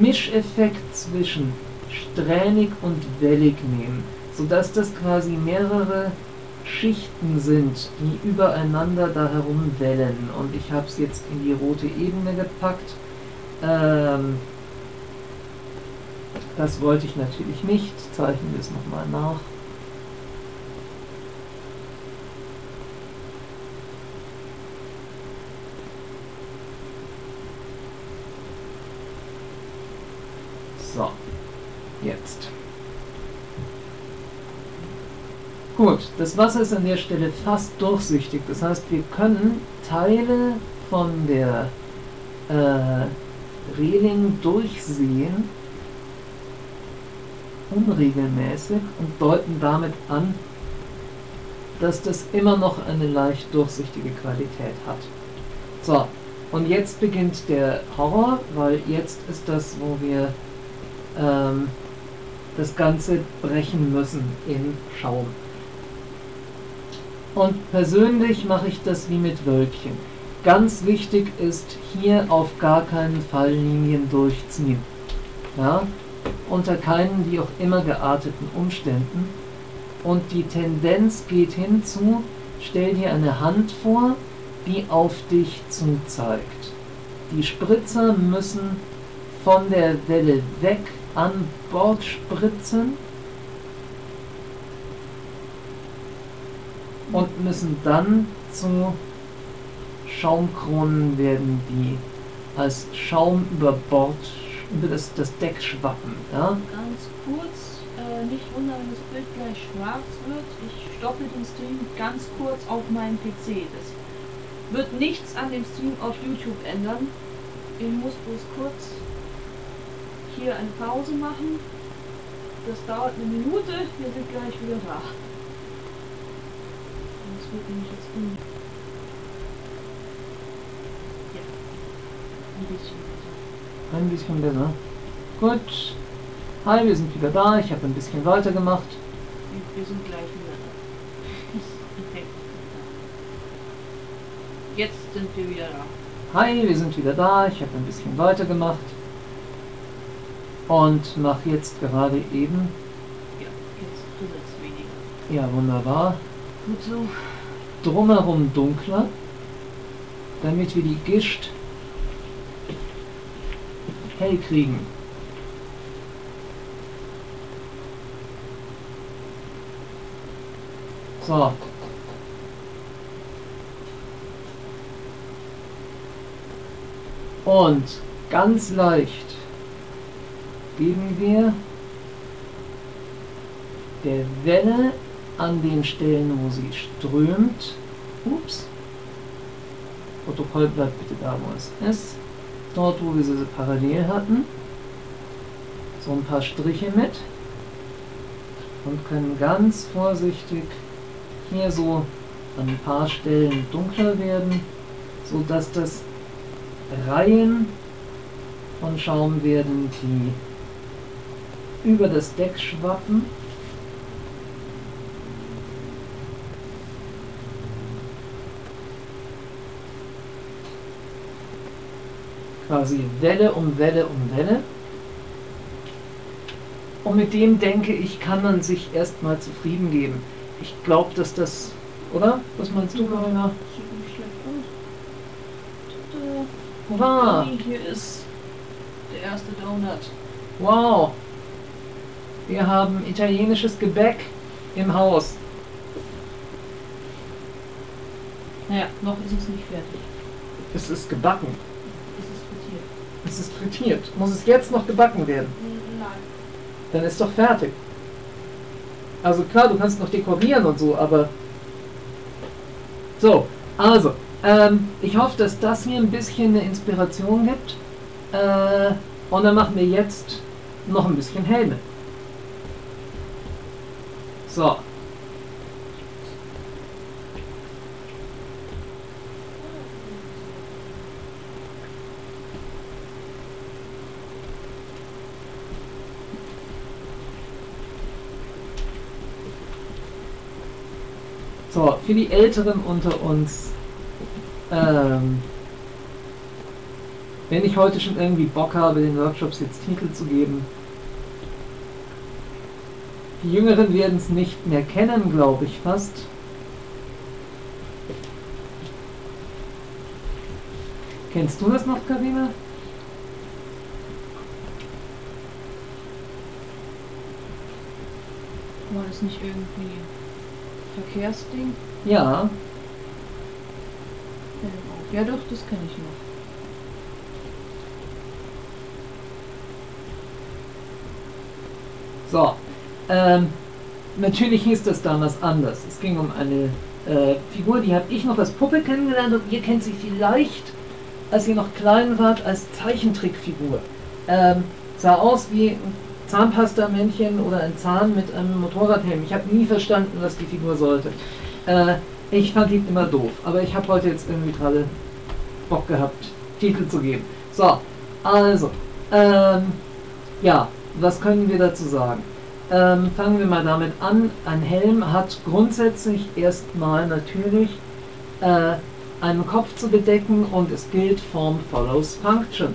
Mischeffekt zwischen strähnig und wellig nehmen, sodass das quasi mehrere Schichten sind, die übereinander da herumwellen. Und ich habe es jetzt in die rote Ebene gepackt. Ähm, das wollte ich natürlich nicht. Zeichnen wir es nochmal nach. So, jetzt. Gut, das Wasser ist an der Stelle fast durchsichtig. Das heißt, wir können Teile von der äh, Reling durchsehen, unregelmäßig, und deuten damit an, dass das immer noch eine leicht durchsichtige Qualität hat. So, und jetzt beginnt der Horror, weil jetzt ist das, wo wir ähm, das Ganze brechen müssen in Schaum. Und persönlich mache ich das wie mit Wölkchen. Ganz wichtig ist hier auf gar keinen Fall Linien durchziehen. Ja? Unter keinen wie auch immer gearteten Umständen. Und die Tendenz geht hinzu, stell dir eine Hand vor, die auf dich zuzeigt. Die Spritzer müssen von der Welle weg an Bord spritzen und müssen dann zu Schaumkronen werden, die als Schaum über Bord, über das, das Deck schwappen. Ja? Ganz kurz, äh, nicht wundern, wenn das Bild gleich schwarz wird. Ich stoppe den Stream ganz kurz auf meinem PC. Das wird nichts an dem Stream auf YouTube ändern. Ich muss bloß kurz hier eine Pause machen. Das dauert eine Minute. Wir sind gleich wieder da. Das wird nämlich jetzt un Ja. Ein bisschen besser. Ein bisschen besser. Gut. Hi, wir sind wieder da. Ich habe ein bisschen weitergemacht. Wir, wir sind gleich wieder da. Jetzt sind wir wieder da. Hi, wir sind wieder da. Ich habe ein bisschen weitergemacht. Und mache jetzt gerade eben. Ja, jetzt es weniger. Ja, wunderbar. Gut so. Drumherum dunkler. Damit wir die Gischt hell kriegen. So. Und ganz leicht geben wir der Welle an den Stellen, wo sie strömt, ups, Protokoll bleibt bitte da, wo es ist, dort, wo wir sie parallel hatten, so ein paar Striche mit und können ganz vorsichtig hier so an ein paar Stellen dunkler werden, so dass das Reihen von Schaum werden, die über das Deck schwappen. Quasi Welle um Welle um Welle. Und mit dem denke ich, kann man sich erstmal zufrieden geben. Ich glaube, dass das, oder? Was meinst du, Corinna? Sieht nicht schlecht aus. Hurra! Hier ist der erste Donut. Wow! Wir haben italienisches Gebäck im Haus. Naja, noch ist es nicht fertig. Es ist gebacken. Es ist frittiert. Muss es jetzt noch gebacken werden? Nein. Dann ist doch fertig. Also klar, du kannst noch dekorieren und so, aber... So, also, ähm, ich hoffe, dass das mir ein bisschen eine Inspiration gibt. Äh, und dann machen wir jetzt noch ein bisschen Helme. So. für die Älteren unter uns, ähm, wenn ich heute schon irgendwie Bock habe, den Workshops jetzt Titel zu geben, die Jüngeren werden es nicht mehr kennen, glaube ich fast. Kennst du das noch, Karina? War das nicht irgendwie Verkehrsding? Ja. Ja doch, das kenne ich noch. So. Ähm, natürlich hieß das damals anders. Es ging um eine äh, Figur, die habe ich noch als Puppe kennengelernt und ihr kennt sie vielleicht, als ihr noch klein wart, als Zeichentrickfigur. Ähm, sah aus wie ein Zahnpasta-Männchen oder ein Zahn mit einem Motorradhelm. Ich habe nie verstanden, was die Figur sollte. Äh, ich fand ihn immer doof, aber ich habe heute jetzt irgendwie gerade Bock gehabt, Titel zu geben. So, also, ähm, ja, was können wir dazu sagen? Ähm, fangen wir mal damit an. Ein Helm hat grundsätzlich erstmal natürlich äh, einen Kopf zu bedecken und es gilt Form follows Function.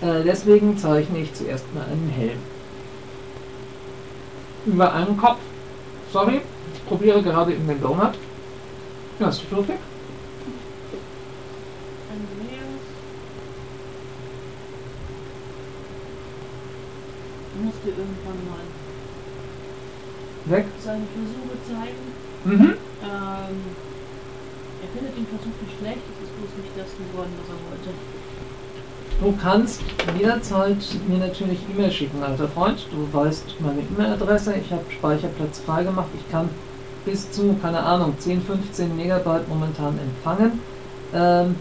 Äh, deswegen zeichne ich zuerst mal einen Helm. Über einen Kopf. Sorry, probiere gerade in den Donut. Ja, ist fluffig. Andreas. Musste irgendwann mal Weg. seine Versuche zeigen. Mhm. Ähm, er findet den Versuch nicht schlecht, es ist bloß nicht das geworden, was er wollte. Du kannst jederzeit mir natürlich E-Mail schicken, alter Freund. Du weißt meine E-Mail-Adresse. Ich habe Speicherplatz freigemacht. Ich kann bis zu, keine Ahnung, 10, 15 Megabyte momentan empfangen. Ähm,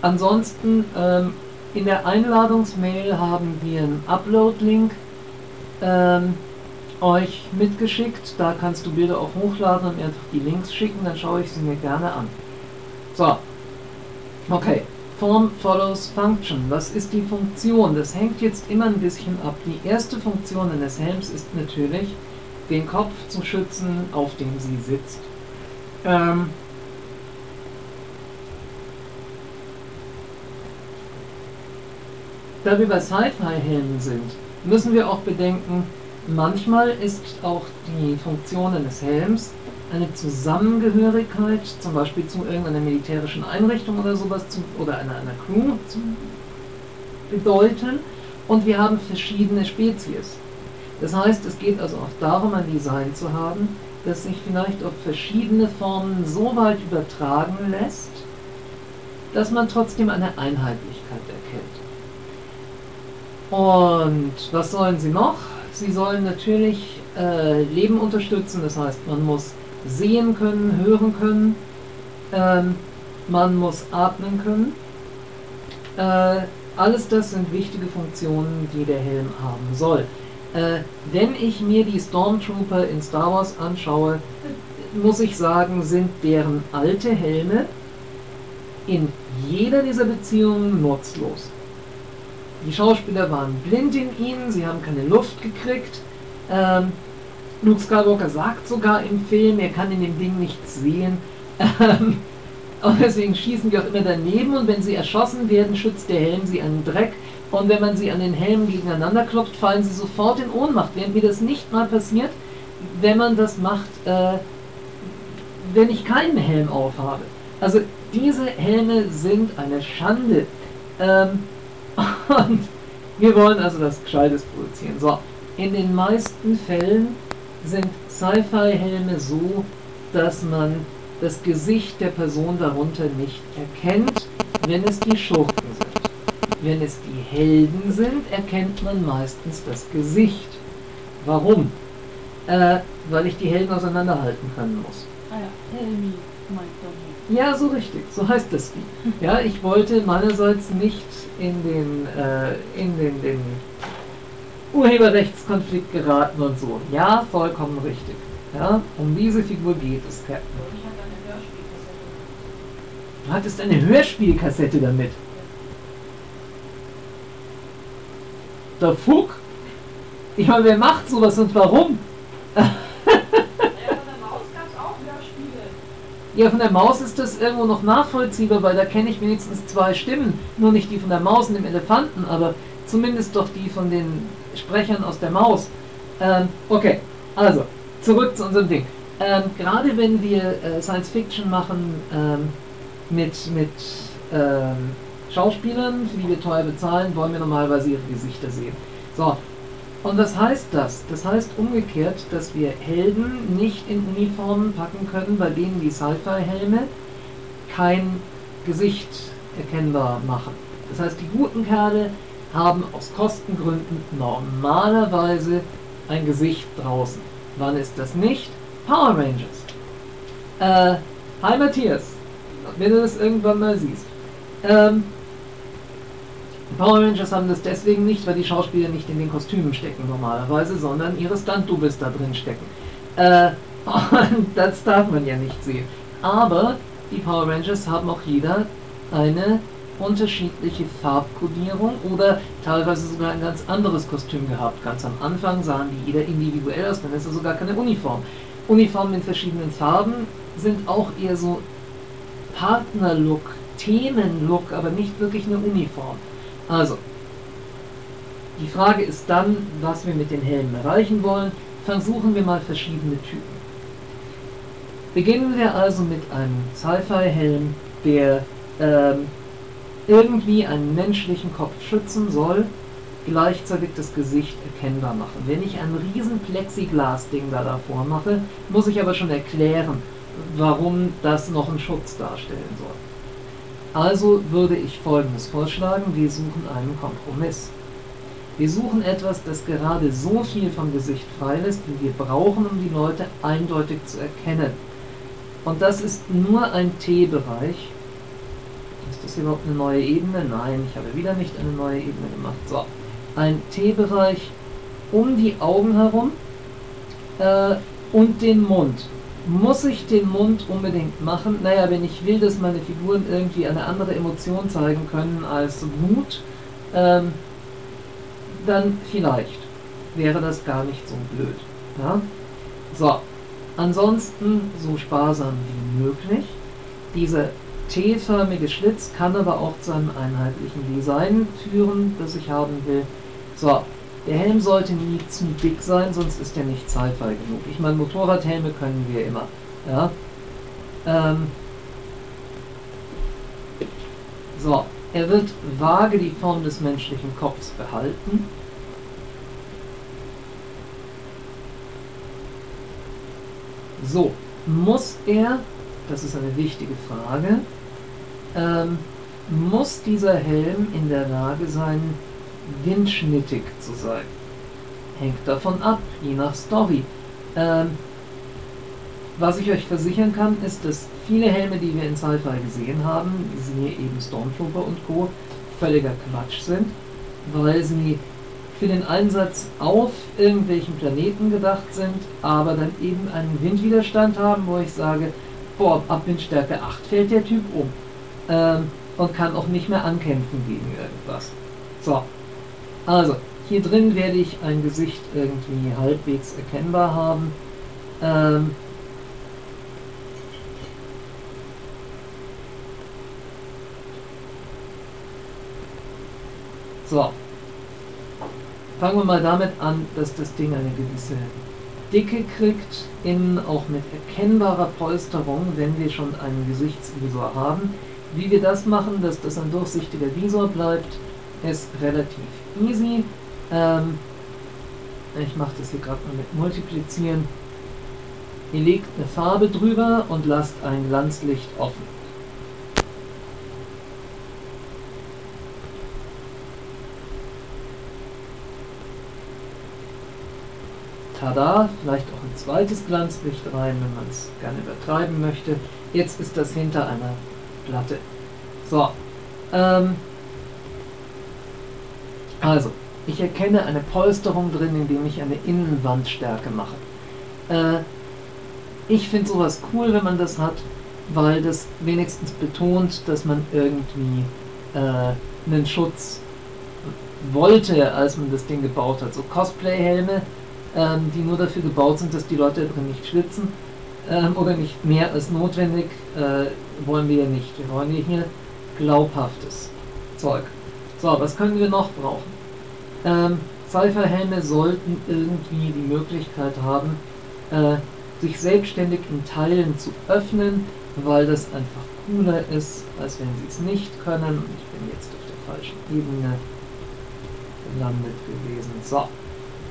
ansonsten, ähm, in der Einladungsmail haben wir einen Upload-Link ähm, euch mitgeschickt. Da kannst du Bilder auch hochladen und mir einfach die Links schicken. Dann schaue ich sie mir gerne an. So. Okay. Form follows Function. Was ist die Funktion? Das hängt jetzt immer ein bisschen ab. Die erste Funktion eines Helms ist natürlich, den Kopf zu schützen, auf dem sie sitzt. Ähm da wir bei Sci-Fi-Helmen sind, müssen wir auch bedenken, manchmal ist auch die Funktion eines Helms eine Zusammengehörigkeit, zum Beispiel zu irgendeiner militärischen Einrichtung oder sowas, zu, oder einer, einer Crew zu bedeuten. Und wir haben verschiedene Spezies. Das heißt, es geht also auch darum, ein Design zu haben, das sich vielleicht auf verschiedene Formen so weit übertragen lässt, dass man trotzdem eine Einheitlichkeit erkennt. Und was sollen sie noch? Sie sollen natürlich äh, Leben unterstützen, das heißt, man muss sehen können, hören können, ähm, man muss atmen können. Äh, alles das sind wichtige Funktionen, die der Helm haben soll. Äh, wenn ich mir die Stormtrooper in Star Wars anschaue, muss ich sagen, sind deren alte Helme in jeder dieser Beziehungen nutzlos. Die Schauspieler waren blind in ihnen, sie haben keine Luft gekriegt. Ähm, Luke Skywalker sagt sogar im Film, er kann in dem Ding nichts sehen. Ähm, und deswegen schießen die auch immer daneben und wenn sie erschossen werden, schützt der Helm sie einen Dreck. Und wenn man sie an den Helmen gegeneinander klopft, fallen sie sofort in Ohnmacht. Während mir das nicht mal passiert, wenn man das macht, äh, wenn ich keinen Helm aufhabe. Also diese Helme sind eine Schande. Ähm, <laughs> und wir wollen also was Gescheites produzieren. So, in den meisten Fällen sind Sci-Fi-Helme so, dass man das Gesicht der Person darunter nicht erkennt, wenn es die Schurken sind. Wenn es die Helden sind, erkennt man meistens das Gesicht. Warum? Äh, weil ich die Helden auseinanderhalten können muss. Ah ja, Helmi meint Donny. Ja, so richtig, so heißt das die. <laughs> Ja, ich wollte meinerseits nicht in den, äh, in den, den Urheberrechtskonflikt geraten und so. Ja, vollkommen richtig. Ja, um diese Figur geht es, Captain. Ich hatte eine Hörspielkassette. Du hattest eine Hörspielkassette damit. Der Fuck? Ich meine, wer macht sowas und warum? Ja, von der Maus gab es auch Hörspiele. Ja, von der Maus ist das irgendwo noch nachvollziehbar, weil da kenne ich wenigstens zwei Stimmen. Nur nicht die von der Maus und dem Elefanten, aber zumindest doch die von den Sprechern aus der Maus. Ähm, okay, also, zurück zu unserem Ding. Ähm, gerade wenn wir äh, Science Fiction machen ähm, mit, mit ähm, Schauspielern, für die wir teuer bezahlen, wollen wir normalerweise ihre Gesichter sehen. So, und was heißt das? Das heißt umgekehrt, dass wir Helden nicht in Uniformen packen können, bei denen die Sci-Fi-Helme kein Gesicht erkennbar machen. Das heißt, die guten Kerle haben aus Kostengründen normalerweise ein Gesicht draußen. Wann ist das nicht? Power Rangers. Äh, hi Matthias, wenn du das irgendwann mal siehst. Ähm, Power Rangers haben das deswegen nicht, weil die Schauspieler nicht in den Kostümen stecken normalerweise, sondern ihre Stunt-Doubles da drin stecken. Äh, <laughs> und das darf man ja nicht sehen. Aber die Power Rangers haben auch jeder eine unterschiedliche Farbkodierung oder teilweise sogar ein ganz anderes Kostüm gehabt. Ganz am Anfang sahen die jeder individuell aus, dann ist es sogar keine Uniform. Uniformen in verschiedenen Farben sind auch eher so Partnerlook, Themenlook, aber nicht wirklich eine Uniform. Also, die Frage ist dann, was wir mit den Helmen erreichen wollen. Versuchen wir mal verschiedene Typen. Beginnen wir also mit einem Sci-Fi-Helm, der ähm, irgendwie einen menschlichen Kopf schützen soll, gleichzeitig das Gesicht erkennbar machen. Wenn ich ein riesen Plexiglas-Ding da davor mache, muss ich aber schon erklären, warum das noch einen Schutz darstellen soll. Also würde ich folgendes vorschlagen, wir suchen einen Kompromiss. Wir suchen etwas, das gerade so viel vom Gesicht freilässt, wie wir brauchen, um die Leute eindeutig zu erkennen. Und das ist nur ein T-Bereich. Ist das überhaupt eine neue Ebene? Nein, ich habe wieder nicht eine neue Ebene gemacht. So, ein T-Bereich um die Augen herum äh, und den Mund. Muss ich den Mund unbedingt machen? Naja, wenn ich will, dass meine Figuren irgendwie eine andere Emotion zeigen können als Wut, ähm, dann vielleicht wäre das gar nicht so blöd. Ja? So, ansonsten so sparsam wie möglich. Dieser T-förmige Schlitz kann aber auch zu einem einheitlichen Design führen, das ich haben will. So, der Helm sollte nie zu dick sein, sonst ist er nicht Sci-Fi genug. Ich meine, Motorradhelme können wir immer. Ja? Ähm so, er wird vage die Form des menschlichen Kopfs behalten. So, muss er, das ist eine wichtige Frage, ähm, muss dieser Helm in der Lage sein, windschnittig zu sein. Hängt davon ab, je nach Story. Ähm, was ich euch versichern kann, ist, dass viele Helme, die wir in Sci-Fi gesehen haben, siehe eben Stormtrooper und Co., völliger Quatsch sind, weil sie für den Einsatz auf irgendwelchen Planeten gedacht sind, aber dann eben einen Windwiderstand haben, wo ich sage, boah, ab Windstärke 8 fällt der Typ um ähm, und kann auch nicht mehr ankämpfen gegen irgendwas. So, also, hier drin werde ich ein Gesicht irgendwie halbwegs erkennbar haben. Ähm so. Fangen wir mal damit an, dass das Ding eine gewisse Dicke kriegt, innen auch mit erkennbarer Polsterung, wenn wir schon einen Gesichtsvisor haben. Wie wir das machen, dass das ein durchsichtiger Visor bleibt, ist relativ easy. Ähm, ich mache das hier gerade mal mit Multiplizieren. Ihr legt eine Farbe drüber und lasst ein Glanzlicht offen. Tada, vielleicht auch ein zweites Glanzlicht rein, wenn man es gerne übertreiben möchte. Jetzt ist das hinter einer Platte. So, ähm, also, ich erkenne eine Polsterung drin, indem ich eine Innenwandstärke mache. Äh, ich finde sowas cool, wenn man das hat, weil das wenigstens betont, dass man irgendwie äh, einen Schutz wollte, als man das Ding gebaut hat. So Cosplay-Helme, ähm, die nur dafür gebaut sind, dass die Leute drin nicht schwitzen ähm, oder nicht mehr als notwendig, äh, wollen wir ja nicht. Wir wollen ja hier glaubhaftes Zeug. So, was können wir noch brauchen? Ähm, Sci-Fi-Helme sollten irgendwie die Möglichkeit haben, äh, sich selbstständig in Teilen zu öffnen, weil das einfach cooler ist, als wenn sie es nicht können. Ich bin jetzt auf der falschen Ebene gelandet gewesen. So.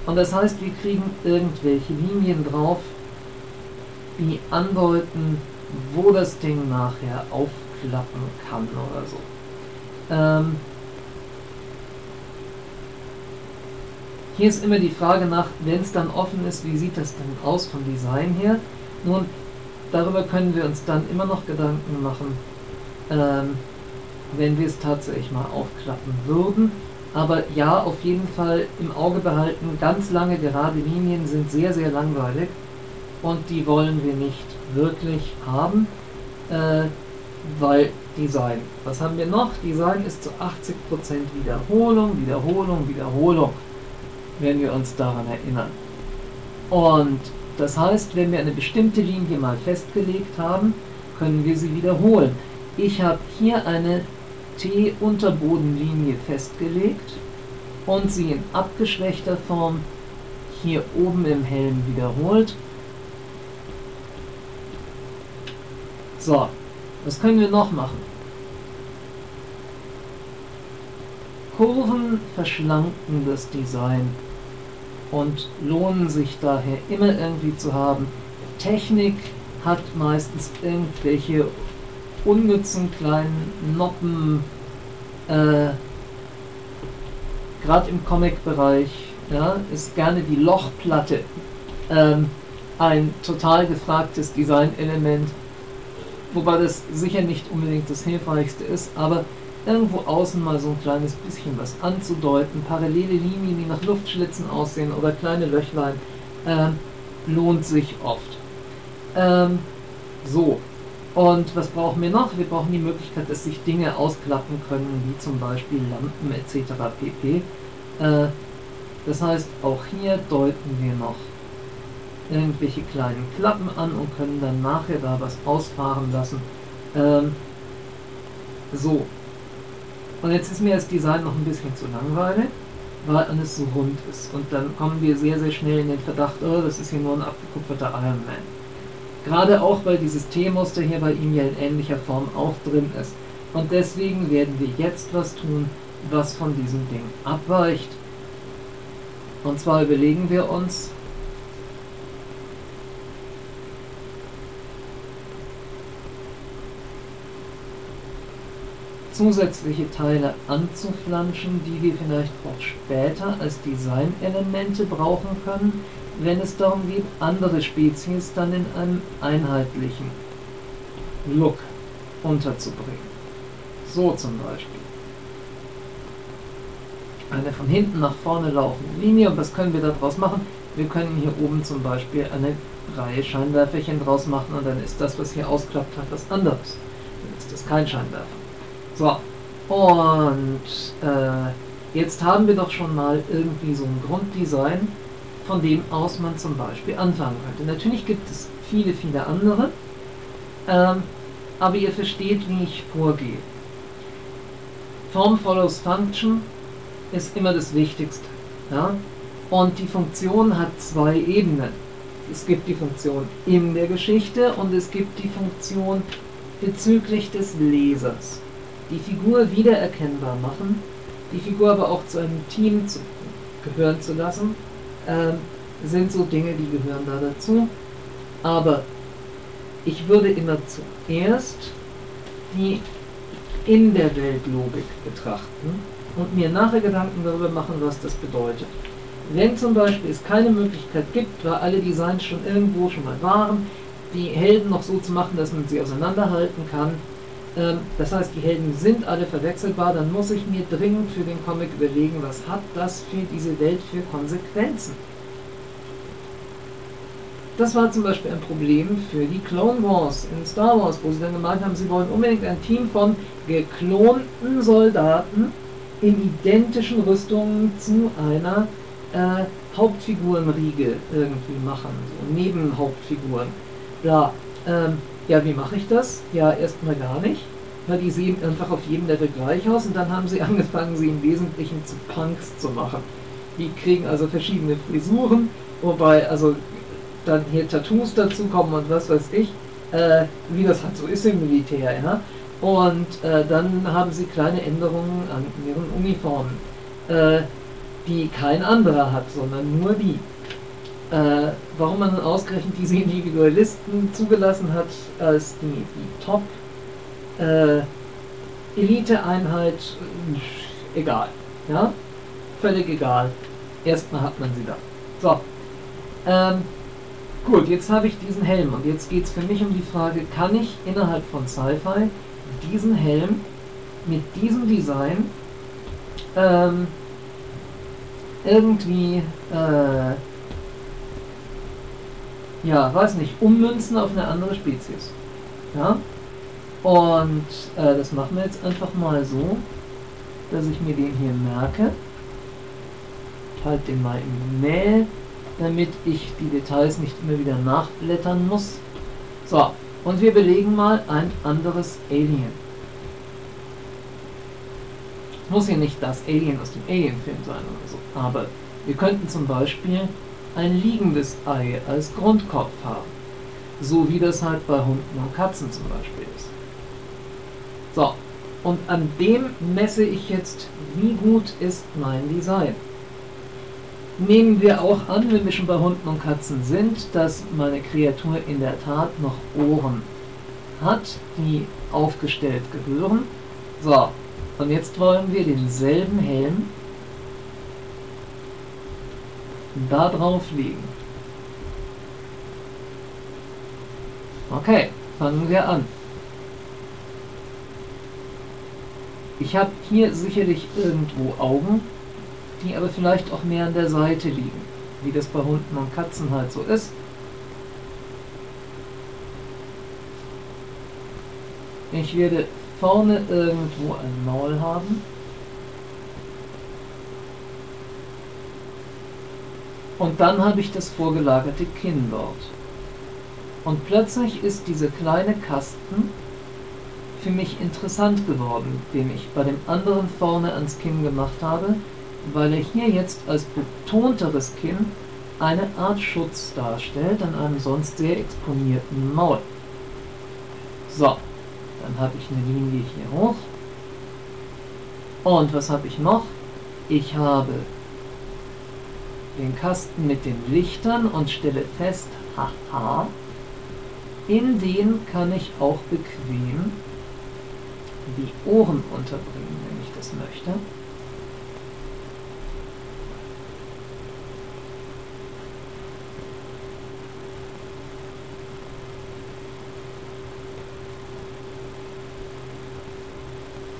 Und das heißt, wir kriegen irgendwelche Linien drauf, die andeuten, wo das Ding nachher aufklappen kann oder so. Ähm hier ist immer die Frage nach, wenn es dann offen ist, wie sieht das denn aus vom Design her? Nun, darüber können wir uns dann immer noch Gedanken machen, ähm, wenn wir es tatsächlich mal aufklappen würden. Aber ja, auf jeden Fall im Auge behalten, ganz lange gerade Linien sind sehr, sehr langweilig und die wollen wir nicht wirklich haben, äh, weil Design. Was haben wir noch? Design ist zu 80% Wiederholung, Wiederholung, Wiederholung, wenn wir uns daran erinnern. Und das heißt, wenn wir eine bestimmte Linie mal festgelegt haben, können wir sie wiederholen. Ich habe hier eine T-Unterbodenlinie festgelegt und sie in abgeschwächter Form hier oben im Helm wiederholt. So, was können wir noch machen? Kurven verschlanken das Design und lohnen sich daher immer irgendwie zu haben. Technik hat meistens irgendwelche unnützen kleinen Noppen, äh, gerade im Comic-Bereich, ja, ist gerne die Lochplatte ähm, ein total gefragtes Designelement, wobei das sicher nicht unbedingt das Hilfreichste ist, aber irgendwo außen mal so ein kleines bisschen was anzudeuten, parallele Linien, die nach Luftschlitzen aussehen oder kleine Löchlein, äh, lohnt sich oft. Ähm, so, und was brauchen wir noch? Wir brauchen die Möglichkeit, dass sich Dinge ausklappen können, wie zum Beispiel Lampen etc. pp. Äh, das heißt, auch hier deuten wir noch irgendwelche kleinen Klappen an und können dann nachher da was ausfahren lassen. Ähm, so. Und jetzt ist mir das Design noch ein bisschen zu langweilig, weil alles so rund ist. Und dann kommen wir sehr, sehr schnell in den Verdacht, oh, das ist hier nur ein abgekupferter Iron Man. Gerade auch, weil dieses T-Muster hier bei ihm ja in ähnlicher Form auch drin ist. Und deswegen werden wir jetzt was tun, was von diesem Ding abweicht. Und zwar überlegen wir uns, zusätzliche Teile anzuflanschen, die wir vielleicht auch später als Designelemente brauchen können, wenn es darum geht, andere Spezies dann in einem einheitlichen Look unterzubringen. So zum Beispiel. Eine von hinten nach vorne laufende Linie. Und was können wir daraus machen? Wir können hier oben zum Beispiel eine Reihe Scheinwerferchen draus machen und dann ist das, was hier ausklappt, hat was anderes. Dann ist das kein Scheinwerfer. So, und äh, jetzt haben wir doch schon mal irgendwie so ein Grunddesign, von dem aus man zum Beispiel anfangen könnte. Natürlich gibt es viele, viele andere, ähm, aber ihr versteht, wie ich vorgehe. Form follows Function ist immer das Wichtigste. Ja? Und die Funktion hat zwei Ebenen. Es gibt die Funktion in der Geschichte und es gibt die Funktion bezüglich des Lesers. Die Figur wiedererkennbar machen, die Figur aber auch zu einem Team zu, gehören zu lassen ähm, sind so Dinge, die gehören da dazu. Aber ich würde immer zuerst die in der Welt Logik betrachten und mir nachher Gedanken darüber machen, was das bedeutet. Wenn zum Beispiel es keine Möglichkeit gibt, weil alle Designs schon irgendwo schon mal waren, die Helden noch so zu machen, dass man sie auseinanderhalten kann, das heißt, die Helden sind alle verwechselbar, dann muss ich mir dringend für den Comic überlegen, was hat das für diese Welt für Konsequenzen. Das war zum Beispiel ein Problem für die Clone Wars in Star Wars, wo sie dann gemeint haben, sie wollen unbedingt ein Team von geklonten Soldaten in identischen Rüstungen zu einer äh, Hauptfigurenriege irgendwie machen, so Nebenhauptfiguren. Bla. Ähm, ja, wie mache ich das? Ja, erstmal gar nicht. Weil die sehen einfach auf jedem Level gleich aus und dann haben sie <laughs> angefangen, sie im Wesentlichen zu Punks zu machen. Die kriegen also verschiedene Frisuren, wobei also dann hier Tattoos dazu kommen und was weiß ich. äh, wie das halt so ist im Militär. Ja? Und äh, dann haben sie kleine Änderungen an ihren Uniformen, äh, die kein anderer hat, sondern nur die. Äh, warum man ausgerechnet diese Individualisten zugelassen hat als die, die Top äh, Elite-Einheit, äh, egal. Ja? Völlig egal. Erstmal hat man sie da. So. Ähm, gut, jetzt habe ich diesen Helm und jetzt geht es für mich um die Frage, kann ich innerhalb von Sci-Fi diesen Helm mit diesem Design ähm, irgendwie äh, ja, weiß nicht, ummünzen auf eine andere Spezies. Ja? Und äh, das machen wir jetzt einfach mal so, dass ich mir den hier merke. Ich halte den mal in die Nähe, damit ich die Details nicht immer wieder nachblättern muss. So, und wir belegen mal ein anderes Alien. Es muss hier nicht das Alien aus dem Alien-Film sein oder so, aber wir könnten zum Beispiel ein liegendes Ei als Grundkopf haben. So wie das halt bei Hunden und Katzen zum Beispiel ist. So, und an dem messe ich jetzt, wie gut ist mein Design. Nehmen wir auch an, wenn wir schon bei Hunden und Katzen sind, dass meine Kreatur in der Tat noch Ohren hat, die aufgestellt gehören. So, und jetzt wollen wir denselben Helm da drauf liegen. Okay, fangen wir an. Ich habe hier sicherlich irgendwo Augen, die aber vielleicht auch mehr an der Seite liegen, wie das bei Hunden und Katzen halt so ist. Ich werde vorne irgendwo ein Maul haben. Und dann habe ich das vorgelagerte Kinn dort. Und plötzlich ist dieser kleine Kasten für mich interessant geworden, den ich bei dem anderen vorne ans Kinn gemacht habe, weil er hier jetzt als betonteres Kinn eine Art Schutz darstellt an einem sonst sehr exponierten Maul. So, dann habe ich eine Linie hier hoch. Und was habe ich noch? Ich habe den Kasten mit den Lichtern und stelle fest, haha, in den kann ich auch bequem die Ohren unterbringen, wenn ich das möchte.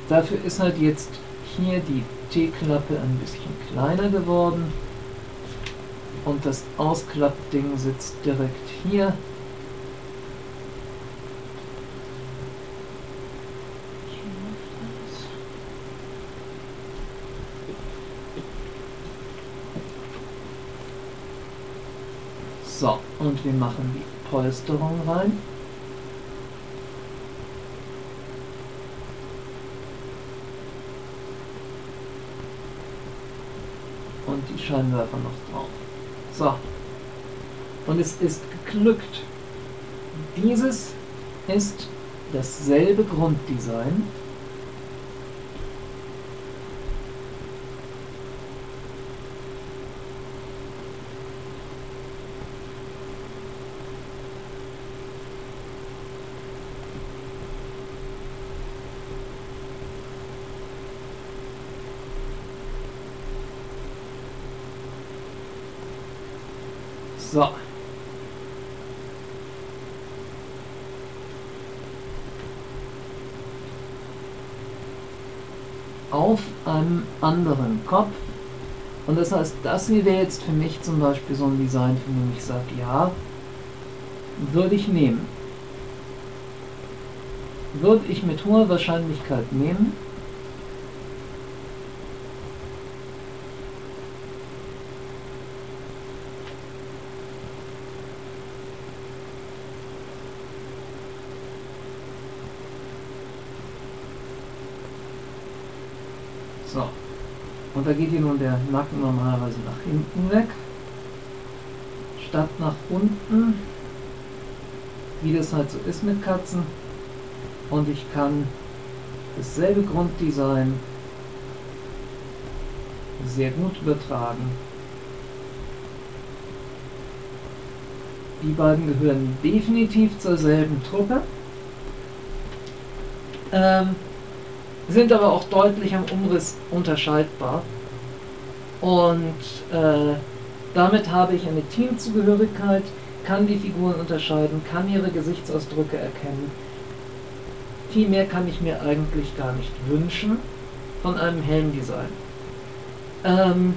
Dafür ist halt jetzt hier die T-Klappe ein bisschen kleiner geworden. Und das Ausklappding sitzt direkt hier. So, und wir machen die Polsterung rein. Und die Scheinwerfer noch drauf. So. Und es ist geglückt. Dieses ist dasselbe Grunddesign. So. Auf einem anderen Kopf. Und das heißt, das hier wäre jetzt für mich zum Beispiel so ein Design, von dem ich sage, ja, würde ich nehmen. Würde ich mit hoher Wahrscheinlichkeit nehmen. So. Und da geht hier nun der Nacken normalerweise nach hinten weg. Statt nach unten. wie das halt so ist mit Katzen. Und ich kann dasselbe Grunddesign sehr gut übertragen. Die beiden gehören definitiv zur selben Truppe, ähm, sind aber auch deutlich am Umriss unterscheidbar. Und äh, damit habe ich eine Teamzugehörigkeit, kann die Figuren unterscheiden, kann ihre Gesichtsausdrücke erkennen. Viel mehr kann ich mir eigentlich gar nicht wünschen von einem Helmdesign. Ähm,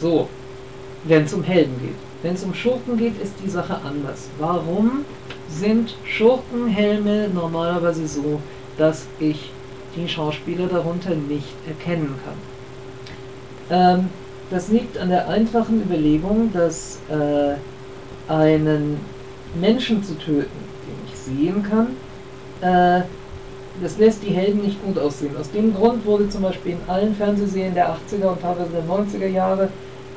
so, wenn es um Helden geht. Wenn es um Schurken geht, ist die Sache anders. Warum sind Schurkenhelme normalerweise so, dass ich die Schauspieler darunter nicht erkennen kann? Ähm, das liegt an der einfachen Überlegung, dass äh, einen Menschen zu töten, den ich sehen kann, äh, das lässt die Helden nicht gut aussehen. Aus dem Grund wurde zum Beispiel in allen Fernsehserien der 80er und teilweise der 90er Jahre,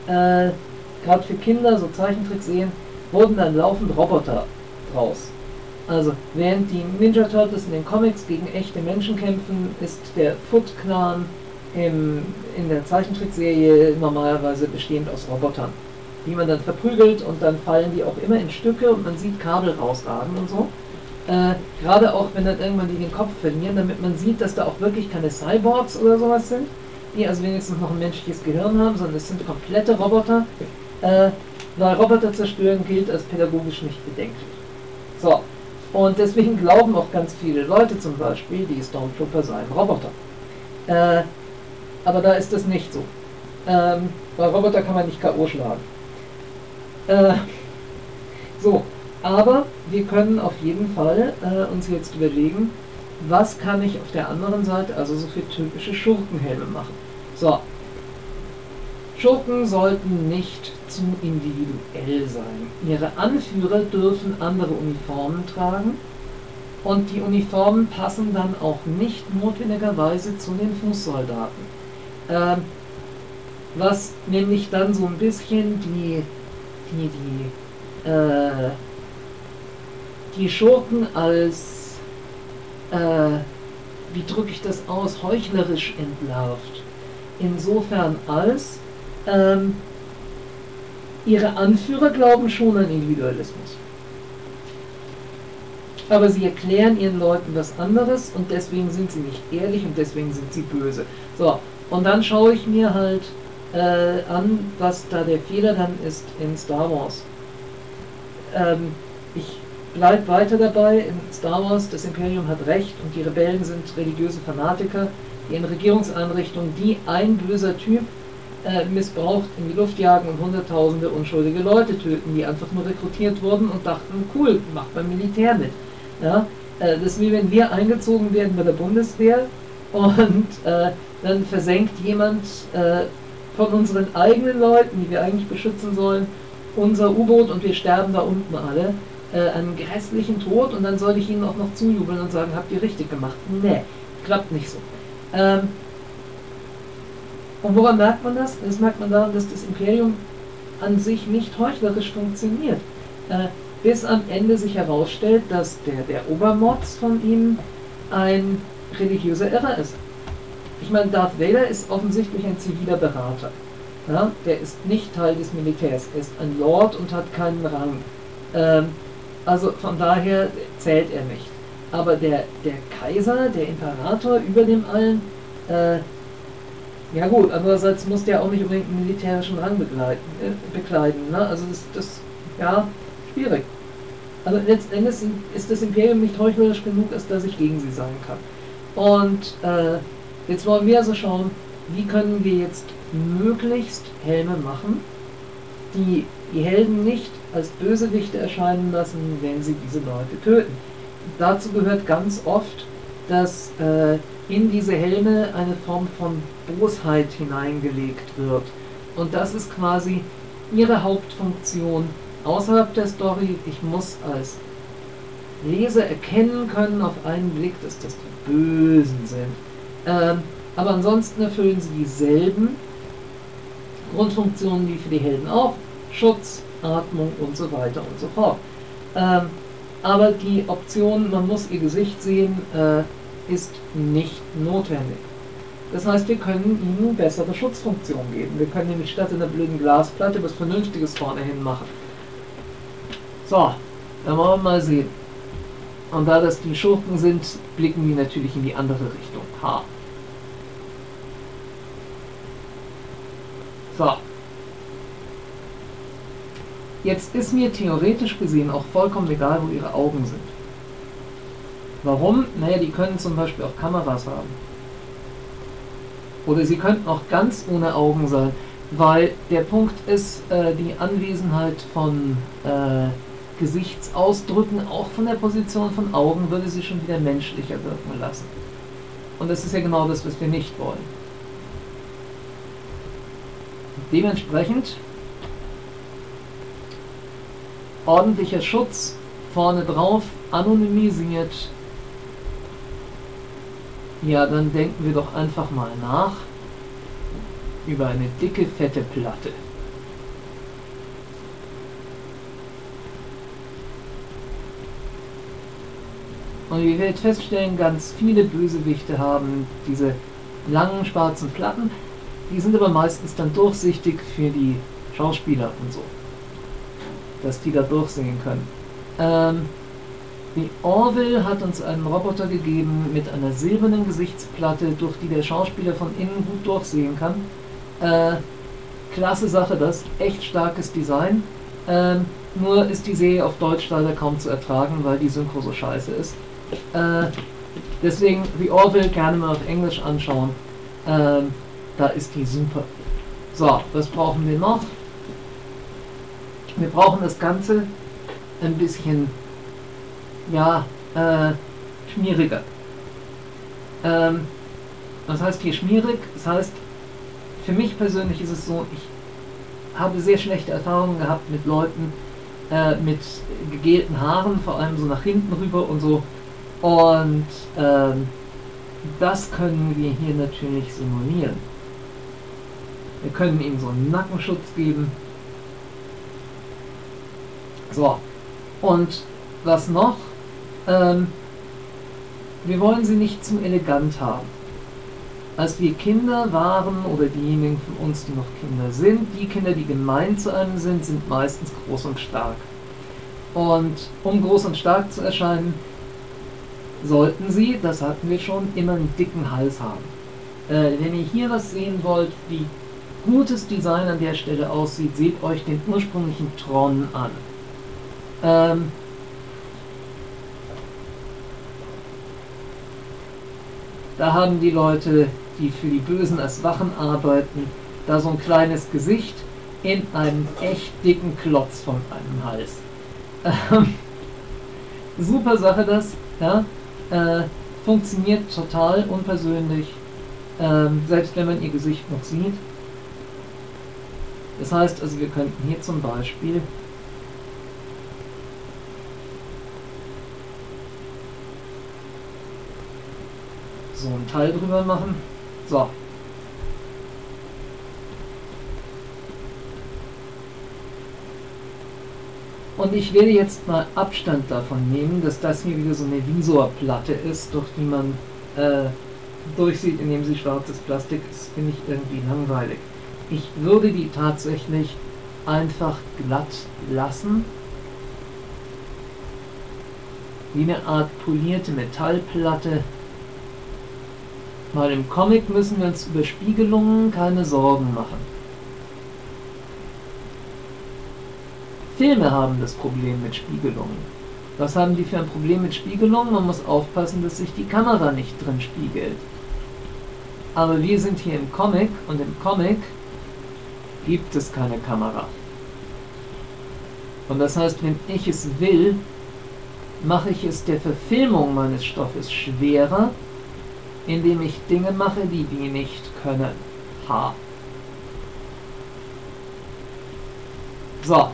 äh, gerade für Kinder, so Zeichentrickserien, wurden dann laufend Roboter draus. Also, während die Ninja Turtles in den Comics gegen echte Menschen kämpfen, ist der Foot Clan im, in der Zeichentrickserie normalerweise bestehend aus Robotern, die man dann verprügelt und dann fallen die auch immer in Stücke und man sieht Kabel rausragen und so. Äh, Gerade auch, wenn dann irgendwann die den Kopf verlieren, damit man sieht, dass da auch wirklich keine Cyborgs oder sowas sind, die also wenigstens noch ein menschliches Gehirn haben, sondern es sind komplette Roboter. Äh, weil Roboter zerstören gilt als pädagogisch nicht bedenklich. So, und deswegen glauben auch ganz viele Leute zum Beispiel, die Stormtrooper seien Roboter. Äh, aber da ist das nicht so. Ähm, weil Roboter kann man nicht K.O. schlagen. Äh, so, aber wir können auf jeden Fall äh, uns jetzt überlegen, was kann ich auf der anderen Seite, also so für typische Schurkenhelme machen. So, Schurken sollten nicht zu individuell sein. Ihre Anführer dürfen andere Uniformen tragen und die Uniformen passen dann auch nicht notwendigerweise zu den Fußsoldaten. Ähm, was nämlich dann so ein bisschen die, die, die äh, die Schurken als, äh, wie drücke ich das aus, heuchlerisch entlarvt. Insofern als ähm, ihre Anführer glauben schon an Individualismus. Aber sie erklären ihren Leuten was anderes und deswegen sind sie nicht ehrlich und deswegen sind sie böse. So, und dann schaue ich mir halt äh, an, was da der Fehler dann ist in Star Wars. Ähm, ich bleibt weiter dabei in Star Wars, das Imperium hat Recht und die Rebellen sind religiöse Fanatiker, die in Regierungseinrichtungen, die ein böser Typ äh, missbraucht, in die Luft jagen und hunderttausende unschuldige Leute töten, die einfach nur rekrutiert wurden und dachten, cool, macht beim Militär mit. Ja? Äh, das ist wie wenn wir eingezogen werden bei der Bundeswehr und äh, dann versenkt jemand äh, von unseren eigenen Leuten, die wir eigentlich beschützen sollen, unser U-Boot und wir sterben da unten alle äh, einen grässlichen Tod und dann soll ich ihnen auch noch zujubeln und sagen, habt ihr richtig gemacht. Nee, klappt nicht so. Ähm, und woran merkt man das? Das merkt man daran, dass das Imperium an sich nicht heuchlerisch funktioniert. Äh, bis am Ende sich herausstellt, dass der, der Obermotz von ihnen ein religiöser Irrer ist. Ich meine, Darth Vader ist offensichtlich ein ziviler Berater. Ja? Der ist nicht Teil des Militärs. Er ist ein Lord und hat keinen Rang. Ähm, also von daher zählt er nicht. Aber der, der Kaiser, der Imperator über dem allen, äh, ja gut, andererseits muss der auch nicht unbedingt einen militärischen Rang begleiten, äh, bekleiden. Ne? Also das, das, ja, schwierig. Also letztendlich ist das Imperium nicht heuchlerisch genug, als dass ich gegen sie sein kann. Und äh, jetzt wollen wir also schauen, wie können wir jetzt möglichst Helme machen, die die Helden nicht als Bösewichte erscheinen lassen, wenn sie diese Leute töten. Dazu gehört ganz oft, dass äh, in diese Helme eine Form von Bosheit hineingelegt wird. Und das ist quasi ihre Hauptfunktion außerhalb der Story. Ich muss als Leser erkennen können auf einen Blick, dass das die Bösen sind. Ähm, aber ansonsten erfüllen sie dieselben Grundfunktionen wie für die Helden auch. Schutz, Atmung und so weiter und so fort. Ähm, Aber die Option, man muss ihr Gesicht sehen, äh, ist nicht notwendig. Das heißt, wir können ihnen bessere Schutzfunktionen geben. Wir können nämlich statt einer blöden Glasplatte was Vernünftiges vorne hin machen. So, dann wollen wir mal sehen. Und da das die Schurken sind, blicken die natürlich in die andere Richtung. Ha. So. Jetzt ist mir theoretisch gesehen auch vollkommen egal, wo ihre Augen sind. Warum? Naja, die können zum Beispiel auch Kameras haben. Oder sie könnten auch ganz ohne Augen sein, weil der Punkt ist, äh, die Anwesenheit von äh, Gesichtsausdrücken, auch von der Position von Augen, würde sie schon wieder menschlicher wirken lassen. Und das ist ja genau das, was wir nicht wollen. Dementsprechend ordentlicher Schutz vorne drauf, anonymisiert. Ja, dann denken wir doch einfach mal nach über eine dicke, fette Platte. Und ihr werdet feststellen, ganz viele Bösewichte haben diese langen schwarzen Platten. Die sind aber meistens dann durchsichtig für die Schauspieler und so. Dass die da durchsehen können. Ähm, die Orville hat uns einen Roboter gegeben mit einer silbernen Gesichtsplatte, durch die der Schauspieler von innen gut durchsehen kann. Äh, klasse Sache, das. Echt starkes Design. Ähm, nur ist die Serie auf Deutsch leider kaum zu ertragen, weil die Synchro so scheiße ist. Äh, deswegen The Orville gerne mal auf Englisch anschauen. Ähm, da ist die super. So, was brauchen wir noch? Wir brauchen das Ganze ein bisschen, ja, äh, schmieriger. Ähm, was heißt hier schmierig? Das heißt, für mich persönlich ist es so, ich habe sehr schlechte Erfahrungen gehabt mit Leuten äh, mit gegelten Haaren, vor allem so nach hinten rüber und so. Und ähm, das können wir hier natürlich simulieren. Wir können ihm so einen Nackenschutz geben. So. Und was noch? Ähm, wir wollen sie nicht zu elegant haben. Als wir Kinder waren, oder diejenigen von uns, die noch Kinder sind, die Kinder, die gemein zu einem sind, sind meistens groß und stark. Und um groß und stark zu erscheinen, sollten sie, das hatten wir schon, immer einen dicken Hals haben. Äh, wenn ihr hier was sehen wollt, wie gutes Design an der Stelle aussieht, seht euch den ursprünglichen Tron an. Ähm, da haben die Leute, die für die Bösen als Wachen arbeiten, da so ein kleines Gesicht in einem echt dicken Klotz von einem Hals. Ähm, <laughs> super Sache das, ja. Äh, funktioniert total unpersönlich, ähm, selbst wenn man ihr Gesicht noch sieht. Das heißt also, wir könnten hier zum Beispiel so ein Teil drüber machen. So, Und ich werde jetzt mal Abstand davon nehmen, dass das hier wieder so eine Visorplatte ist, durch die man äh, durchsieht, indem sie schwarzes Plastik ist. Finde ich irgendwie langweilig. Ich würde die tatsächlich einfach glatt lassen. Wie eine Art polierte Metallplatte. Mal im Comic müssen wir uns über Spiegelungen keine Sorgen machen. Filme haben das Problem mit Spiegelungen. Was haben die für ein Problem mit Spiegelungen? Man muss aufpassen, dass sich die Kamera nicht drin spiegelt. Aber wir sind hier im Comic und im Comic gibt es keine Kamera. Und das heißt, wenn ich es will, mache ich es der Verfilmung meines Stoffes schwerer, indem ich Dinge mache, die die nicht können. Ha. So,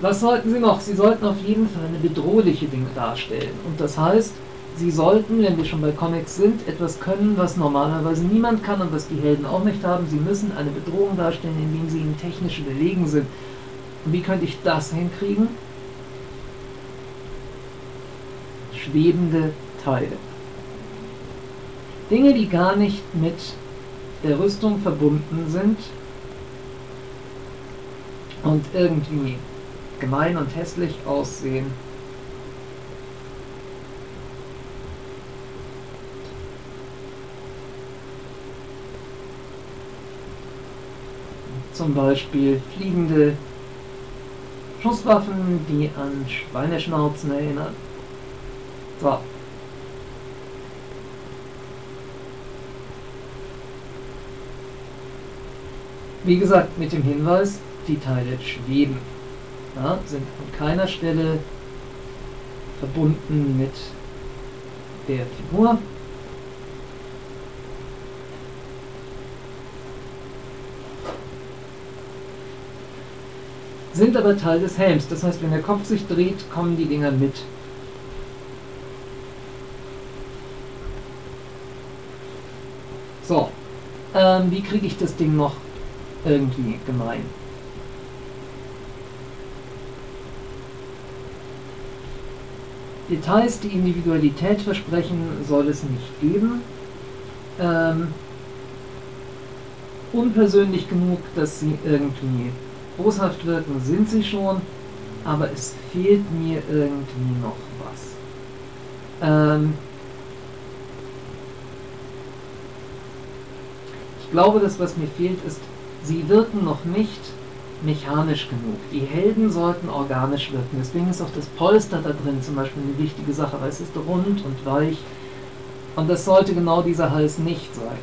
was sollten sie noch? Sie sollten auf jeden Fall eine bedrohliche Dinge darstellen. Und das heißt, sie sollten, wenn wir schon bei Comics sind, etwas können, was normalerweise niemand kann und was die Helden auch nicht haben. Sie müssen eine Bedrohung darstellen, indem sie ihnen technisch überlegen sind. Und wie könnte ich das hinkriegen? schwebende Teile. Dinge, die gar nicht mit der Rüstung verbunden sind und irgendwie gemein und hässlich aussehen. Zum Beispiel fliegende Schusswaffen, die an Schweineschnauzen erinnern. So. Wie gesagt, mit dem Hinweis, die Teile schweben. Ja, sind an keiner Stelle verbunden mit der Figur. Sind aber Teil des Helms. Das heißt, wenn der Kopf sich dreht, kommen die Dinger mit. So, ähm, wie kriege ich das Ding noch irgendwie gemein? Details, die Individualität versprechen, soll es nicht geben. Ähm, unpersönlich genug, dass sie irgendwie boshaft wirken, sind sie schon, aber es fehlt mir irgendwie noch was. Ähm, ich glaube, das, was mir fehlt, ist, sie wirken noch nicht mechanisch genug. Die Helden sollten organisch wirken. Deswegen ist auch das Polster da drin zum Beispiel eine wichtige Sache, weil es ist rund und weich. Und das sollte genau dieser Hals nicht sein.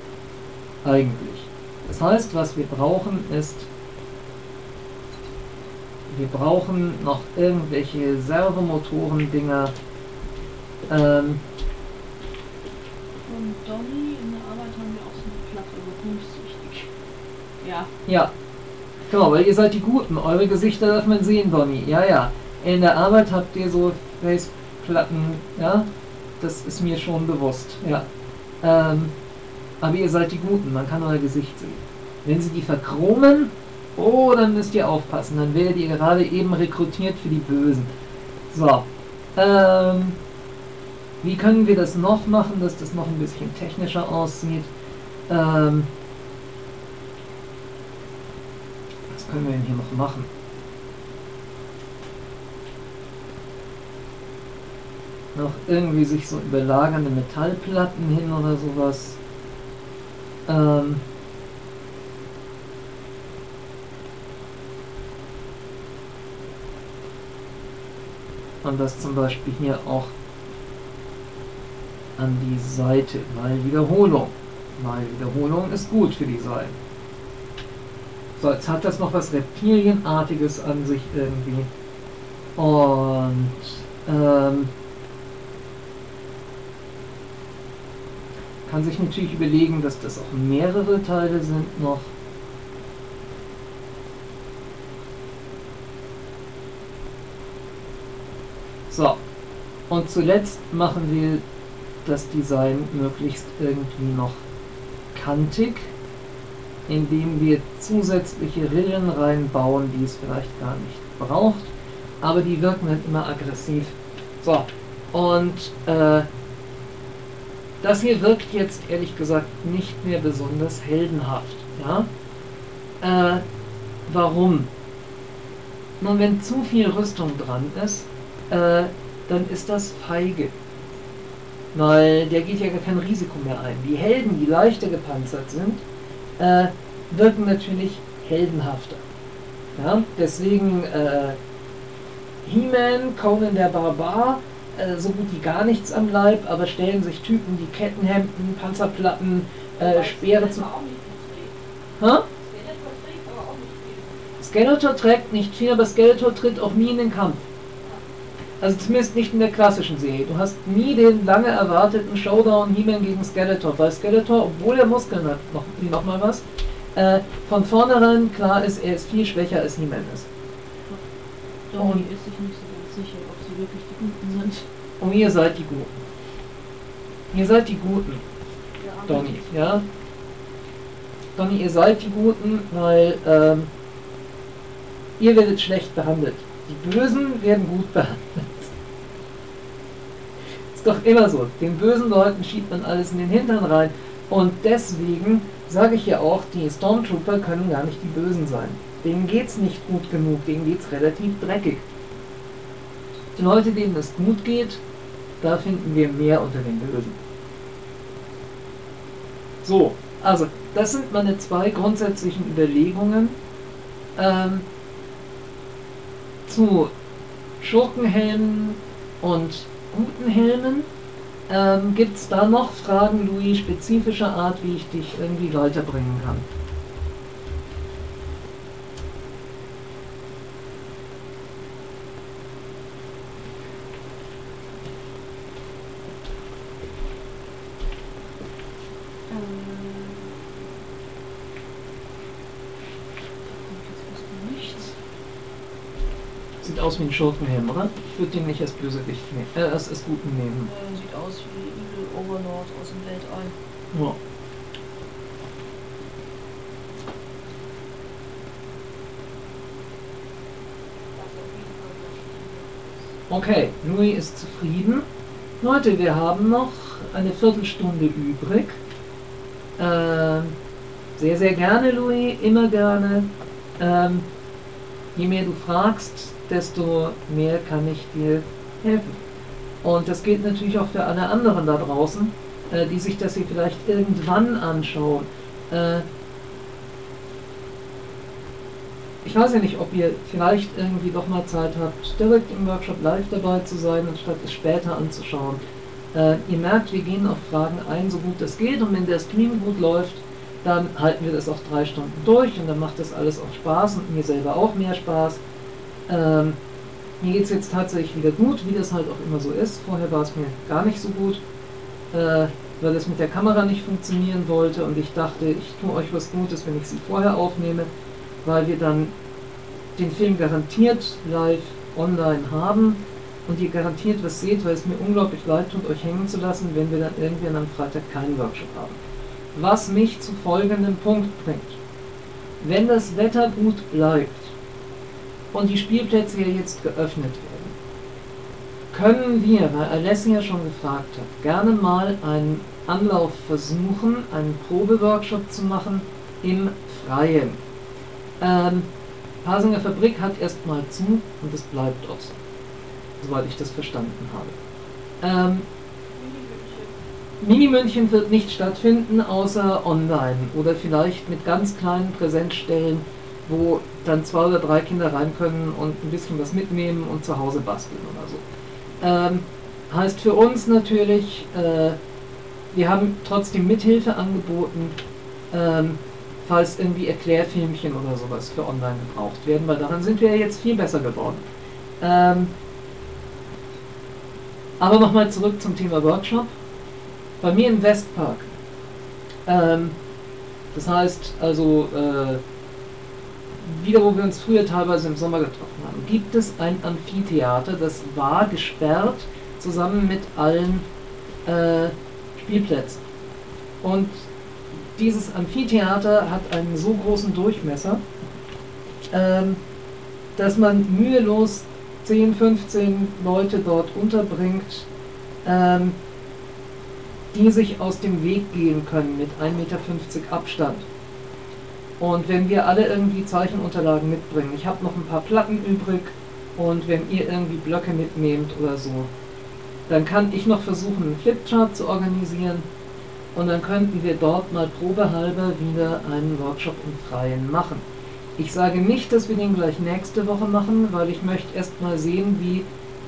Eigentlich. Das heißt, was wir brauchen ist, wir brauchen noch irgendwelche Servomotoren-Dinger. Ähm, Von Donny in der Arbeit haben wir auch so eine Platte, so wichtig. Ja, ja, genau, weil ihr seid die Guten. Eure Gesichter darf man sehen, Donny. Ja, ja. In der Arbeit habt ihr so Faceplatten, ja. Das ist mir schon bewusst, ja. Ähm, aber ihr seid die Guten, man kann euer Gesicht sehen. Wenn sie die verchromen, oh, dann müsst ihr aufpassen. Dann werdet ihr gerade eben rekrutiert für die Bösen. So. Ähm, wie können wir das noch machen, dass das noch ein bisschen technischer aussieht? Ähm, was können wir denn hier noch machen? Noch irgendwie sich so überlagernde Metallplatten hin oder sowas. Ähm, und das zum Beispiel hier auch an die Seite. Mal Wiederholung. Mal Wiederholung ist gut für die Seiten. So, jetzt hat das noch was Reptilienartiges an sich irgendwie. Und ähm, kann sich natürlich überlegen, dass das auch mehrere Teile sind noch. So, und zuletzt machen wir das Design möglichst irgendwie noch kantig, indem wir zusätzliche Rillen reinbauen, die es vielleicht gar nicht braucht, aber die wirken dann immer aggressiv. So, und äh, das hier wirkt jetzt ehrlich gesagt nicht mehr besonders heldenhaft. Ja? Äh, warum? Nun, wenn zu viel Rüstung dran ist, äh, dann ist das feige. Weil der geht ja gar kein Risiko mehr ein. Die Helden, die leichter gepanzert sind, äh, wirken natürlich heldenhafter. Ja? Deswegen äh, He-Man, Conan der Barbar, äh, so gut wie gar nichts am Leib, aber stellen sich Typen, die Kettenhemden, Panzerplatten, äh, Speere zu. Ha? Skeletor trägt nicht viel, aber Skeletor tritt auch nie in den Kampf. Also zumindest nicht in der klassischen Serie. Du hast nie den lange erwarteten Showdown He-Man gegen Skeletor, weil Skeletor, obwohl er Muskeln hat, noch, noch mal was, äh, von vornherein klar ist, er ist viel schwächer als He-Man ist. Donny ist sich nicht so ganz sicher, ob sie wirklich die Guten sind. Und ihr seid die Guten. Ihr seid die Guten, Ja, Donny, ja? Donny, ihr seid die Guten, weil ähm, ihr werdet schlecht behandelt. Die Bösen werden gut behandelt. Ist doch immer so. Den bösen Leuten schiebt man alles in den Hintern rein. Und deswegen sage ich ja auch, die Stormtrooper können gar nicht die Bösen sein. Denen geht's nicht gut genug, denen geht's relativ dreckig. Die Leute, denen es gut geht, da finden wir mehr unter den Bösen. So, also, das sind meine zwei grundsätzlichen Überlegungen ähm, zu Schurkenhelmen und guten Helmen. Ähm, Gibt es da noch Fragen, Louis, spezifischer Art, wie ich dich irgendwie weiterbringen kann? Sieht aus wie ein Schurkenhelm, oder? Ich würde den nicht als Bösewicht nehmen, äh, als, als Guten nehmen. Äh, sieht aus wie Evil Overlord aus dem Weltall. Ja. Okay, Louis ist zufrieden. Leute, wir haben noch eine Viertelstunde übrig. Ähm, sehr, sehr gerne, Louis, immer gerne. Ähm, je mehr du fragst, desto mehr kann ich dir helfen. Und das gilt natürlich auch für alle anderen da draußen, äh, die sich das hier vielleicht irgendwann anschauen. Äh, ich weiß ja nicht, ob ihr vielleicht irgendwie doch mal Zeit habt, direkt im Workshop live dabei zu sein, anstatt es später anzuschauen. Äh, ihr merkt, wir gehen auf Fragen ein, so gut es geht, und wenn der Stream gut läuft, dann halten wir das auch drei Stunden durch und dann macht das alles auch Spaß und mir selber auch mehr Spaß. Ähm, mir geht es jetzt tatsächlich wieder gut, wie das halt auch immer so ist. Vorher war es mir gar nicht so gut, äh, weil es mit der Kamera nicht funktionieren wollte und ich dachte, ich tue euch was Gutes, wenn ich sie vorher aufnehme, weil wir dann den Film garantiert live online haben und ihr garantiert was seht, weil es mir unglaublich leid tut, euch hängen zu lassen, wenn wir dann irgendwann am Freitag keinen Workshop haben. Was mich zu folgendem Punkt bringt. Wenn das Wetter gut bleibt und die Spielplätze hier jetzt geöffnet werden, können wir, weil Alessia schon gefragt hat, gerne mal einen Anlauf versuchen, einen Probeworkshop zu machen im Freien. Ähm, Pasinger Fabrik hat erstmal zu und es bleibt auch so, soweit ich das verstanden habe. Ähm, Mini-München wird nicht stattfinden, außer online oder vielleicht mit ganz kleinen Präsenzstellen, wo dann zwei oder drei Kinder rein können und ein bisschen was mitnehmen und zu Hause basteln oder so. Ähm, heißt für uns natürlich, äh, wir haben trotzdem Mithilfe angeboten, ähm, falls irgendwie Erklärfilmchen oder sowas für online gebraucht werden, weil daran sind wir ja jetzt viel besser geworden. Ähm, aber nochmal zurück zum Thema Workshop. Bei mir im Westpark. Ähm, das heißt also, äh, wieder wo wir uns früher teilweise im Sommer getroffen haben, gibt es ein Amphitheater, das war gesperrt zusammen mit allen äh, Spielplätzen. Und dieses Amphitheater hat einen so großen Durchmesser, ähm, dass man mühelos 10, 15 Leute dort unterbringt, ähm, die sich aus dem Weg gehen können mit 1,50 Meter Abstand. Und wenn wir alle irgendwie Zeichenunterlagen mitbringen, ich habe noch ein paar Platten übrig und wenn ihr irgendwie Blöcke mitnehmt oder so, dann kann ich noch versuchen, einen Flipchart zu organisieren und dann könnten wir dort mal probehalber wieder einen Workshop im Freien machen. Ich sage nicht, dass wir den gleich nächste Woche machen, weil ich möchte erst mal sehen, wie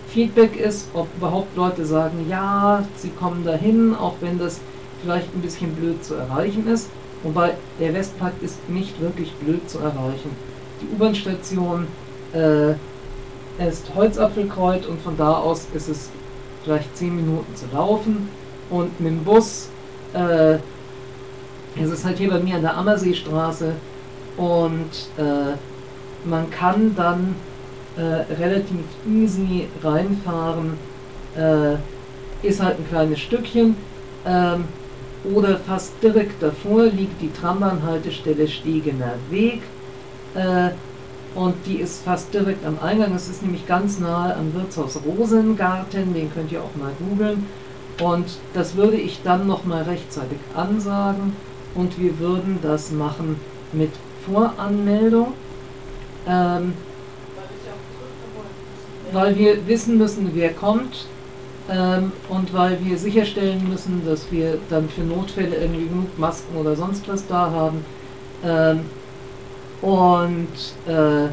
Feedback ist, ob überhaupt Leute sagen, ja, sie kommen dahin, auch wenn das vielleicht ein bisschen blöd zu erreichen ist. Wobei der Westpark ist nicht wirklich blöd zu erreichen. Die U-Bahn-Station äh, ist Holzapfelkreuz und von da aus ist es vielleicht 10 Minuten zu laufen. Und mit dem Bus äh, es ist halt hier bei mir an der Ammerseestraße und äh, man kann dann äh, relativ easy reinfahren. Äh, ist halt ein kleines Stückchen. Ähm, oder fast direkt davor liegt die Trambahnhaltestelle Stegener Weg. Äh, und die ist fast direkt am Eingang. Es ist nämlich ganz nahe am Wirtshaus Rosengarten, den könnt ihr auch mal googeln. Und das würde ich dann nochmal rechtzeitig ansagen und wir würden das machen mit Voranmeldung. Ähm, weil wir wissen müssen, wer kommt ähm, und weil wir sicherstellen müssen, dass wir dann für Notfälle irgendwie genug Masken oder sonst was da haben. Ähm, und äh,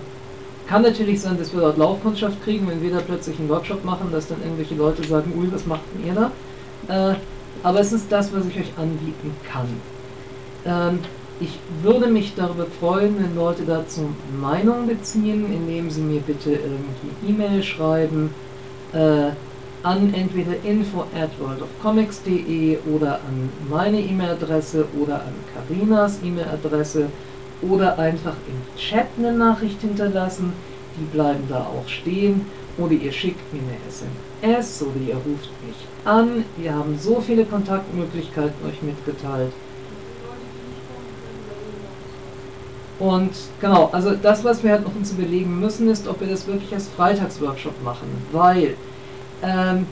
kann natürlich sein, dass wir dort Laufkundschaft kriegen, wenn wir da plötzlich einen Workshop machen, dass dann irgendwelche Leute sagen, ui, was macht denn ihr da? Äh, aber es ist das, was ich euch anbieten kann. Ähm, ich würde mich darüber freuen, wenn Leute dazu Meinung beziehen, indem sie mir bitte irgendwie E-Mail schreiben äh, an entweder info at worldofcomics.de oder an meine E-Mail-Adresse oder an Karinas E-Mail-Adresse oder einfach im Chat eine Nachricht hinterlassen. Die bleiben da auch stehen. Oder ihr schickt mir eine SMS oder ihr ruft mich an. Wir haben so viele Kontaktmöglichkeiten euch mitgeteilt. Und genau, also das, was wir halt noch uns überlegen müssen, ist, ob wir das wirklich als Freitagsworkshop machen, weil ähm,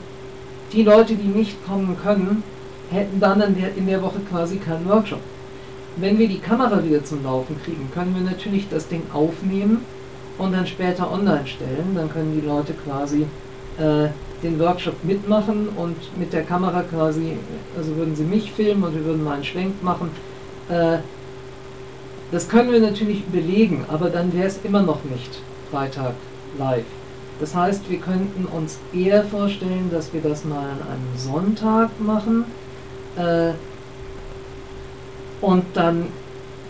die Leute, die nicht kommen können, hätten dann in der, in der Woche quasi keinen Workshop. Wenn wir die Kamera wieder zum Laufen kriegen, können wir natürlich das Ding aufnehmen und dann später online stellen. Dann können die Leute quasi äh, den Workshop mitmachen und mit der Kamera quasi, also würden sie mich filmen und wir würden mal einen Schwenk machen. Äh, das können wir natürlich überlegen, aber dann wäre es immer noch nicht Freitag live. Das heißt, wir könnten uns eher vorstellen, dass wir das mal an einem Sonntag machen. Äh, und dann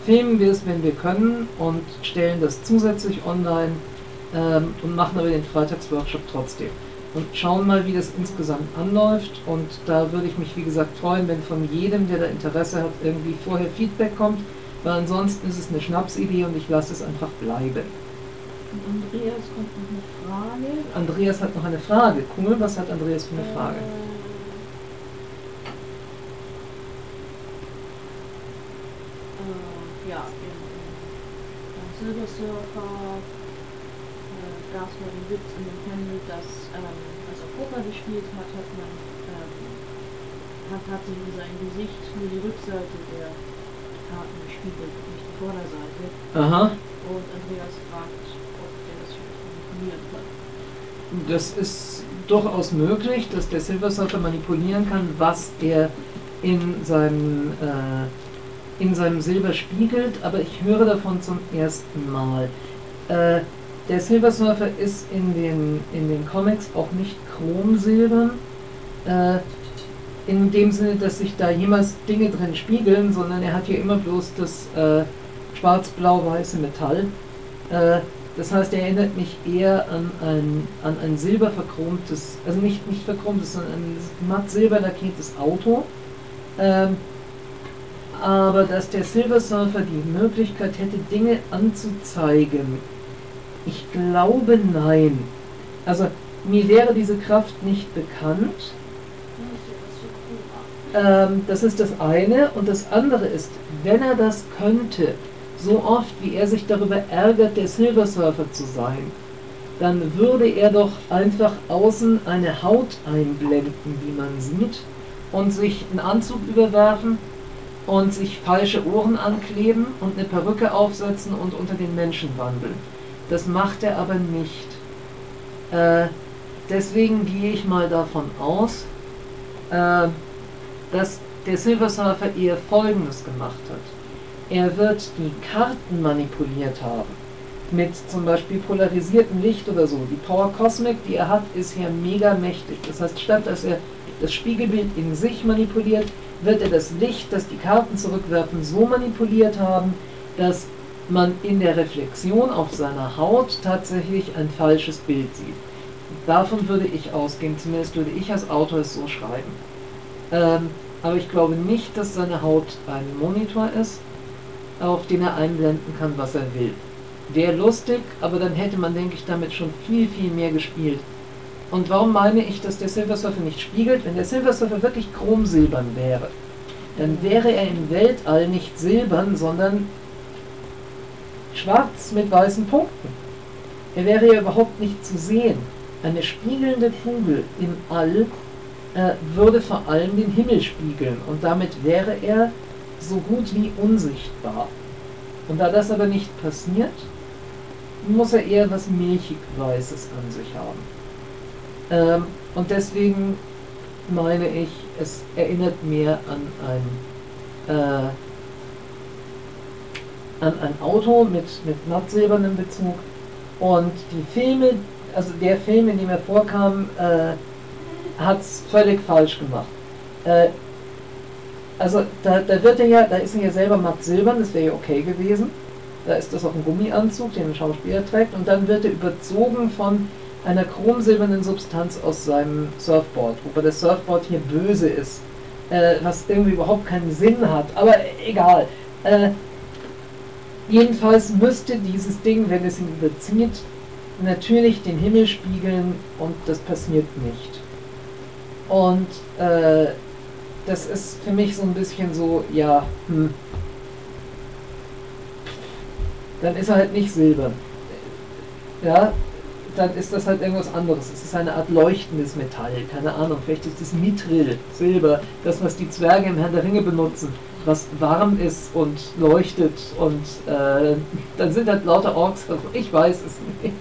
filmen wir es, wenn wir können, und stellen das zusätzlich online ähm, und machen aber den Freitagsworkshop trotzdem. Und schauen mal, wie das insgesamt anläuft. Und da würde ich mich, wie gesagt, freuen, wenn von jedem, der da Interesse hat, irgendwie vorher Feedback kommt weil ansonsten ist es eine Schnapsidee und ich lasse es einfach bleiben. Andreas kommt noch eine Frage. Andreas hat noch eine Frage. Cool, was hat Andreas für eine Frage? Äh, äh, ja, im, im äh, gab es mal den Witz in dem Panel, dass ähm, als er Poker gespielt hat, hat man ähm, hat, hat sich in sein Gesicht nur die Rückseite der Karten gespiegelt, nicht die Vorderseite. Aha. Und Andreas fragt, manipulieren kann. Das ist durchaus möglich, dass der Silver Surfer manipulieren kann, was er in seinem, äh, in seinem Silber spiegelt, aber ich höre davon zum ersten Mal. Äh, der Silver Surfer ist in den, in den Comics auch nicht chromsilbern. Äh, in dem Sinne, dass sich da jemals Dinge drin spiegeln, sondern er hat hier immer bloß das äh, schwarz-blau-weiße Metall. Das heißt, er erinnert mich eher an ein, an ein silberverchromtes, also nicht, nicht verchromtes, sondern ein matt silber lackiertes Auto. Ähm, aber dass der Silver Surfer die Möglichkeit hätte, Dinge anzuzeigen, ich glaube nein. Also mir wäre diese Kraft nicht bekannt. Ähm, das ist das eine. Und das andere ist, wenn er das könnte, so oft wie er sich darüber ärgert, der Silver Surfer zu sein, dann würde er doch einfach außen eine Haut einblenden, wie man sieht, und sich einen Anzug überwerfen und sich falsche Ohren ankleben und eine Perücke aufsetzen und unter den Menschen wandeln. Das macht er aber nicht. Äh, deswegen gehe ich mal davon aus, äh, dass der Silver Surfer eher Folgendes gemacht hat. Er wird die Karten manipuliert haben. Mit zum Beispiel polarisiertem Licht oder so. Die Power Cosmic, die er hat, ist hier mega mächtig. Das heißt, statt dass er das Spiegelbild in sich manipuliert, wird er das Licht, das die Karten zurückwerfen, so manipuliert haben, dass man in der Reflexion auf seiner Haut tatsächlich ein falsches Bild sieht. Davon würde ich ausgehen, zumindest würde ich als Autor es so schreiben. Ähm, aber ich glaube nicht, dass seine Haut ein Monitor ist, auf den er einblenden kann, was er will. Wäre lustig, aber dann hätte man, denke ich, damit schon viel, viel mehr gespielt. Und warum meine ich, dass der Silver Surfer nicht spiegelt? Wenn der Silver Surfer wirklich chromsilbern wäre, dann wäre er im Weltall nicht silbern, sondern schwarz mit weißen Punkten. Er wäre ja überhaupt nicht zu sehen. Eine spiegelnde Kugel im All äh, würde vor allem den Himmel spiegeln und damit wäre er so gut wie unsichtbar. Und da das aber nicht passiert, muss er eher was milchig-weißes an sich haben. Ähm, und deswegen meine ich, es erinnert mehr an ein, äh, an ein Auto mit, mit mattsilbernem Bezug. Und die Filme, also der Film, in dem er vorkam, äh, hat es völlig falsch gemacht. Äh, also da, da wird er ja, da ist er ja selber matt silbern, das wäre ja okay gewesen. Da ist das auch ein Gummianzug, den ein Schauspieler trägt, und dann wird er überzogen von einer chromsilbernen Substanz aus seinem Surfboard, wobei das Surfboard hier böse ist, äh, was irgendwie überhaupt keinen Sinn hat, aber egal. Äh, jedenfalls müsste dieses Ding, wenn es ihn überzieht, natürlich den Himmel spiegeln und das passiert nicht. Und äh, das ist für mich so ein bisschen so, ja, hm. Dann ist er halt nicht Silber. Ja, dann ist das halt irgendwas anderes. Es ist eine Art leuchtendes Metall, keine Ahnung, vielleicht ist es Mithril, Silber, das, was die Zwerge im Herrn der Ringe benutzen, was warm ist und leuchtet und äh, dann sind halt lauter Orks, also ich weiß es nicht.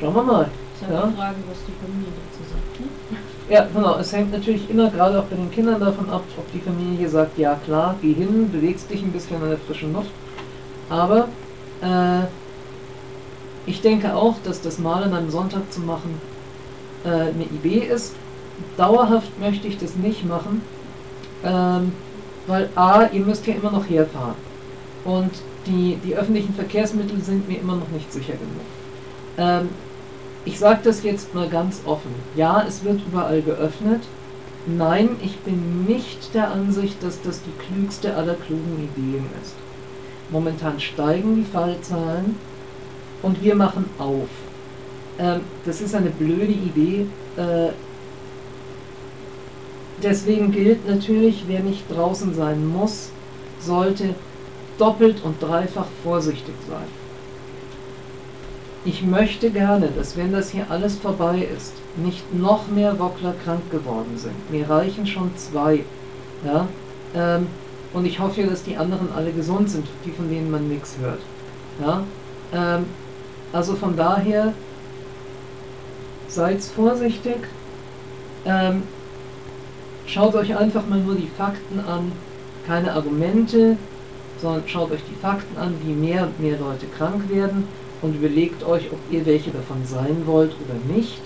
Schauen wir mal. Ich habe Ja. die Frage, was die Familie dazu sagt. Ne? Ja, genau. Es hängt natürlich immer gerade auch bei den Kindern davon ab, ob die Familie sagt, ja klar, geh hin, bewegst dich ein bisschen an der frischen Luft. Aber äh, ich denke auch, dass das mal an einem Sonntag zu machen äh, eine Idee ist. Dauerhaft möchte ich das nicht machen, ähm, weil A, ihr müsst ja immer noch herfahren. Und die, die öffentlichen Verkehrsmittel sind mir immer noch nicht sicher genug. Ähm, ich sage das jetzt mal ganz offen. Ja, es wird überall geöffnet. Nein, ich bin nicht der Ansicht, dass das die klügste aller klugen Ideen ist. Momentan steigen die Fallzahlen und wir machen auf. Ähm, das ist eine blöde Idee. Äh, deswegen gilt natürlich, wer nicht draußen sein muss, sollte doppelt und dreifach vorsichtig sein. Ich möchte gerne, dass wenn das hier alles vorbei ist, nicht noch mehr Wockler krank geworden sind. Mir reichen schon zwei. Ja? Ähm, und ich hoffe dass die anderen alle gesund sind, die von denen man nichts hört. Ja? Ähm, also von daher, seid vorsichtig. Ähm, schaut euch einfach mal nur die Fakten an, keine Argumente, sondern schaut euch die Fakten an, wie mehr und mehr Leute krank werden und überlegt euch, ob ihr welche davon sein wollt oder nicht.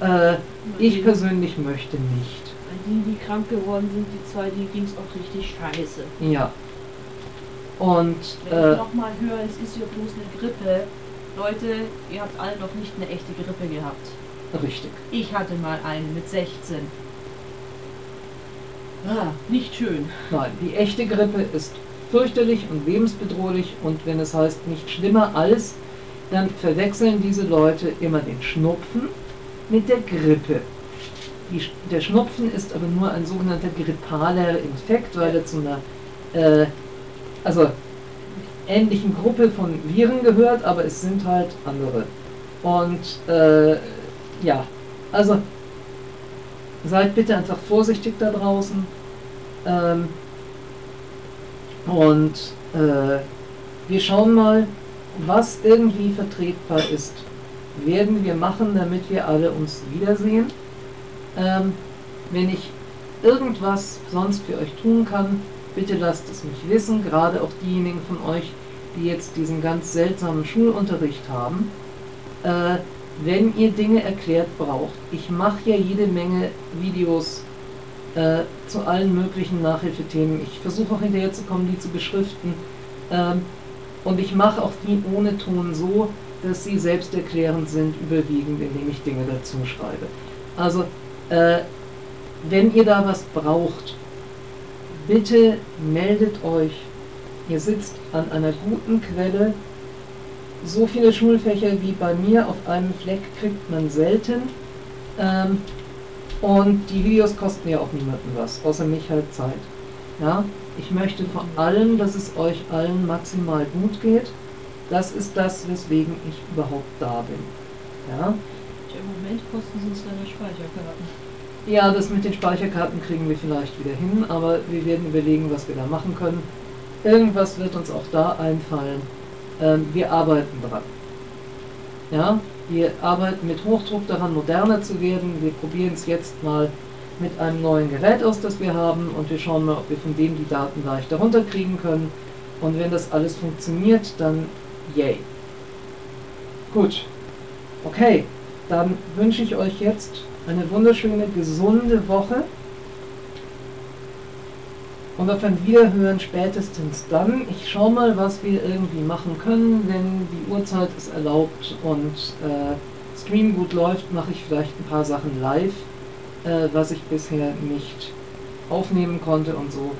Äh, ich persönlich möchte nicht. Die, die krank geworden sind, die zwei, die ging es auch richtig scheiße. Ja. Und Wenn äh, ich nochmal höre, es ist ja bloß eine Grippe. Leute, ihr habt alle noch nicht eine echte Grippe gehabt. richtig. Ich hatte mal eine mit 16. Ah, nicht schön. Nein, die echte Grippe ist fürchterlich und lebensbedrohlich und wenn es heißt nicht schlimmer als, dann verwechseln diese Leute immer den Schnupfen mit der Grippe. Die, der Schnupfen ist aber nur ein sogenannter grippaler Infekt, weil er zu einer äh, also ähnlichen Gruppe von Viren gehört, aber es sind halt andere. Und äh, ja, also seid bitte einfach vorsichtig da draußen. Ähm, und äh, wir schauen mal, was irgendwie vertretbar ist, werden wir machen, damit wir alle uns wiedersehen. Ähm, wenn ich irgendwas sonst für euch tun kann, bitte lasst es mich wissen, gerade auch diejenigen von euch, die jetzt diesen ganz seltsamen Schulunterricht haben. Äh, wenn ihr Dinge erklärt braucht, ich mache ja jede Menge Videos äh, zu allen möglichen Nachhilfethemen. Ich versuche auch hinterher zu kommen, die zu beschriften. Ähm, und ich mache auch die ohne Ton so, dass sie selbsterklärend sind, überwiegend, indem ich Dinge dazu schreibe. Also, äh, wenn ihr da was braucht, bitte meldet euch. Ihr sitzt an einer guten Quelle. So viele Schulfächer wie bei mir auf einem Fleck kriegt man selten. Ähm, und die Videos kosten ja auch niemandem was, außer mich halt Zeit. Ja, ich möchte vor allem, dass es euch allen maximal gut geht. Das ist das, weswegen ich überhaupt da bin. Ja, Im Moment kosten sie uns deine Speicherkarten. ja das mit den Speicherkarten kriegen wir vielleicht wieder hin, aber wir werden überlegen, was wir da machen können. Irgendwas wird uns auch da einfallen. Ähm, wir arbeiten dran. Ja, wir arbeiten mit Hochdruck daran, moderner zu werden. Wir probieren es jetzt mal mit einem neuen Gerät aus, das wir haben, und wir schauen mal, ob wir von dem die Daten leichter runterkriegen können. Und wenn das alles funktioniert, dann yay. Gut. Okay, dann wünsche ich euch jetzt eine wunderschöne, gesunde Woche. Und auf ein Wiederhören spätestens dann. Ich schaue mal, was wir irgendwie machen können. Wenn die Uhrzeit es erlaubt und äh, Stream gut läuft, mache ich vielleicht ein paar Sachen live, äh, was ich bisher nicht aufnehmen konnte und so.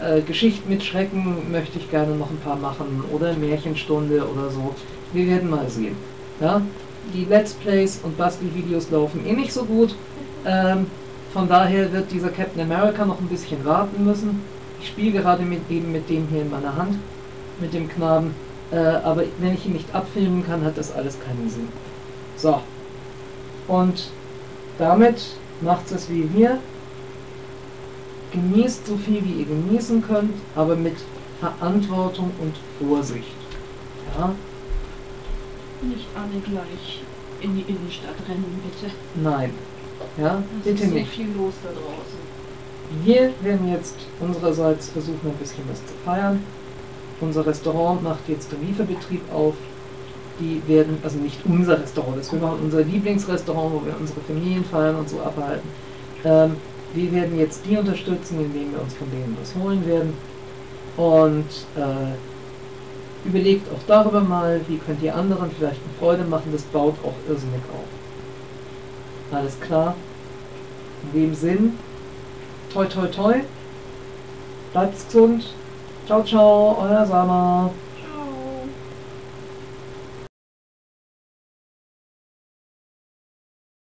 Äh, Geschichten mit Schrecken möchte ich gerne noch ein paar machen oder Märchenstunde oder so. Wir werden mal sehen. Ja? Die Let's Plays und Bastelvideos laufen eh nicht so gut. Ähm, von daher wird dieser Captain America noch ein bisschen warten müssen. Ich spiele gerade mit, eben mit dem hier in meiner Hand, mit dem Knaben. Äh, aber wenn ich ihn nicht abfilmen kann, hat das alles keinen Sinn. So. Und damit macht es wie wir. Genießt so viel, wie ihr genießen könnt, aber mit Verantwortung und Vorsicht. Ja? Nicht alle gleich in die Innenstadt rennen, bitte. Nein. Ja, Es bitte ist so nicht. viel los da draußen. Wir werden jetzt unsererseits versuchen, ein bisschen was zu feiern. Unser Restaurant macht jetzt den Lieferbetrieb auf. Die werden, also nicht unser Restaurant, das machen unser Lieblingsrestaurant, wo wir unsere Familienfeiern und so abhalten. Ähm, wir werden jetzt die unterstützen, indem wir uns von denen was holen werden. Und äh, überlegt auch darüber mal, wie könnt ihr anderen vielleicht eine Freude machen. Das baut auch irrsinnig auf. Alles klar? In dem Sinn, toi toi toi. Bleibt gesund. Ciao, ciao, euer Sama.